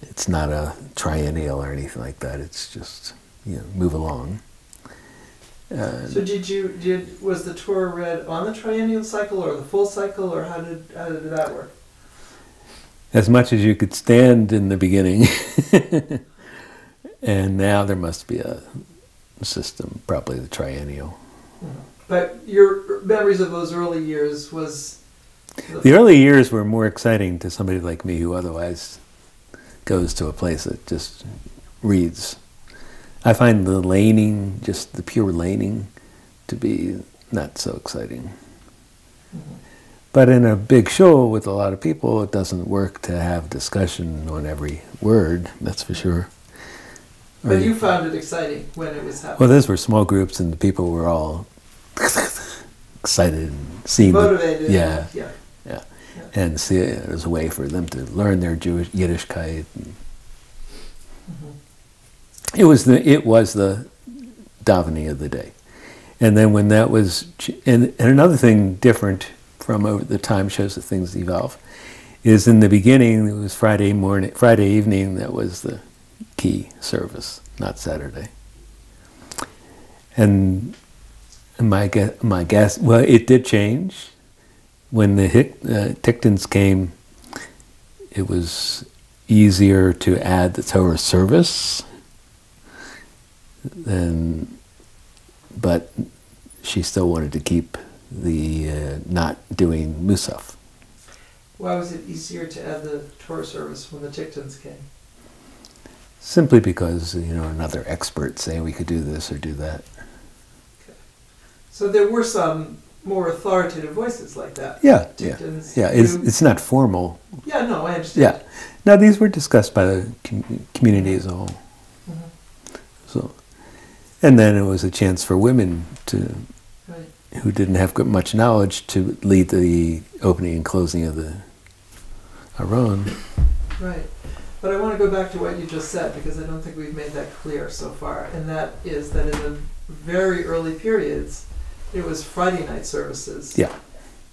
It's not a triennial or anything like that. It's just you know move along. Uh, so did you did was the Torah read on the triennial cycle or the full cycle or how did how did that work? As much as you could stand in the beginning, and now there must be a system, probably the triennial. Mm-hmm. But your memories of those early years was the, the early years were more exciting to somebody like me who otherwise goes to a place that just reads I find the leyning, just the pure leyning, to be not so exciting. But in a big show with a lot of people, it doesn't work to have discussion on every word, that's for sure. But you found it exciting when it was happening. Well, those were small groups, and the people were all excited and seeing motivated. Yeah, yeah, yeah, yeah, and see it as a way for them to learn their Jewish Yiddishkeit. And, it was the it was the davening of the day, and then when that was and, and another thing different from over the time shows that things evolve is in the beginning it was Friday morning Friday evening that was the key service, not Saturday. And my guess, my guess, well, it did change when the Hick, uh, Ticktins came. It was easier to add the Torah service then, but she still wanted to keep the uh, not doing Musaf. Why was it easier to add the Torah service when the Ticktins came? Simply because you know another expert saying we could do this or do that. Okay. So there were some more authoritative voices like that. Yeah, Ticktins, yeah, yeah. It's, it's not formal. Yeah, no, I understand. Yeah, now these were discussed by the com- community as a whole. And then it was a chance for women to, right. who didn't have much knowledge, to lead the opening and closing of the Aron. Right. But I want to go back to what you just said because I don't think we've made that clear so far. And that is that in the very early periods, it was Friday night services. Yeah.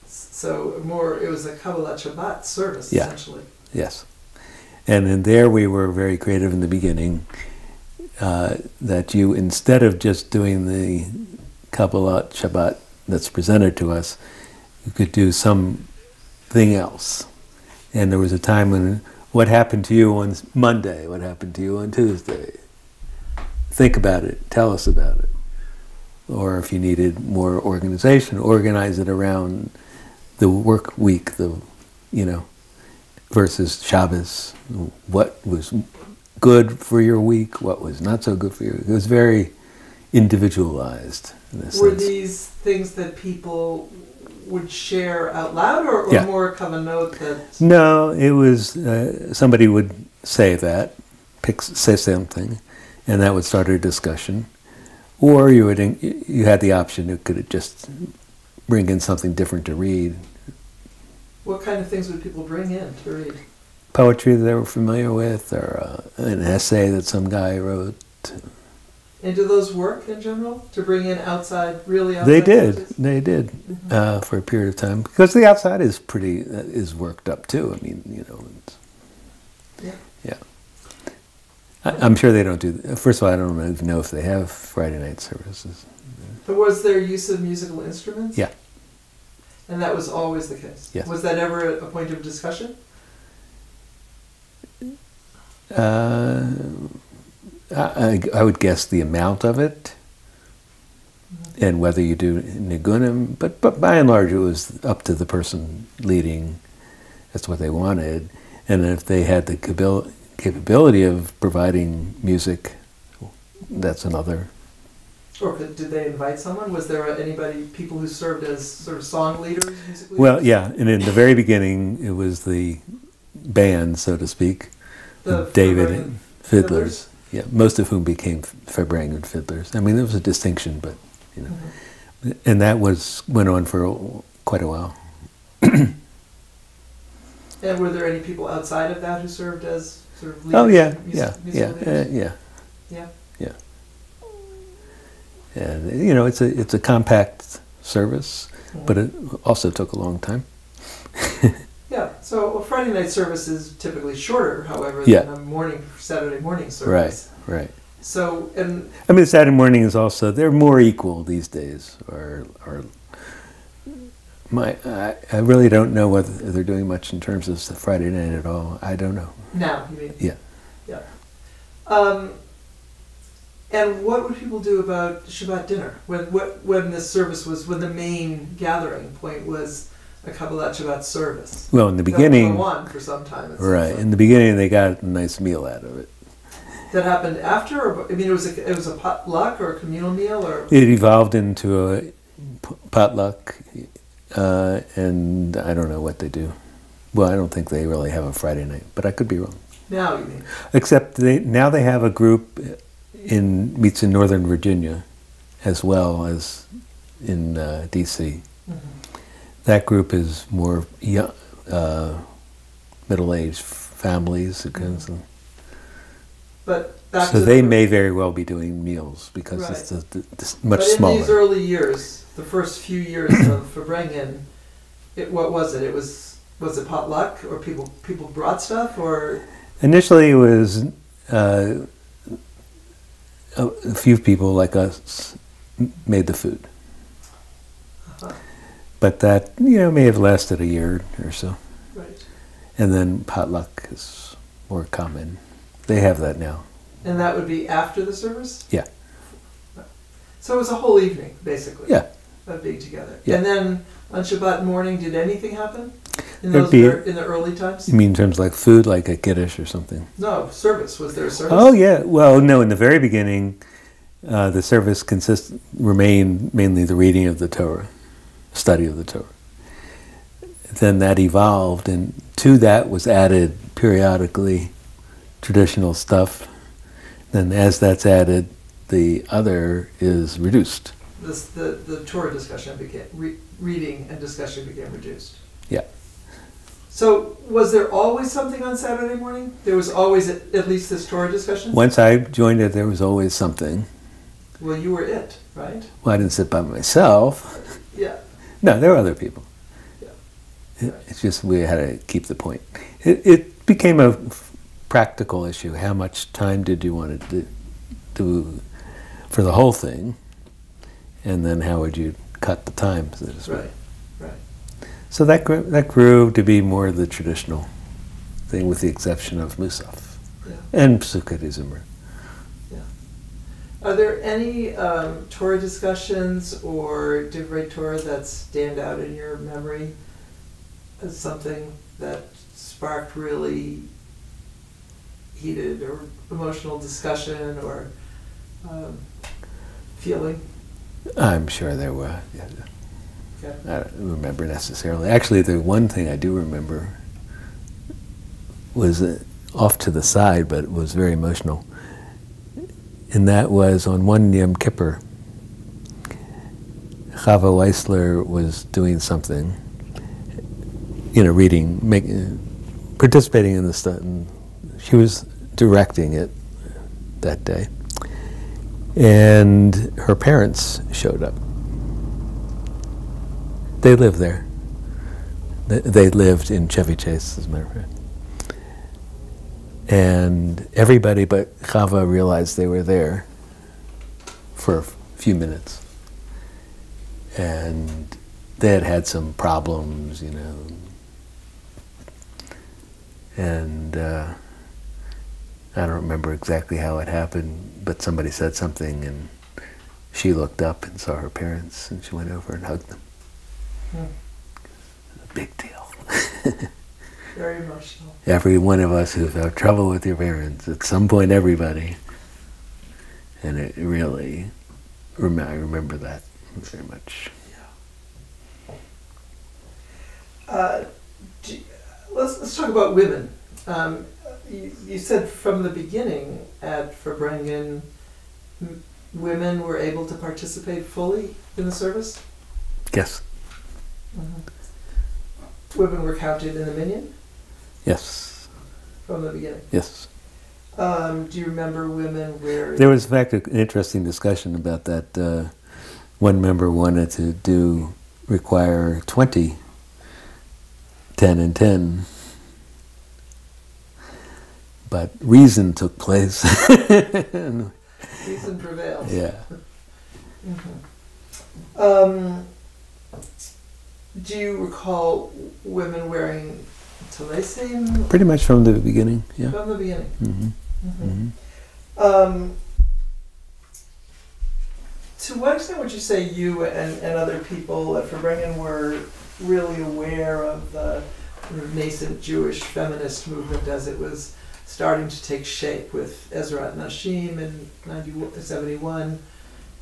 So more, it was a Kabbalat Shabbat service yeah. essentially. Yes. And in there we were very creative in the beginning uh, that you, instead of just doing the Kabbalat Shabbat that's presented to us, you could do something else. And there was a time when, what happened to you on Monday? What happened to you on Tuesday? Think about it. Tell us about it. Or if you needed more organization, organize it around the work week, the, you know, versus Shabbos. What was good for your week, what was not so good for you. It was very individualized. In Were sense. these things that people would share out loud, or, or yeah. more of a note that? No, it was uh, somebody would say that, pick, say something, and that would start a discussion, or you would you had the option to could just bring in something different to read. What kind of things would people bring in to read? Poetry that they were familiar with, or uh, an essay that some guy wrote. And do those work in general to bring in outside, really outside? They did. They did mm-hmm. uh, for a period of time because the outside is pretty uh, is worked up too. I mean, you know. yeah. Yeah. I, am sure they don't do. First of all, I don't even know if they have Friday night services. But was there use of musical instruments? Yeah. And that was always the case. Yes. Was that ever a point of discussion? Uh, I, I, would guess the amount of it mm-hmm. and whether you do nigunim, but, but by and large it was up to the person leading. That's what they wanted. And if they had the capability of providing music, that's another. Or did they invite someone? Was there anybody, people who served as sort of song leaders, leaders? Well, yeah. And in the very beginning, it was the band, so to speak, the David fiddlers. fiddlers. Yeah, most of whom became Farbrengen fiddlers. I mean, there was a distinction, but you know, mm-hmm. and that was went on for quite a while. And were there any people outside of that who served as sort of Oh leaders, yeah, mus- yeah, yeah, uh, yeah, Yeah. yeah. And you know, it's a it's a compact service, but it also took a long time. So a Friday night service is typically shorter, however, Yeah. than a morning, Saturday morning service. Right. right. So, and I mean, Saturday morning is also they're more equal these days, or or my I, I really don't know whether they're doing much in terms of the Friday night at all. I don't know. now, you mean? Yeah. Yeah. Um, and what would people do about Shabbat dinner when what, when this service was when the main gathering point was a Kabbalat Shabbat service? Well, in the beginning, go on for some time. right? In the beginning, they got a nice meal out of it. that happened after, or I mean, it was a it was a potluck or a communal meal, or It evolved into a potluck, uh, and I don't know what they do. Well, I don't think they really have a Friday night, but I could be wrong. now you mean? Except they now they have a group in meets in Northern Virginia, as well as in uh, D.C. That group is more young, uh, middle-aged families. Of- But so they the, may very well be doing meals because it's Right. the, the, the much but in smaller. these early years, the first few years of Farbrengen, it what was it? It was was it potluck or people people brought stuff or Initially, it was uh, a, a few people like us made the food, but that you know may have lasted a year or so, right? and then potluck is more common. They have that now. And that would be after the service. Yeah. So it was a whole evening, basically. Yeah. Of being together. Yeah. And then on Shabbat morning, did anything happen? In There'd those be- ear- in the early times? You mean in terms of like food, like a kiddush or something? No service. Was there a service? Oh yeah. Well, no. In the very beginning, uh, the service consist remained mainly the reading of the Torah, study of the Torah. Then that evolved, and to that was added periodically traditional stuff. Then, as that's added, the other is reduced. This, the the Torah discussion became re- reading and discussion became reduced. Yeah. So was there always something on Saturday morning? There was always at, at least this Torah discussion. Once I joined it, there was always something. Well, you were it, right? Well, I didn't sit by myself. Yeah. No, there were other people. Yeah. It, it's just we had to keep the point. It, it became a f- practical issue. How much time did you want to do, do for the whole thing? And then how would you cut the time, so to speak? Right. Right. So that grew, that grew to be more the traditional thing, with the exception of Musaf Yeah. and Psukei Dezimra. Are there any um, Torah discussions or Divrei Torah that stand out in your memory as something that sparked really heated or emotional discussion or um, feeling? I'm sure there were. Yeah, Okay. I don't remember necessarily. Actually, the one thing I do remember was uh, off to the side, but it was very emotional. And that was on one Yom Kippur. Chava Weissler was doing something, you know, reading, making, participating in the study. She was directing it that day. And her parents showed up they live there. They lived in Chevy Chase, as a matter of fact. And everybody but Chava realized they were there for a few minutes. And they had had some problems, you know. And uh, I don't remember exactly how it happened, but somebody said something, and she looked up and saw her parents, and she went over and hugged them. Hmm. A big deal. Very emotional. Every one of us who's had trouble with your parents, at some point, everybody. And it really, rem- I remember that very much. Uh, do- let's, let's talk about women. Um, you, you said from the beginning at Farbrengen, m- women were able to participate fully in the service. Yes. Women were counted in the minyan. Yes. From the beginning? Yes. Um, do you remember women wearing? There was, in fact, an interesting discussion about that. Uh, one member wanted to do require 20 10 and 10 but reason took place reason prevails yeah mm-hmm. um, do you recall women wearing talcum? Pretty much from the beginning, yeah. From the beginning. Mm-hmm. Mm-hmm. Mm-hmm. Um, to what extent would you say you and, and other people at Farbrengen were really aware of the nascent Jewish feminist movement as it was starting to take shape with Ezrat Nashim in 90, 71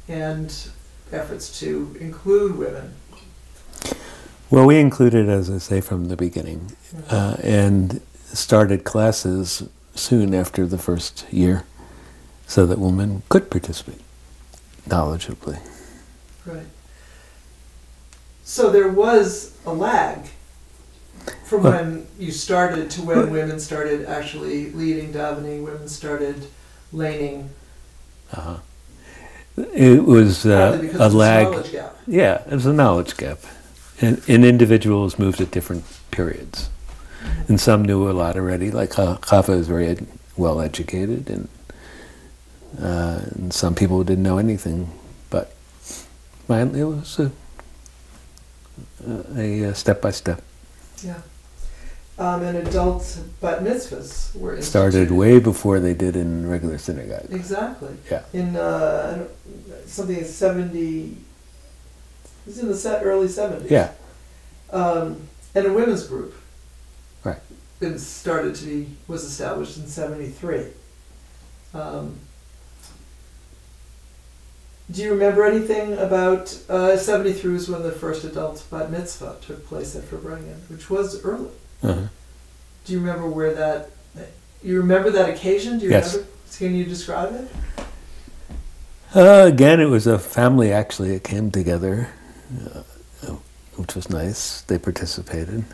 and efforts to include women? Well, we included, as I say, from the beginning, uh, and started classes soon after the first year so that women could participate knowledgeably. Right. So there was a lag from Well- when you started to when women started actually leading davening, women started leyning, Uh-huh. It was uh, a lag. knowledge gap. Yeah, it was a knowledge gap. And, and individuals moved at different periods. And some knew a lot already, like Chava is very ed- well educated, and, uh, and some people didn't know anything. But it was a, a, step by step. Yeah. Um, and adult bat mitzvahs were Started way before they did in regular synagogue. Exactly. Yeah. In uh, something in seventy. It was in the se- early seventies. Yeah, Um, and a women's group. Right. It started to be was established in '73. Um, do you remember anything about uh, '73 was when the first adult bat mitzvah took place at Farbrengen, which was early. uh-huh. Do you remember where that? You remember that occasion? Do you Yes. remember? Can you describe it? Uh, again, it was a family actually that came together, uh, which was nice. They participated.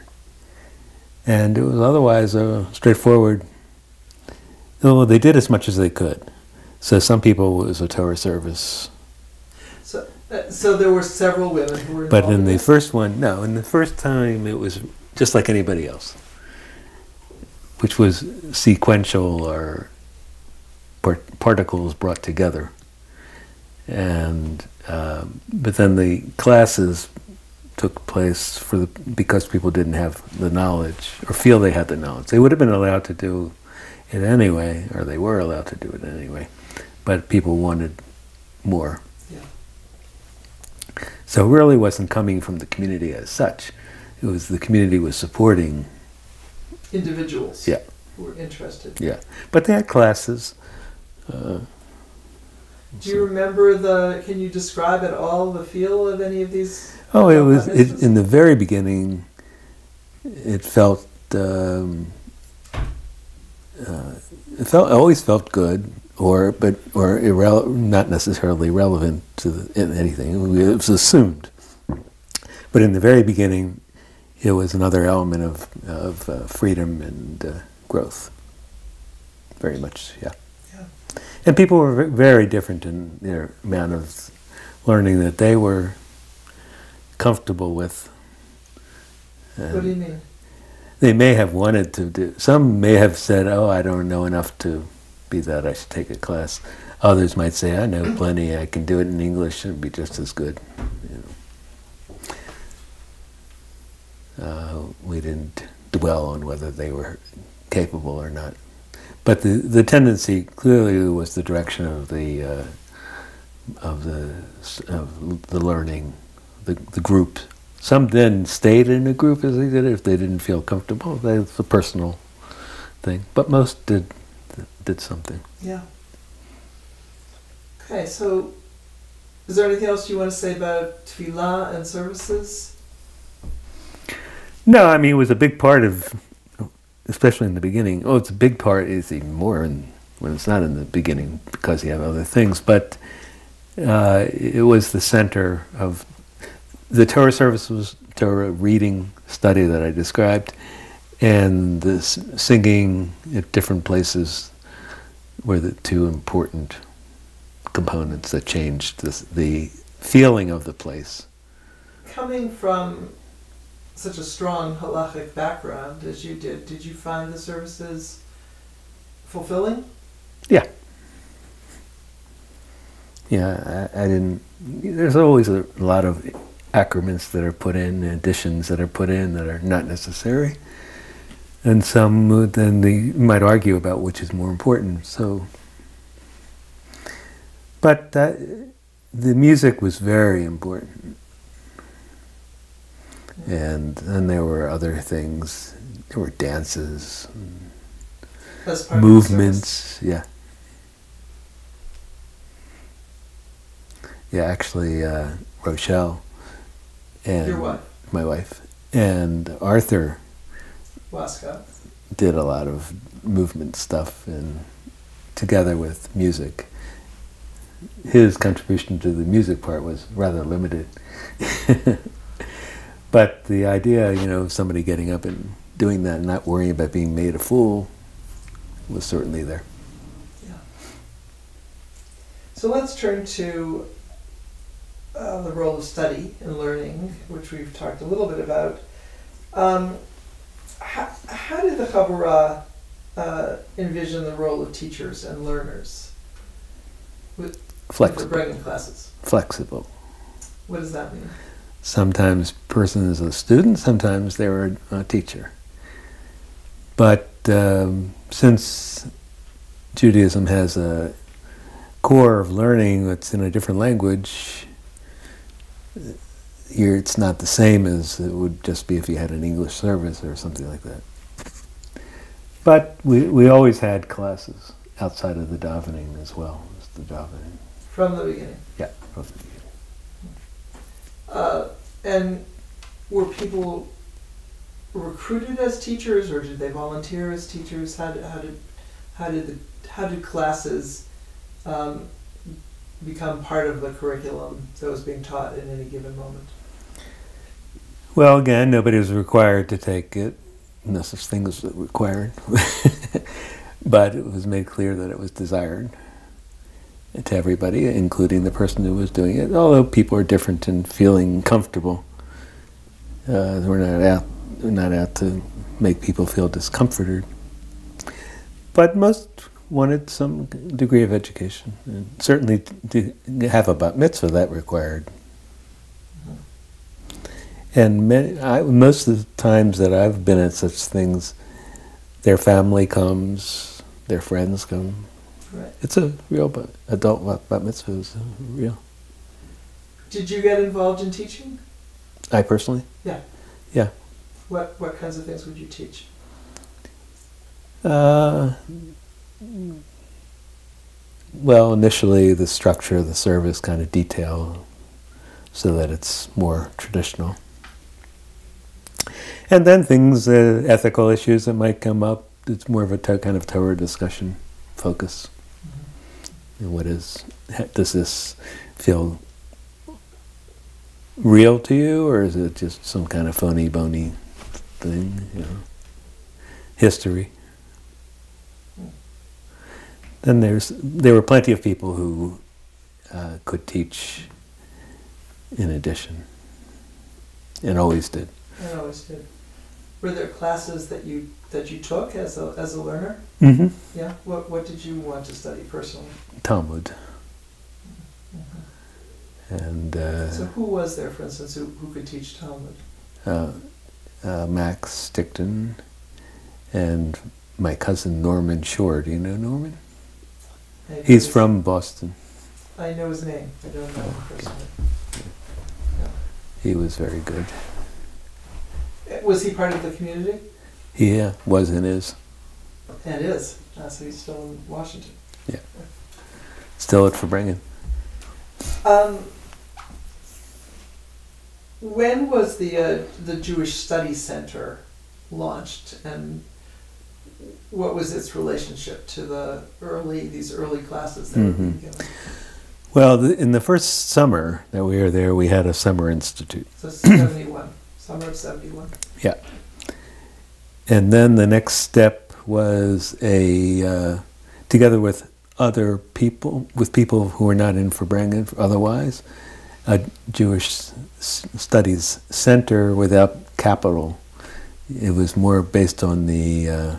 And it was otherwise uh, straightforward. Well, they did as much as they could. So some people it was a Torah service. So, uh, so there were several women who were. But in the first one, no, in the first time it was just like anybody else, which was sequential or part- particles brought together. And um, but then the classes took place for the because people didn't have the knowledge or feel they had the knowledge. They would have been allowed to do it anyway, or they were allowed to do it anyway, but people wanted more. Yeah. So it really wasn't coming from the community as such. It was the community was supporting, individuals. Yeah. Who were interested. yeah. But they had classes. Uh, Do you remember the? Can you describe at all the feel of any of these? oh, it was it, in the very beginning. It felt um, uh, it felt it always felt good, or but or irrele- not necessarily relevant to the, in anything. It was assumed. But in the very beginning, it was another element of of uh, freedom and uh, growth. Very much, yeah. And people were very different in their amount of learning that they were comfortable with. What do you mean? they may have wanted to do. Some may have said, "Oh, I don't know enough to be that. I should take a class." Others might say, "I know plenty. I can do it in English. It'd be just as good." You know. Uh, we didn't dwell on whether they were capable or not, but the the tendency clearly was the direction of the uh, of the of the learning, the the group. Some then stayed in a group as they did if they didn't feel comfortable. That's a personal thing, but most did did something. Yeah. Okay, so is there anything else you want to say about tefillah and services? No, I mean it was a big part of, especially in the beginning. Oh, it's a big part. It's even more in, when it's not in the beginning because you have other things. But uh, it was the center of the Torah service was Torah reading study that I described and the singing at different places were the two important components that changed the feeling of the place. Coming from such a strong halachic background as you did, did you find the services fulfilling? Yeah. Yeah, I, I didn't. There's always a lot of accrements that are put in, additions that are put in that are not necessary, and some then they might argue about which is more important. So, but that, the music was very important, and then there were other things. There were dances, movements. Yeah. Yeah, actually, uh, Rochelle and my wife and Arthur Waskow did a lot of movement stuff and together with music. His contribution to the music part was rather limited. but the idea, you know, of somebody getting up and doing that and not worrying about being made a fool was certainly there. Yeah. So let's turn to uh, the role of study and learning, which we've talked a little bit about. Um, how, how did the Chabura uh, envision the role of teachers and learners with flexible bringing classes? Flexible. What does that mean? Sometimes person is a student, sometimes they were a teacher. But um, since Judaism has a core of learning that's in a different language, it's not the same as it would just be if you had an English service or something like that. But we, we always had classes outside of the davening as well as the davening. From the beginning? Yeah, from the beginning. Uh, and were people recruited as teachers or did they volunteer as teachers? How did, how did, how did, the, how did classes um, become part of the curriculum that was being taught in any given moment? Well, again, nobody was required to take it. No such thing as required. but it was made clear that it was desired to everybody, including the person who was doing it. Although people are different in feeling comfortable, uh, we're not out, we're not out to make people feel discomforted. But most wanted some degree of education, and certainly to have a bat mitzvah that required. And many, I, most of the times that I've been at such things, their family comes, their friends come. Right. It's a real bat, adult bat mitzvah is real. Did you get involved in teaching? I personally? Yeah. Yeah. What what kinds of things would you teach? Uh, well, initially the structure of the service kind of detail so that it's more traditional. And then things, uh, ethical issues that might come up, it's more of a to- kind of Torah discussion focus. What is, does this feel real to you, or is it just some kind of phony, bony thing, you know? History then there's there were plenty of people who uh, could teach in addition, and always did. And always did. Were there classes that you that you took as a as a learner? Mm-hmm. Yeah. What what did you want to study personally? Talmud. Mm-hmm. And uh, so, who was there, for instance, who who could teach Talmud? Uh, uh Max Ticktin, and my cousin Norman Shore. Do you know Norman? He's from Boston. I know his name. I don't know him personally. He was very good. Uh, was he part of the community? Yeah, was and is. And is. Uh, so he's still in Washington. Yeah. Still at Farbrengen. Um, when was the uh, the Jewish Study Center launched, and what was its relationship to the early these early classes that mm-hmm. were being given? Well, the, in the first summer that we were there, we had a summer institute. So seventy one, summer of seventy one. Yeah, and then the next step was a uh, together with other people, with people who were not in Farbrengen otherwise, a Jewish studies center without capital. It was more based on the uh,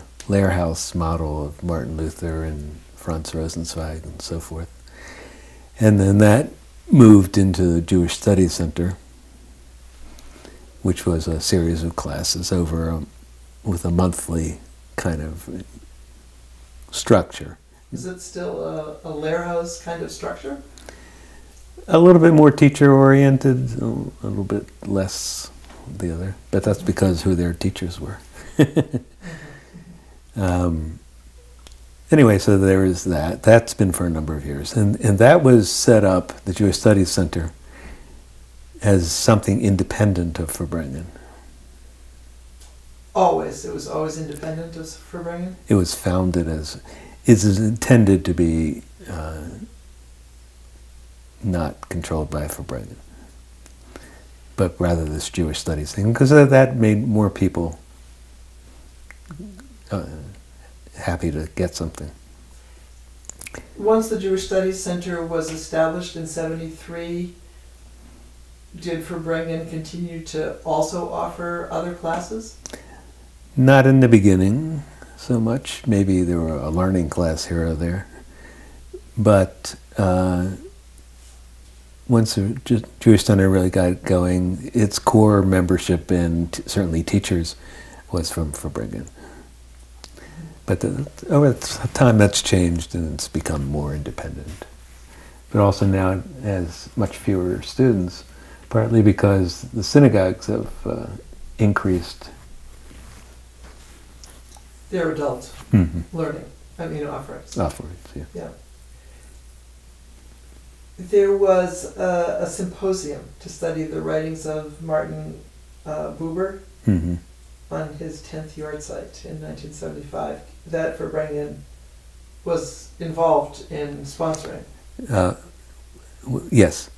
model of Martin Luther and Franz Rosenzweig and so forth. And then that moved into the Jewish Studies Center, which was a series of classes over a, with a monthly kind of structure. Is it still a, a Lehrhaus kind of structure? A little bit more teacher oriented, a little bit less the other, but that's because who their teachers were. um, anyway, so there is that. That's been for a number of years. And, and that was set up, the Jewish Studies Center, as something independent of Farbrengen. Always? It was always independent of Farbrengen? It was founded as is intended to be uh, not controlled by Farbrengen, but rather this Jewish studies thing, because that made more people uh, happy to get something. Once the Jewish Studies Center was established in 73, did Farbrengen continue to also offer other classes? Not in the beginning so much. Maybe there were a learning class here or there. But uh, once the Jewish Center really got going, its core membership and certainly teachers was from Farbrengen. But the, over time that's changed and it's become more independent. But also now it has much fewer students, partly because the synagogues have uh, increased they're adult mm-hmm. learning, I mean, offerings. Offerings, yeah. Yeah. There was a, a symposium to study the writings of Martin uh, Buber mm-hmm. on his 10th yahrzeit in 1975 that for Farbrengen was involved in sponsoring. Uh, w- yes.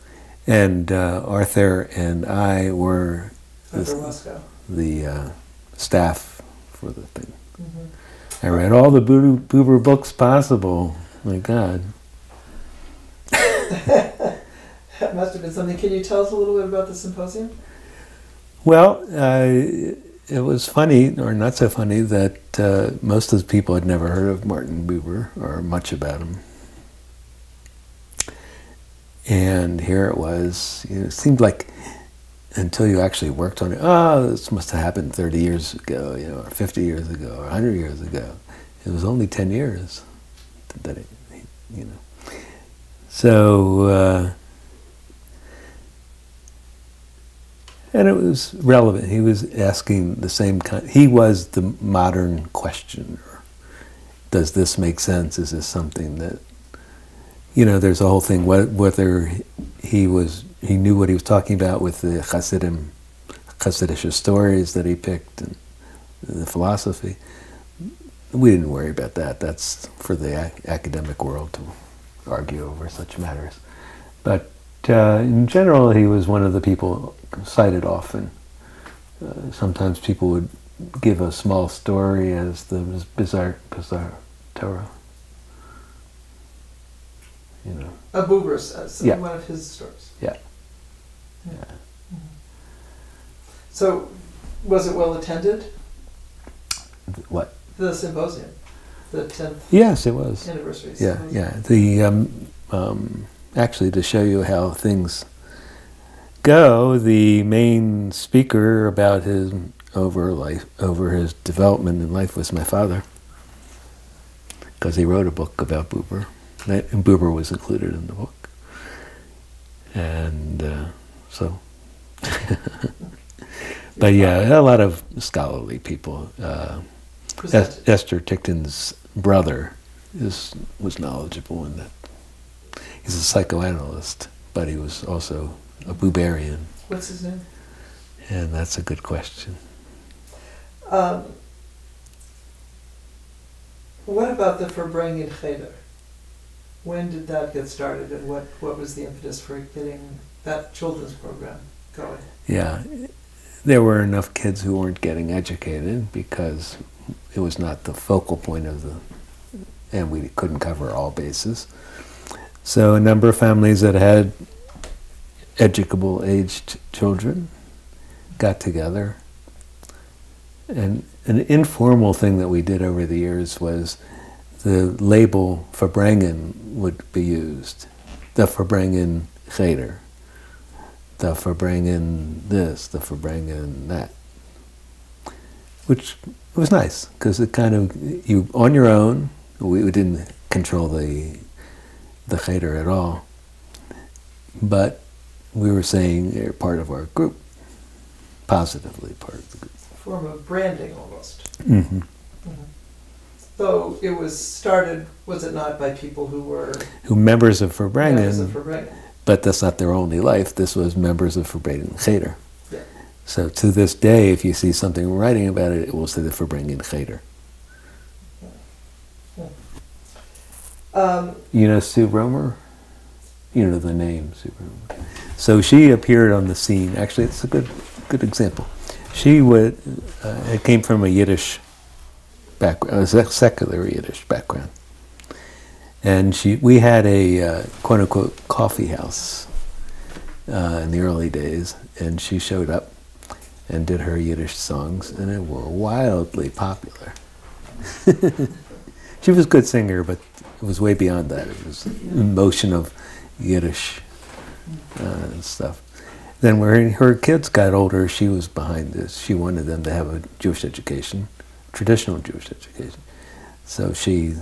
And uh, Arthur and I were the, the uh, staff for the thing. Mm-hmm. I read all the Buber books possible. My God. that must have been something. Can you tell us a little bit about the symposium? Well, uh, it was funny, or not so funny, that uh, most of the people had never heard of Martin Buber or much about him. And here it was. You know, it seemed like until you actually worked on it. Oh, this must have happened 30 years ago, you know, or 50 years ago, or 100 years ago. It was only 10 years that it, you know. So, uh, and it was relevant. He was asking the same kind. He was the modern questioner. Does this make sense? Is this something that, you know? There's a whole thing whether he was he knew what he was talking about with the Hasidim, Hasidic stories that he picked and the philosophy. We didn't worry about that. That's for the academic world to argue over such matters. But uh, in general, he was one of the people cited often. Uh, sometimes people would give a small story as the bizarre, bizarre Torah. You know. A Buber says yeah. one of his stories. Yeah. Yeah. So, was it well attended? What? The symposium, the tenth. Yes, it was. Anniversary. Yeah, symposium. yeah. The um, um, actually to show you how things go, the main speaker about his over life over his development in life was my father, because he wrote a book about Buber, and Buber was included in the book, and. Uh, so, but yeah, a lot of scholarly people. Uh, es- Esther Ticktin's brother is was knowledgeable in that. He's a psychoanalyst, but he was also a Buberian. What's his name? And that's a good question. Um, what about the Farbrengen Cheder? When did that get started, and what, what was the impetus for getting that children's program going? Yeah, there were enough kids who weren't getting educated because it was not the focal point of the, and we couldn't cover all bases. So a number of families that had educable aged children got together. And an informal thing that we did over the years was the label Farbrengen would be used. The Farbrengen Cheder. The Farbrengen this, the Farbrengen that. Which was nice, because it kind of, you on your own, we, we didn't control the, the Cheder at all. But we were saying you're part of our group, positively part of the group. A form of branding almost. Mm-hmm. Mm-hmm. Though it was started, was it not, by people who were who members of Farbrengen, but that's not their only life. This was members of Farbrengen Cheder. Yeah. So to this day, if you see something writing about it, it will say the Farbrengen Cheder. Yeah. Um, you know Sue Romer? You know the name Sue Romer. So she appeared on the scene. Actually, it's a good good example. She would uh, it came from a Yiddish background, a secular Yiddish background. And she, we had a uh, quote unquote coffee house uh, in the early days, and she showed up and did her Yiddish songs, and they were wildly popular. she was a good singer, but it was way beyond that. It was emotion of Yiddish uh, and stuff. Then when her kids got older, she was behind this. She wanted them to have a Jewish education traditional Jewish education. So she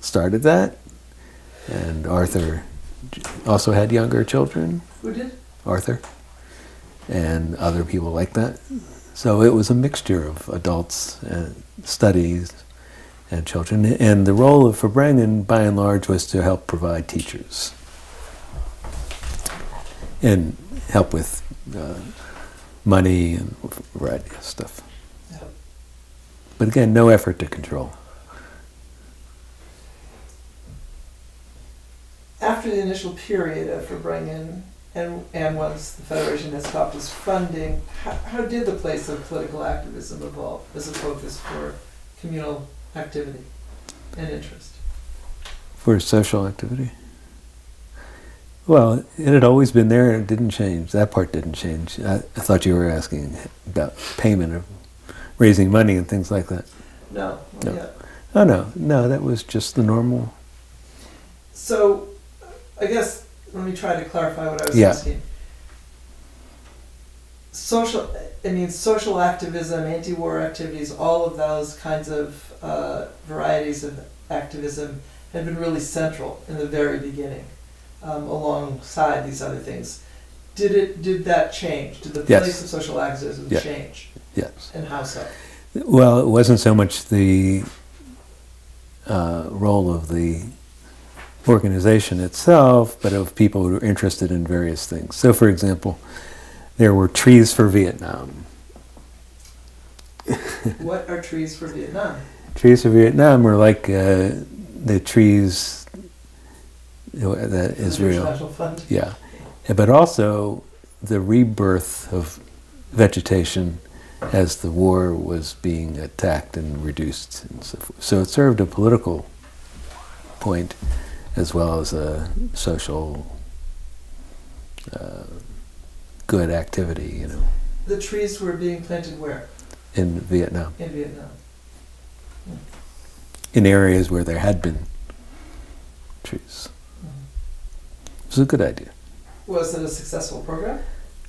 started that, and Arthur also had younger children. Who did? Arthur, and other people like that. So it was a mixture of adults and studies and children. And the role of Farbrengen, by and large, was to help provide teachers and help with uh, money and a variety of stuff. But again, no effort to control. After the initial period of Farbrengen and, and once the Federation has stopped its funding, how, how did the place of political activism evolve as a focus for communal activity and interest? For social activity? Well, it had always been there and it didn't change. That part didn't change. I, I thought you were asking about payment of raising money and things like that. No. No. Oh no, no, that was just the normal. So, I guess let me try to clarify what I was yeah. asking. Social, I mean, social activism, anti-war activities, all of those kinds of uh, varieties of activism had been really central in the very beginning, um, alongside these other things. Did it? Did that change? Did the yes. place of social activism yeah. change? Yes. And how so? Well, it wasn't so much the uh, role of the organization itself, but of people who were interested in various things. So, for example, there were trees for Vietnam. what are trees for Vietnam? Trees for Vietnam were like uh, the trees that Israel. Yeah, but also the rebirth of vegetation as the war was being attacked and reduced and so forth. So it served a political point as well as a social uh, good activity, you know. The trees were being planted where? In Vietnam. In Vietnam. Hmm. In areas where there had been trees. Mm-hmm. It was a good idea. Was it a successful program?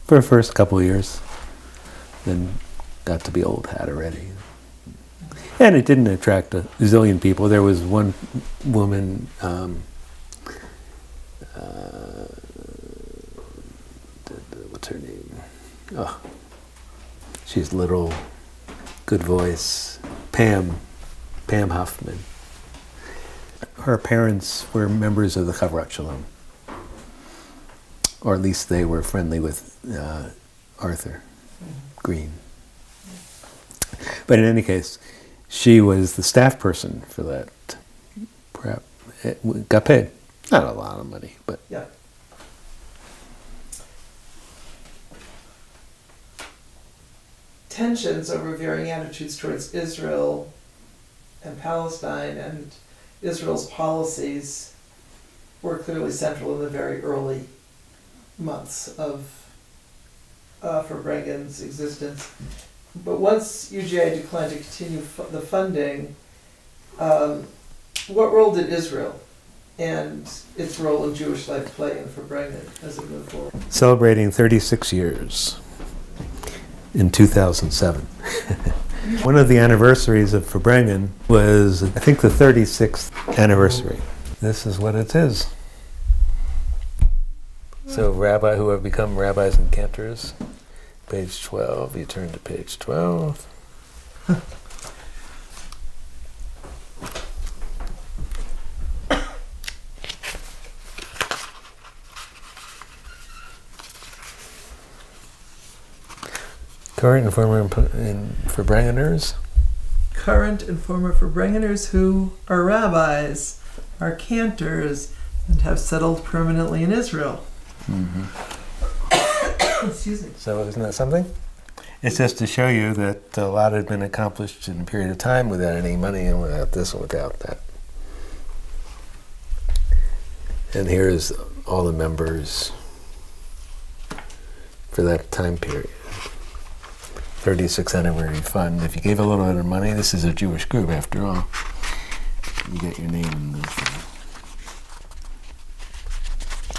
For the first couple of years. Then got to be old hat already. And it didn't attract a zillion people. There was one woman, um, uh, what's her name? Oh, she's little, good voice. Pam, Pam Huffman. Her parents were members of the Havurat Shalom, or at least they were friendly with uh, Arthur Green. But in any case, she was the staff person for that prep. It got paid. Not a lot of money, but. Yeah. tensions over varying attitudes towards Israel and Palestine and Israel's policies were clearly central in the very early months of uh, Farbrengen's existence. But once UJA declined to continue the funding, um, what role did Israel and its role in Jewish life play for Farbrengen as it moved forward? Celebrating 36 years in 2007. One of the anniversaries of Farbrengen was, I think, the 36th anniversary. This is what it is. So, rabbi who have become rabbis and cantors, page 12. You turn to page 12. Current and former in, Farbrengeners. Current and former Farbrengeners who are rabbis, are cantors, and have settled permanently in Israel. Mm-hmm. Excuse me. So isn't that something? It's just to show you that a lot had been accomplished in a period of time without any money and without this and without that. And here's all the members for that time period. 36th anniversary fund. If you gave a little bit of money, this is a Jewish group after all. You get your name in this.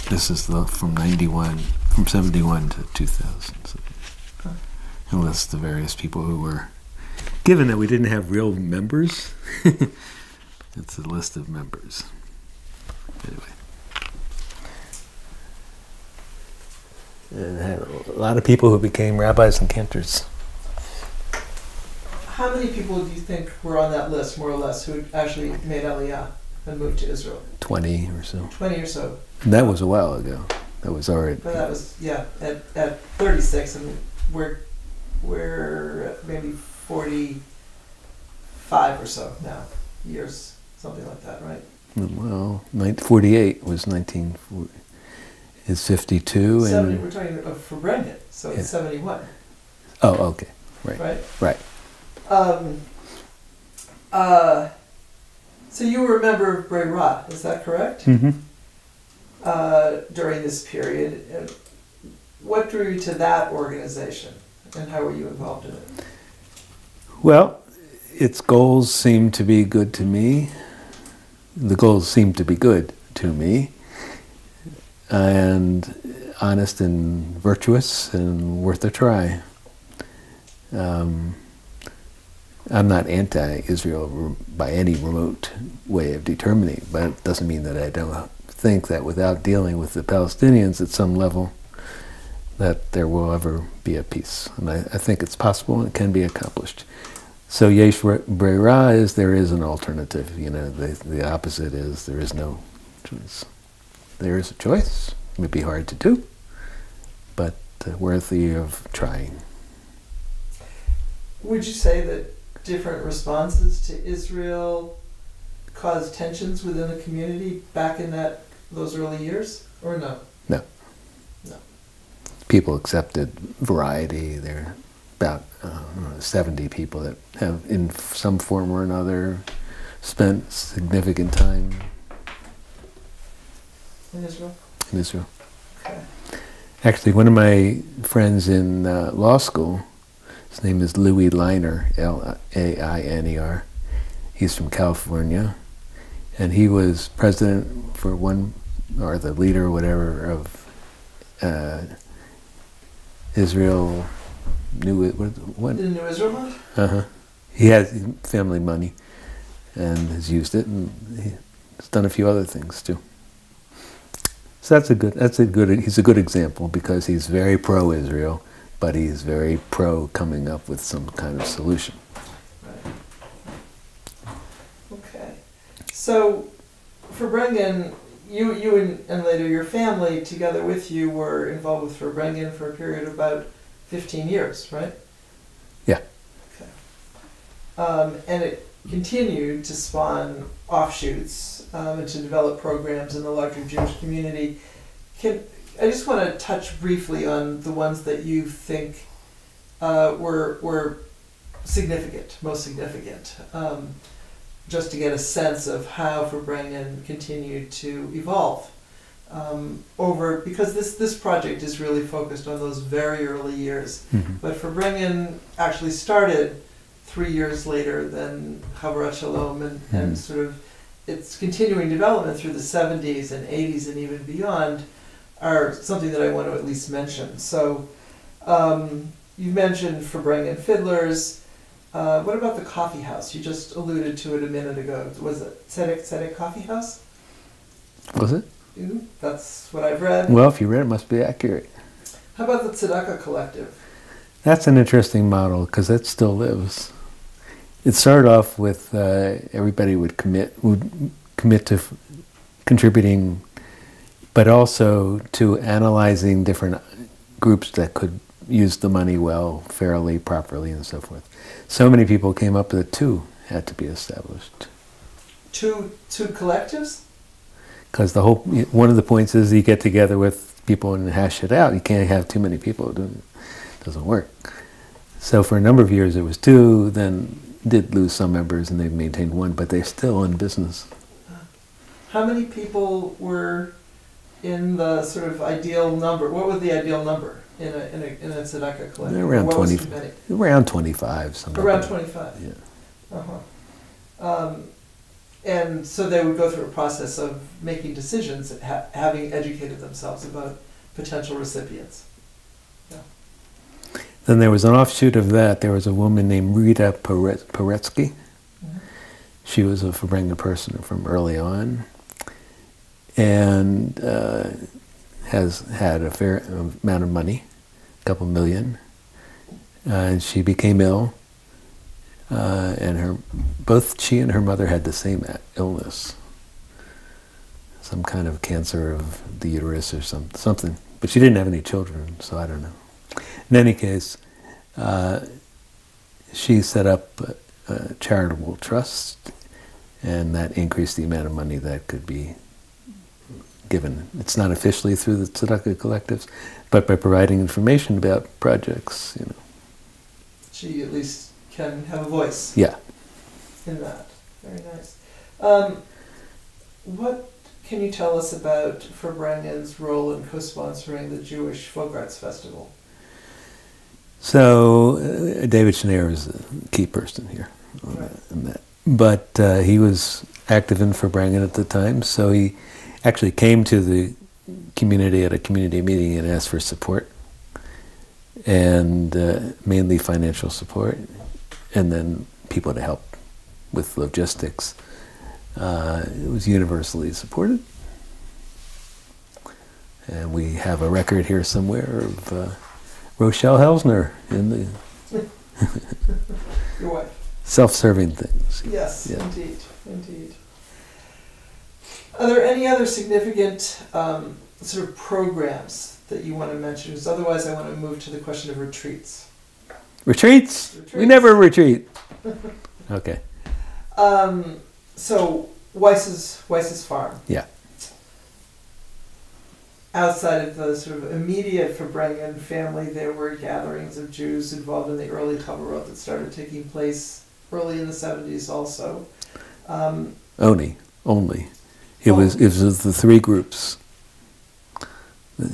This is the from 91, from 71 to 2000. So it lists the various people who were. Given that we didn't have real members, it's a list of members. Anyway. And had a lot of people who became rabbis and cantors how many people do you think were on that list, more or less, who actually made Aliyah and moved to Israel? 20 or so. 20 or so. And that was a while ago. That was already. But that was, yeah, at, at 36, and we're, we're maybe 45 or so now, years, something like that, right? Well, 48 was 1940. It's 52. 70, and we're talking oh, Farbrengen, so yeah. it's 71. Oh, okay. Right. Right? Right. Um, uh, so you were a member of Breira is that correct? Mm-hmm. Uh, during this period. What drew you to that organization and how were you involved in it? Well, its goals seemed to be good to me. The goals seemed to be good to me and honest and virtuous and worth a try. Um, I'm not anti-Israel by any remote way of determining, but it doesn't mean that I don't think that without dealing with the Palestinians at some level, that there will ever be a peace. And I, I think it's possible and it can be accomplished. So yesh brera is there is an alternative. You know, the, the opposite is there is no choice. There is a choice. It would be hard to do, but uh, worthy of trying. Would you say that different responses to Israel caused tensions within the community back in that those early years, or no? No. No. People accepted variety. There are about uh, 70 people that have, in some form or another, spent significant time in Israel. In Israel. Okay. Actually, one of my friends in uh, law school his name is Louis Lainer, L A I N E R. He's from California, and he was president for one, or the leader, or whatever, of uh, Israel. New what? what? The New Israel Uh huh. He has family money, and has used it, and he's done a few other things too. So that's a good. That's a good. He's a good example because he's very pro-Israel but he's very pro coming up with some kind of solution. Right. Okay. So, Farbrengen, you, you and, and later your family, together with you, were involved with Farbrengen for a period of about 15 years, right? Yeah. Okay. Um, and it continued to spawn offshoots um, and to develop programs in the larger Jewish community. Can I just want to touch briefly on the ones that you think uh, were were significant, most significant. Um, just to get a sense of how Farbrengen continued to evolve um, over because this this project is really focused on those very early years. Mm-hmm. But Farbrengen actually started three years later than Havurat Shalom, and, mm-hmm. and sort of its continuing development through the 70s and 80s and even beyond are something that I want to at least mention. So um, you mentioned Farbrengen Fiddlers. Uh, what about the coffee house? You just alluded to it a minute ago. Was it Tzedek Tzedek Coffee House? Was it? Mm, that's what I've read. Well, if you read it, must be accurate. How about the Tzedakah Collective? That's an interesting model because it still lives. It started off with uh, everybody would commit would commit to f- contributing, but also to analyzing different groups that could use the money well, fairly, properly, and so forth. So many people came up that two had to be established. Two two collectives. Because the whole one of the points is you get together with people and hash it out. You can't have too many people it. Doesn't work. So for a number of years it was two. Then did lose some members and they've maintained one, but they're still in business. How many people were in the sort of ideal number? What was the ideal number? in a, in a, in a tzedakah collective? Around what 20, around 25. Something around 25? Yeah. Uh-huh. Um, and so they would go through a process of making decisions, ha- having educated themselves about potential recipients. Yeah. Then there was an offshoot of that. There was a woman named Rita Paretsky. Mm-hmm. She was a Farbrengen person from early on. And uh, has had a fair amount of money a couple million. Uh, and she became ill, uh, and her both she and her mother had the same illness, some kind of cancer of the uterus or some, something. But she didn't have any children, so I don't know. In any case, uh, she set up a, a charitable trust, and that increased the amount of money that could be given. It's not officially through the tzedakah collectives, but by providing information about projects, you know. She at least can have a voice. Yeah. In that, very nice. Um, what can you tell us about Farbrengen's role in co-sponsoring the Jewish Folk Arts Festival? So uh, David Shneyer is a key person here right. in that. But uh, he was active in Farbrengen at the time, so he actually came to the community at a community meeting and asked for support, and uh, mainly financial support, and then people to help with logistics. Uh, it was universally supported. And we have a record here somewhere of uh, Rochelle Helsner in the self-serving things. Yes, yeah. indeed, indeed. Are there any other significant um, sort of programs that you want to mention? Because otherwise, I want to move to the question of retreats. Retreats? retreats. We never retreat. okay. Um, so Weiss's Weiss's farm. Yeah. Outside of the sort of immediate Farbrengen family, there were gatherings of Jews involved in the early Chavurot that started taking place early in the 70s also. Um, only, only. It was it was the three groups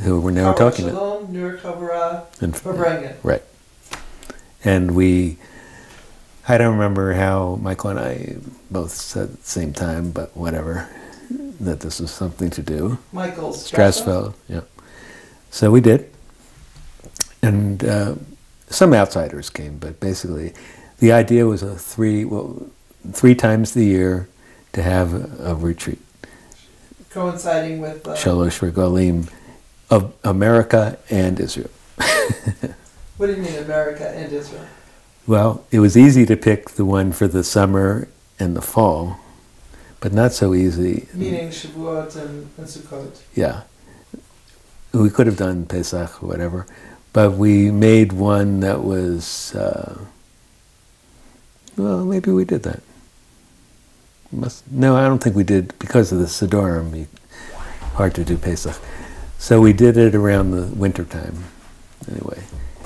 who we're now talking about. Nur and Farbrengen. Right. And we, I don't remember how Michael and I both said at the same time, but whatever, that this was something to do. Michael Strassfeld. Yeah. So we did. And uh, some outsiders came, but basically the idea was a three, well, three times the year to have a, a retreat coinciding with uh, Shalosh Regalim of America and Israel. what do you mean, America and Israel? Well, it was easy to pick the one for the summer and the fall, but not so easy. Meaning Shavuot and, and Sukkot. Yeah. We could have done Pesach or whatever, but we made one that was, uh, well, maybe we did that. Must, no, I don't think we did because of the Sidorim. Hard to do Pesach. So we did it around the winter time, anyway.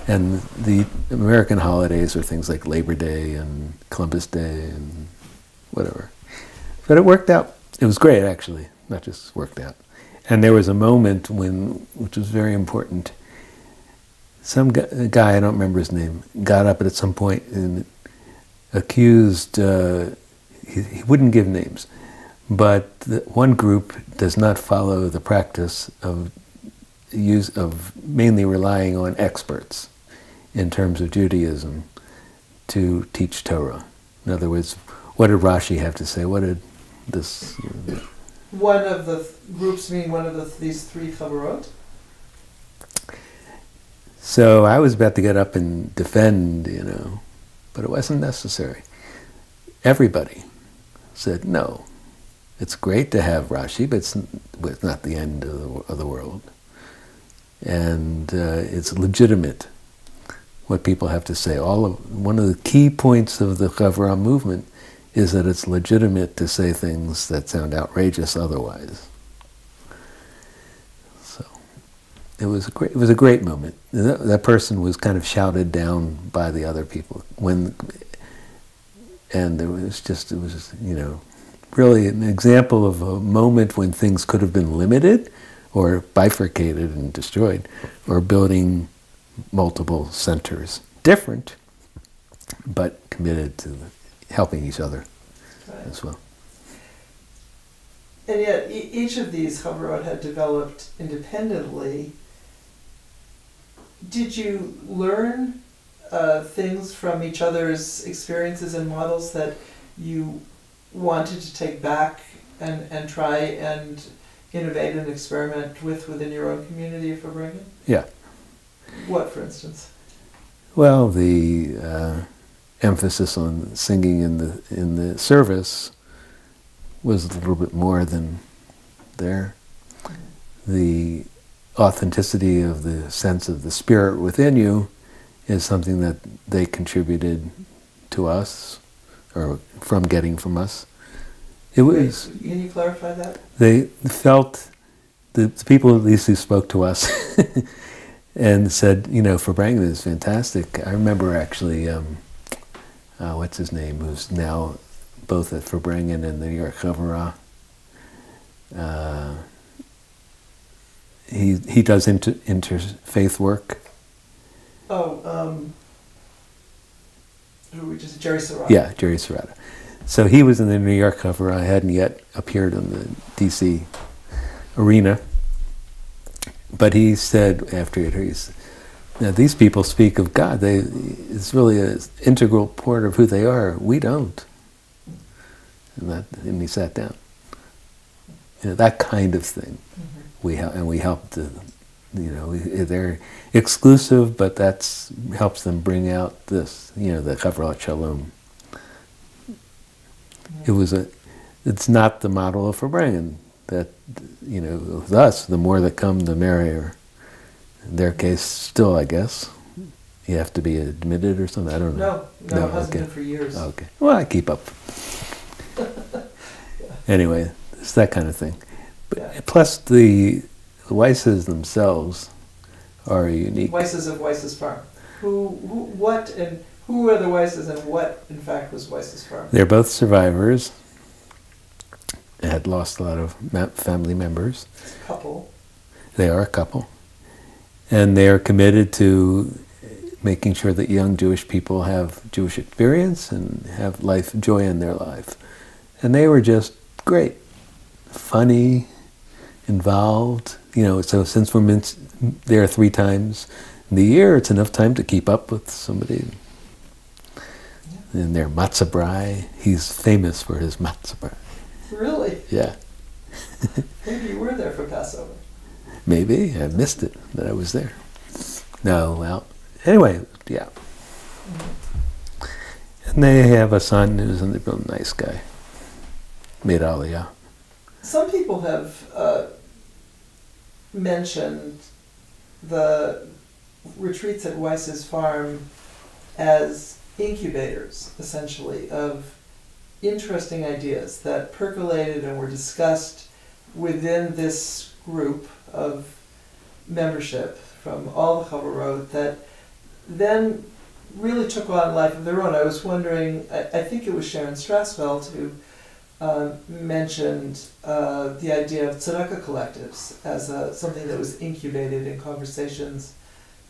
And the American holidays are things like Labor Day and Columbus Day and whatever. But it worked out. It was great, actually, not just worked out. And there was a moment when, which was very important. Some guy, I don't remember his name, got up at some point and accused, uh, he, he, wouldn't give names, but one group does not follow the practice of use of mainly relying on experts in terms of Judaism to teach Torah. In other words, what did Rashi have to say? What did this? You know, one of the th- groups mean one of the, these three chavurot. So I was about to get up and defend, you know, but it wasn't necessary. Everybody said no. It's great to have Rashi, but it's, it's not the end of the, of the world. And uh, it's legitimate what people have to say. All of one of the key points of the Chavra movement is that it's legitimate to say things that sound outrageous otherwise. So it was a great, it was a great moment. That, that person was kind of shouted down by the other people when, and it was just, it was, you know, really an example of a moment when things could have been limited or bifurcated and destroyed, or building multiple centers. Different, but committed to helping each other right. as well. And yet, e- each of these Chavurot had developed independently. Did you learn uh, things from each other's experiences and models that you wanted to take back and, and try and innovate and experiment with within your own community of Farbrengen? Yeah. What, for instance? Well, the uh, emphasis on singing in the in the service was a little bit more than there. The authenticity of the sense of the spirit within you is something that they contributed to us, or from getting from us. It was. Wait, can you clarify that? They felt the, the people at least who spoke to us and said, you know, for Farbrengen is fantastic. I remember actually. Um, uh, what's his name, who's now both at Farbrengen and the New York Chavurah. Uh, he he does inter, interfaith work. Oh, um, who we just Jerry Serotta. Yeah, Jerry Serotta. So he was in the New York Chavurah. I hadn't yet appeared in the D.C. arena, but he said after it, he's now, these people speak of God. They, it's really an integral part of who they are. We don't. And, that, and he sat down. You know, that kind of thing. Mm-hmm. We help, and we help to, you know, they're exclusive, but that's helps them bring out this, you know, the Havurat Shalom. It was a, it's not the model of Farbrengen that, you know, with us, the more that come, the merrier. In their case, still, I guess. You have to be admitted or something? I don't know. No, no, no it hasn't okay. been for years. Okay. Well, I keep up. anyway, it's that kind of thing. But yeah. Plus, the, the Weisses themselves are unique. Weisses of Weiss's Farm. Who, who, what, and who are the Weisses, and what, in fact, was Weiss's Farm? They're both survivors. Had lost a lot of family members. Couple. They are a couple and they are committed to making sure that young Jewish people have Jewish experience and have life joy in their life. And they were just great, funny, involved. You know, so since we're there three times in the year, it's enough time to keep up with somebody. And their matzah brei, he's famous for his matzah brei. Really? Yeah. Maybe you were there for Passover. Maybe I missed it that I was there. No, well, anyway, yeah. And they have a son who's a real nice guy. Made Aliyah. Some people have uh, mentioned the retreats at Weiss's farm as incubators, essentially, of interesting ideas that percolated and were discussed within this group of membership from all the Chavurot that then really took on life of their own. I was wondering, I, I think it was Sharon Strassfeld who uh, mentioned uh, the idea of tzedakah collectives as a, something that was incubated in conversations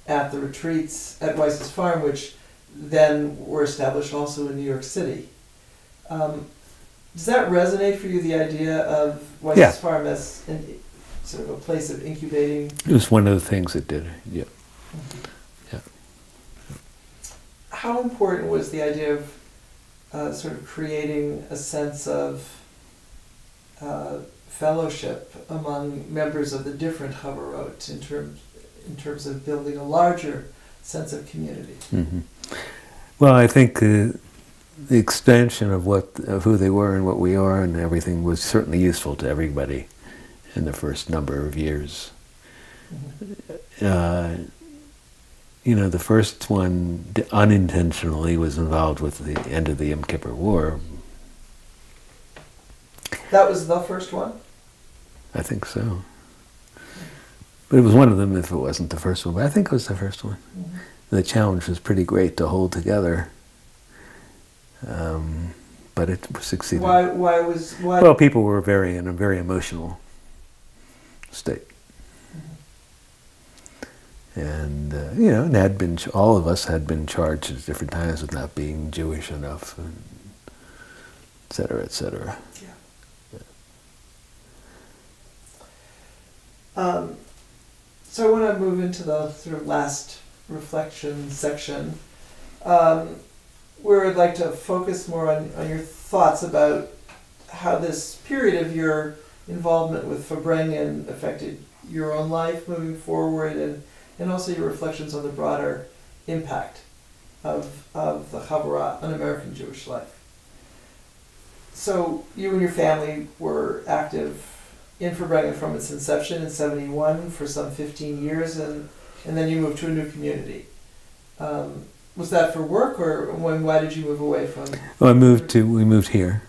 at the retreats at Weiss's Farm, which then were established also in New York City. Um, does that resonate for you, the idea of Weiss's yeah. Farm as an, sort of a place of incubating? It was one of the things it did, yeah. Mm-hmm. Yeah. How important was the idea of uh, sort of creating a sense of uh, fellowship among members of the different Havurot in terms in terms of building a larger sense of community. Mm-hmm. Well, I think uh, the expansion of what of who they were and what we are and everything was certainly useful to everybody in the first number of years. Mm-hmm. You know, the first one unintentionally was involved with the end of the Yom Kippur War. That was the first one? I think so. But it was one of them if it wasn't the first one. But I think it was the first one. Mm-hmm. The challenge was pretty great to hold together. Um, but it succeeded. Why, why was why? Well, people were very in a very emotional state. And, uh, you know, and had been, all of us had been charged at different times with not being Jewish enough, and et cetera, et cetera. Yeah. yeah. Um, so I want to move into the sort of last reflection section, um, where I'd like to focus more on, on your thoughts about how this period of your involvement with Farbrengen affected your own life moving forward and and also your reflections on the broader impact of, of the Chavurah on American Jewish life. So you and your family were active in Farbrengen from its inception in 71 for some 15 years, and, and then you moved to a new community. Um, was that for work, or when? Why did you move away from? Well, I moved to. We moved here,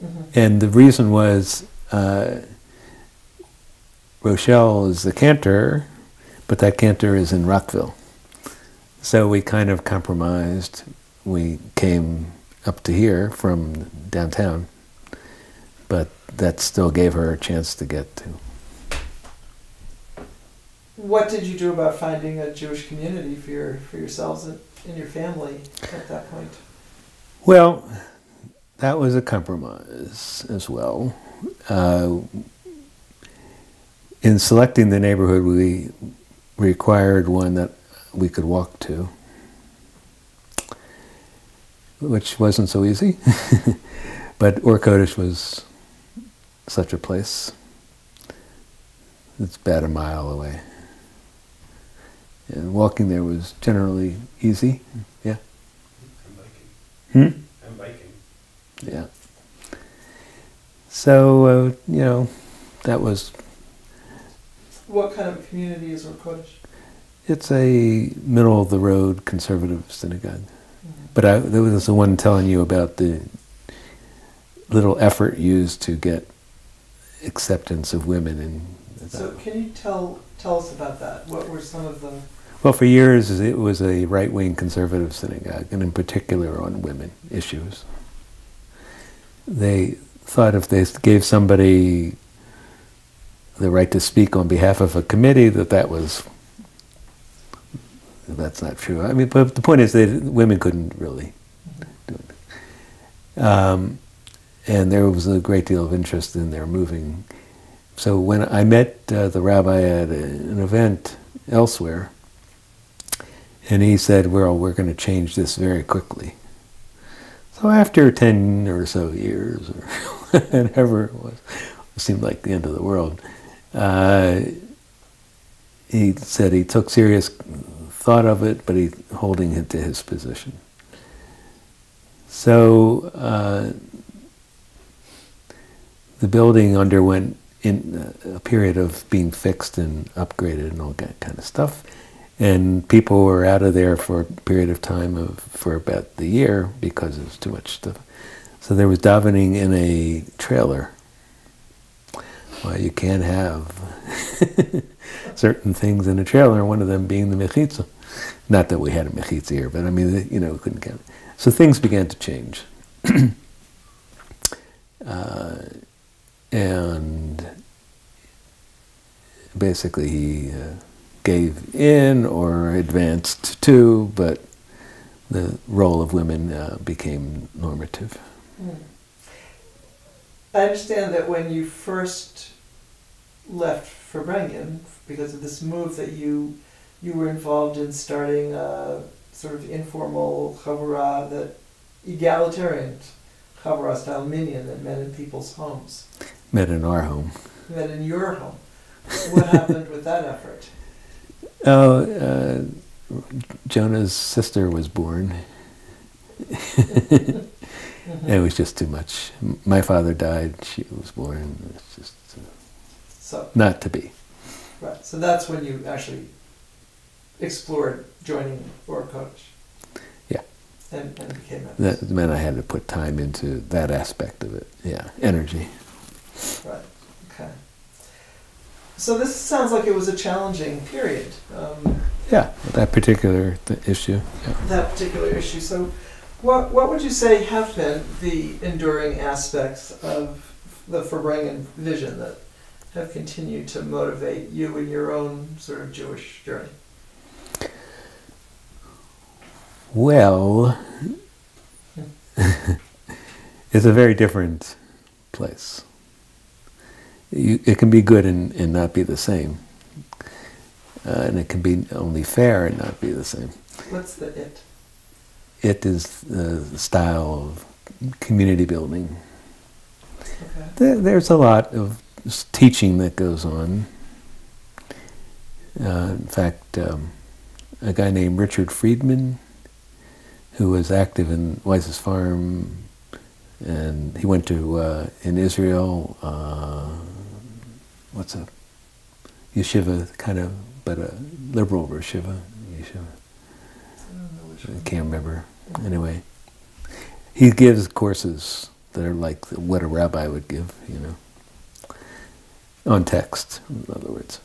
mm-hmm. and the reason was uh, Rochelle is the cantor but that cantor is in Rockville. So we kind of compromised. We came up to here from downtown, but that still gave her a chance to get to. What did you do about finding a Jewish community for your for yourselves and, and your family at that point? Well, that was a compromise as well. Uh, in selecting the neighborhood, we required one that we could walk to, which wasn't so easy. but Or Kodesh was such a place. It's about a mile away. And walking there was generally easy. Yeah. I'm biking. Hmm? I'm biking. Yeah. So, uh, you know, that was what kind of a community is Or Kodesh? It's a middle of the road conservative synagogue. Mm-hmm. But I, there was the one telling you about the little effort used to get acceptance of women in. So can you tell tell us about that? What were some of the well, for years it was a right wing conservative synagogue, and in particular on women issues. They thought if they gave somebody the right to speak on behalf of a committee, that that was that's not true. I mean, but the point is that women couldn't really do it, um, and there was a great deal of interest in their moving. So when I met uh, the rabbi at a, an event elsewhere, and he said, "Well, we're going to change this very quickly." So after ten or so years, or whatever it was, it seemed like the end of the world. Uh, he said he took serious thought of it, but he holding it to his position. So uh, the building underwent in a period of being fixed and upgraded and all that kind of stuff. And people were out of there for a period of time of for about the year because it was too much stuff. So there was davening in a trailer well, you can't have certain things in a trailer, one of them being the mechitza. Not that we had a mechitza here, but I mean, you know, we couldn't count. So things began to change. uh, and basically he uh, gave in or advanced to, but the role of women uh, became normative. Mm. I understand that when you first left Farbrengen, because of this move that you you were involved in starting a sort of informal chavurah that egalitarian chavurah style minyan that met in people's homes. Met in our home. Met in your home. What happened with that effort? Oh, uh, Jonah's sister was born. mm-hmm. It was just too much. My father died. She was born. It's just uh, so not to be. Right. So that's when you actually explored joining Or Kodesh. Yeah. And, and became a That meant I had to put time into that aspect of it. Yeah, energy. Right. Okay. So this sounds like it was a challenging period. Um, yeah, that particular th- issue. Yeah. That particular issue. So, what what would you say have been the enduring aspects of the Farbrengen vision that have continued to motivate you in your own sort of Jewish journey? Well, it's a very different place. You, it can be good and, and not be the same. Uh, and it can be only fair and not be the same. What's the it? It is the style of community building. Okay. There, there's a lot of teaching that goes on. Uh, in fact, um, a guy named Richard Friedman, who was active in Weiss's Farm, and he went to uh, in Israel. Uh, what's a yeshiva kind of, but a liberal yeshiva. Yeshiva. I can't remember. Anyway, he gives courses that are like what a rabbi would give. You know on text, in other words.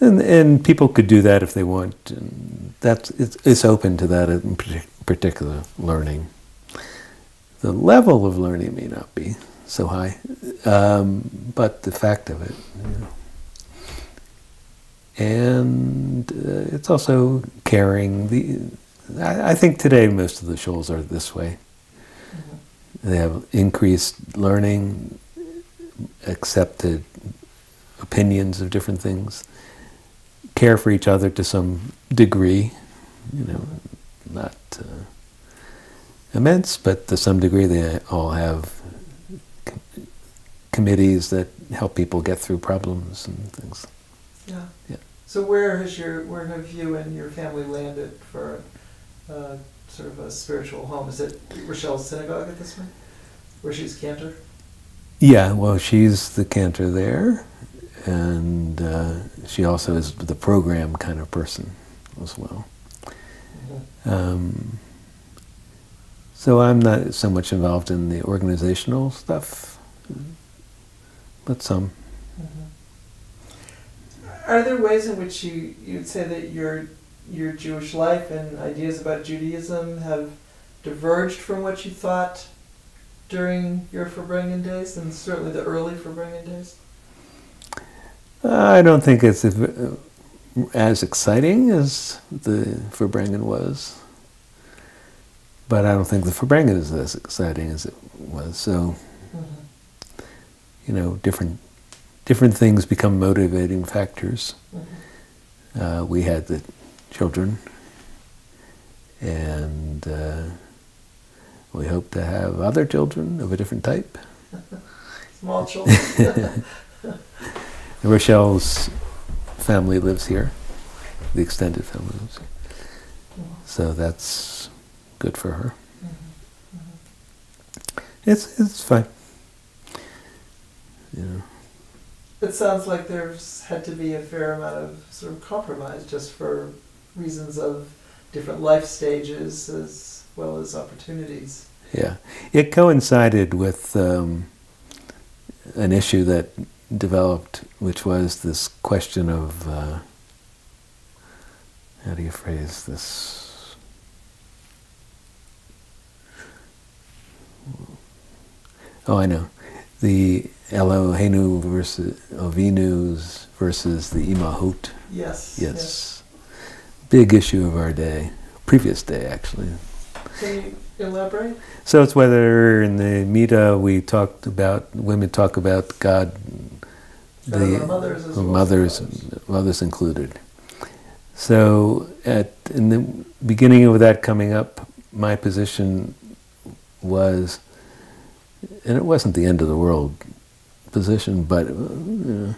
And, and people could do that if they want. And that's, it's, it's open to that in particular learning. The level of learning may not be so high, um, but the fact of it. You know. And uh, it's also caring. The, I, I, think today most of the shuls are this way. Mm-hmm. They have increased learning, accepted opinions of different things, care for each other to some degree, you know, not uh, immense, but to some degree they all have com- committees that help people get through problems and things. Yeah. Yeah. So where has your where have you and your family landed for uh, sort of a spiritual home? Is it Rochelle's synagogue at this point, where she's cantor? Yeah, well, she's the cantor there, and uh, she also is the program kind of person as well. Mm-hmm. Um, so I'm not so much involved in the organizational stuff, but some. Mm-hmm. Are there ways in which you you'd say that your your Jewish life and ideas about Judaism have diverged from what you thought during your Farbrengen days, and certainly the early Farbrengen days? I don't think it's as exciting as the Farbrengen was, but I don't think the Farbrengen is as exciting as it was. So, mm-hmm. you know, different different things become motivating factors. Mm-hmm. Uh, we had the children, and uh, we hope to have other children of a different type. Small children. Rochelle's family lives here. The extended family lives here. So that's good for her. It's it's fine. You know. It sounds like there's had to be a fair amount of sort of compromise just for reasons of different life stages as well as opportunities. Yeah, it coincided with um, an issue that developed, which was this question of uh, how do you phrase this? Oh, I know. The Elohenu versus Ovinus versus the Imahot. Yes, yes. Yes. Big issue of our day, previous day actually. Can you elaborate? So it's whether in the Mita we talked about women talk about God, the mothers, well mothers, mothers included. So at in the beginning of that coming up, my position was, and it wasn't the end of the world position, but you know,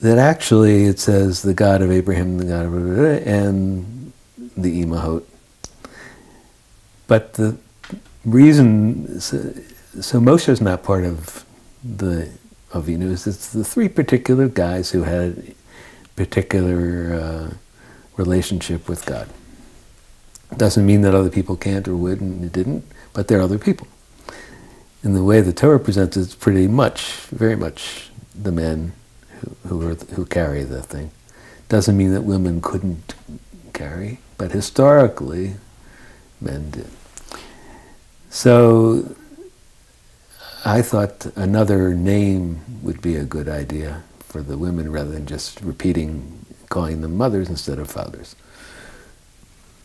that actually it says the God of Abraham, the God of and the Imahot. But the reason, so, so Moshe is not part of the Avinus. It's the three particular guys who had particular uh, relationship with God. Doesn't mean that other people can't or would, and didn't, but they're other people. In the way the Torah presents it, it's pretty much, very much the men who, are, who carry the thing. Doesn't mean that women couldn't carry, but historically, men did. So I thought another name would be a good idea for the women rather than just repeating, calling them mothers instead of fathers.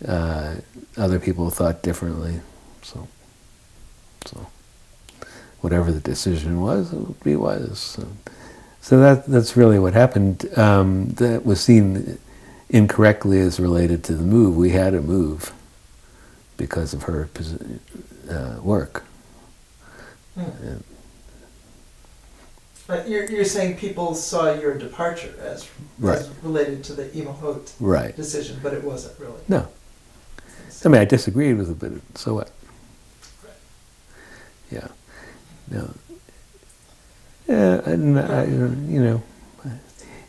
Uh, other people thought differently, so so whatever the decision was, it would be was. So, so that that's really what happened. Um, that was seen incorrectly as related to the move. We had a move because of her uh, work. Hmm. But you're, you're saying people saw your departure as, right. as related to the Imahot right. decision, but it wasn't really. No. I mean, I disagreed with it, but so what? Right. Yeah. No. Yeah, and I, you know,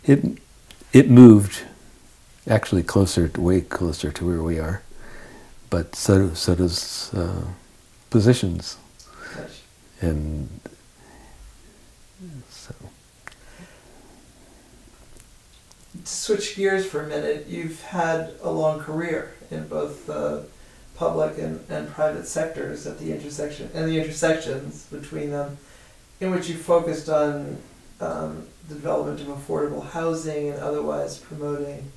it it moved actually closer, to, way closer to where we are, but so so does uh, positions, and so. To switch gears for a minute, you've had a long career in both the public and, and private sectors at the intersection and the intersections between them in which you focused on um, the development of affordable housing and otherwise promoting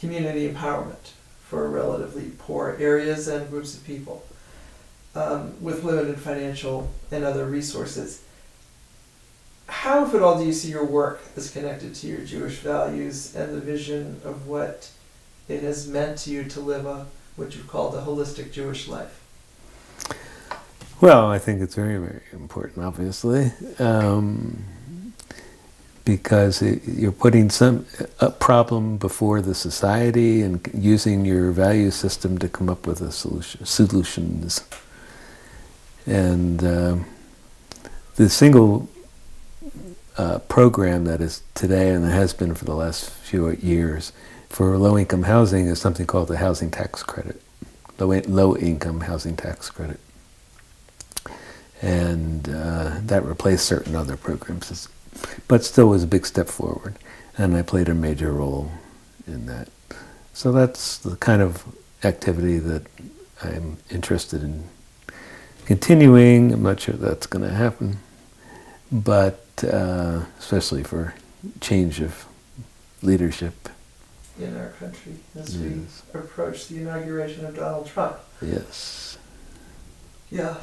community empowerment for relatively poor areas and groups of people um, with limited financial and other resources. How, if at all, do you see your work as connected to your Jewish values and the vision of what it has meant to you to live a what you've called a holistic Jewish life? Well, I think it's very, very important, obviously, um, because it, you're putting some a problem before the society and using your value system to come up with a solution, solutions. And uh, the single uh, program that is today and has been for the last few years for low-income housing is something called the housing tax credit, Low low-income housing tax credit and uh, that replaced certain other programs, but still was a big step forward, and I played a major role in that. So that's the kind of activity that I'm interested in continuing. I'm not sure that's going to happen, but uh, especially for change of leadership in our country as yes. we approach the inauguration of Donald Trump. Yes. Yeah.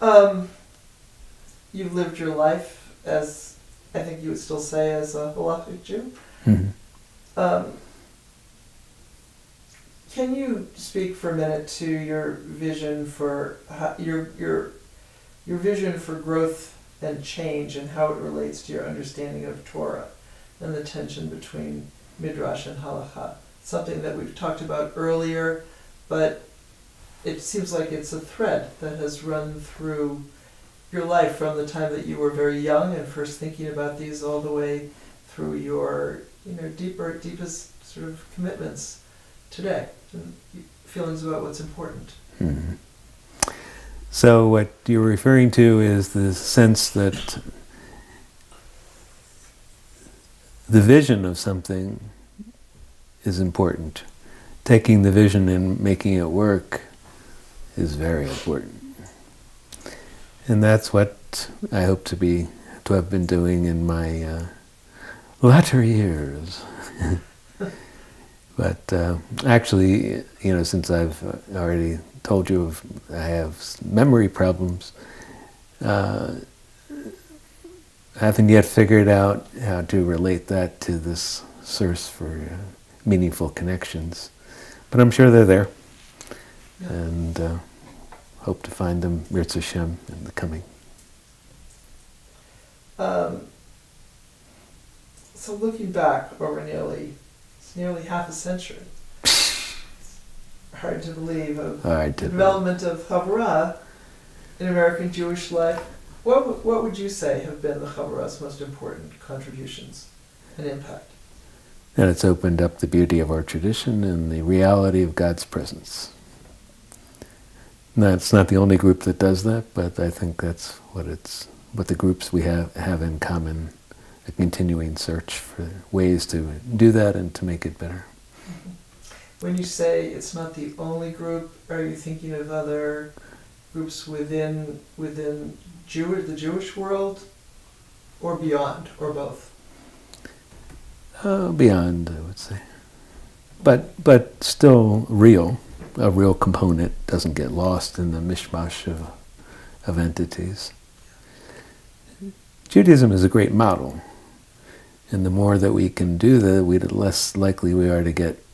Um, you've lived your life as, I think you would still say, as a halachic Jew. Mm-hmm. Um, can you speak for a minute to your vision for how, your your your vision for growth and change and how it relates to your understanding of Torah and the tension between midrash and halacha? Something that we've talked about earlier, but it seems like it's a thread that has run through your life from the time that you were very young and first thinking about these all the way through your you know deeper deepest sort of commitments today and feelings about what's important. Mm-hmm. So what you're referring to is the sense that the vision of something is important. Taking the vision and making it work is very important. And that's what I hope to be, to have been doing in my uh, latter years. but uh, actually, you know, since I've already told you I have memory problems, uh, I haven't yet figured out how to relate that to this source for uh, meaningful connections. But I'm sure they're there. And uh, hope to find them, Mirz Hashem, in the coming. Um, so looking back over nearly, it's nearly half a century. hard to believe of the development of Havurah in American Jewish life what, what would you say have been the Chavurah's most important contributions and impact? And it's opened up the beauty of our tradition and the reality of God's presence. It's not the only group that does that, but I think that's what it's what the groups we have have in common, a continuing search for ways to do that and to make it better. Mm-hmm. When you say it's not the only group, are you thinking of other groups within within Jewish, the Jewish world, or beyond, or both? Uh, beyond, I would say. But but still real. A real component doesn't get lost in the mishmash of of entities. Judaism is a great model, and the more that we can do that, we the less likely we are to get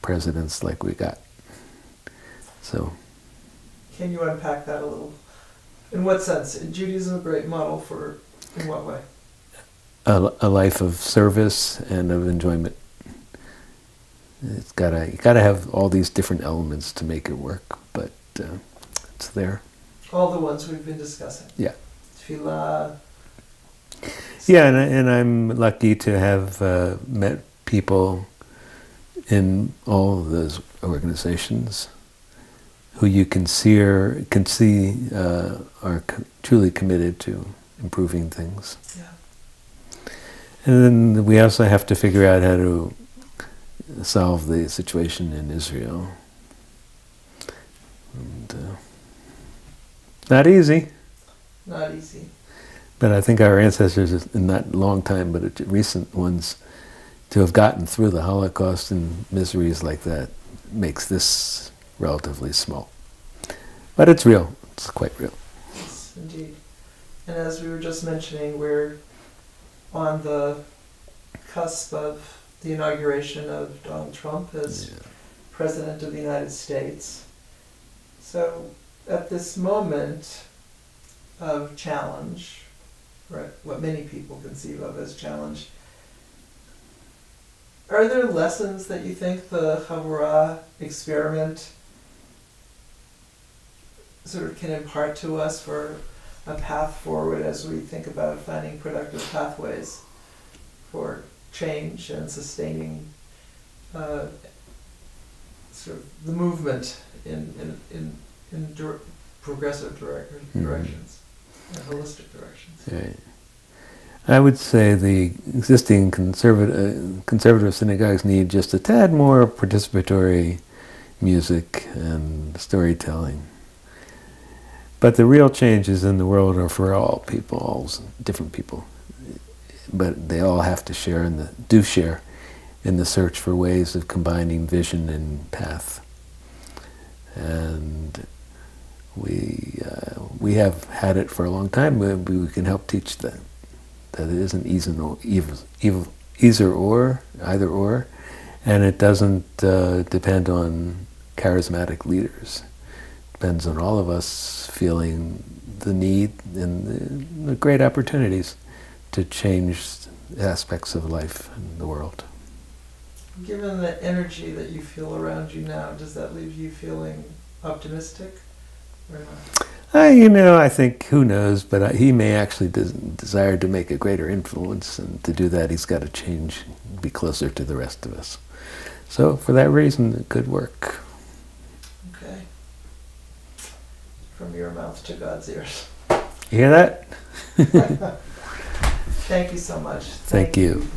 presidents like we got. So. Can you unpack that a little? In what sense? Judaism a great model for, in what way? A, a life of service and of enjoyment. It's gotta, you gotta have all these different elements to make it work, but uh, it's there. All the ones we've been discussing. Yeah. Tefillah. Yeah, and, I, and I'm lucky to have uh, met people in all of those organizations who you can see, or, can see uh, are co truly committed to improving things. Yeah. And then we also have to figure out how to solve the situation in Israel. And, uh, not easy. Not easy. But I think our ancestors, in that long time, but recent ones, to have gotten through the Holocaust and miseries like that makes this relatively small. But it's real. It's quite real. Yes, indeed. And as we were just mentioning, we're on the cusp of the inauguration of Donald Trump as yeah. President of the United States. So at this moment of challenge, right, what many people conceive of as challenge, are there lessons that you think the Havurah experiment sort of can impart to us for a path forward as we think about finding productive pathways for change and sustaining uh, sort of the movement in, in, in, in dir- progressive direct- mm-hmm. directions, mm-hmm. holistic directions. Right. I would say the existing conservative, uh, conservative synagogues need just a tad more participatory music and storytelling. But the real changes in the world are for all people, all different people. But they all have to share in the do share in the search for ways of combining vision and path. And we uh, we have had it for a long time. We, we can help teach that that it isn't either, or, either or, and it doesn't uh, depend on charismatic leaders It depends on all of us feeling the need and the great opportunities to change aspects of life in the world. Given the energy that you feel around you now, does that leave you feeling optimistic or not? Uh, you know, I think who knows, but uh, he may actually des- desire to make a greater influence, and to do that, he's got to change, be closer to the rest of us. So, for that reason, it could work. Okay. From your mouth to God's ears. You hear that? Thank you so much. Thank, Thank you. you.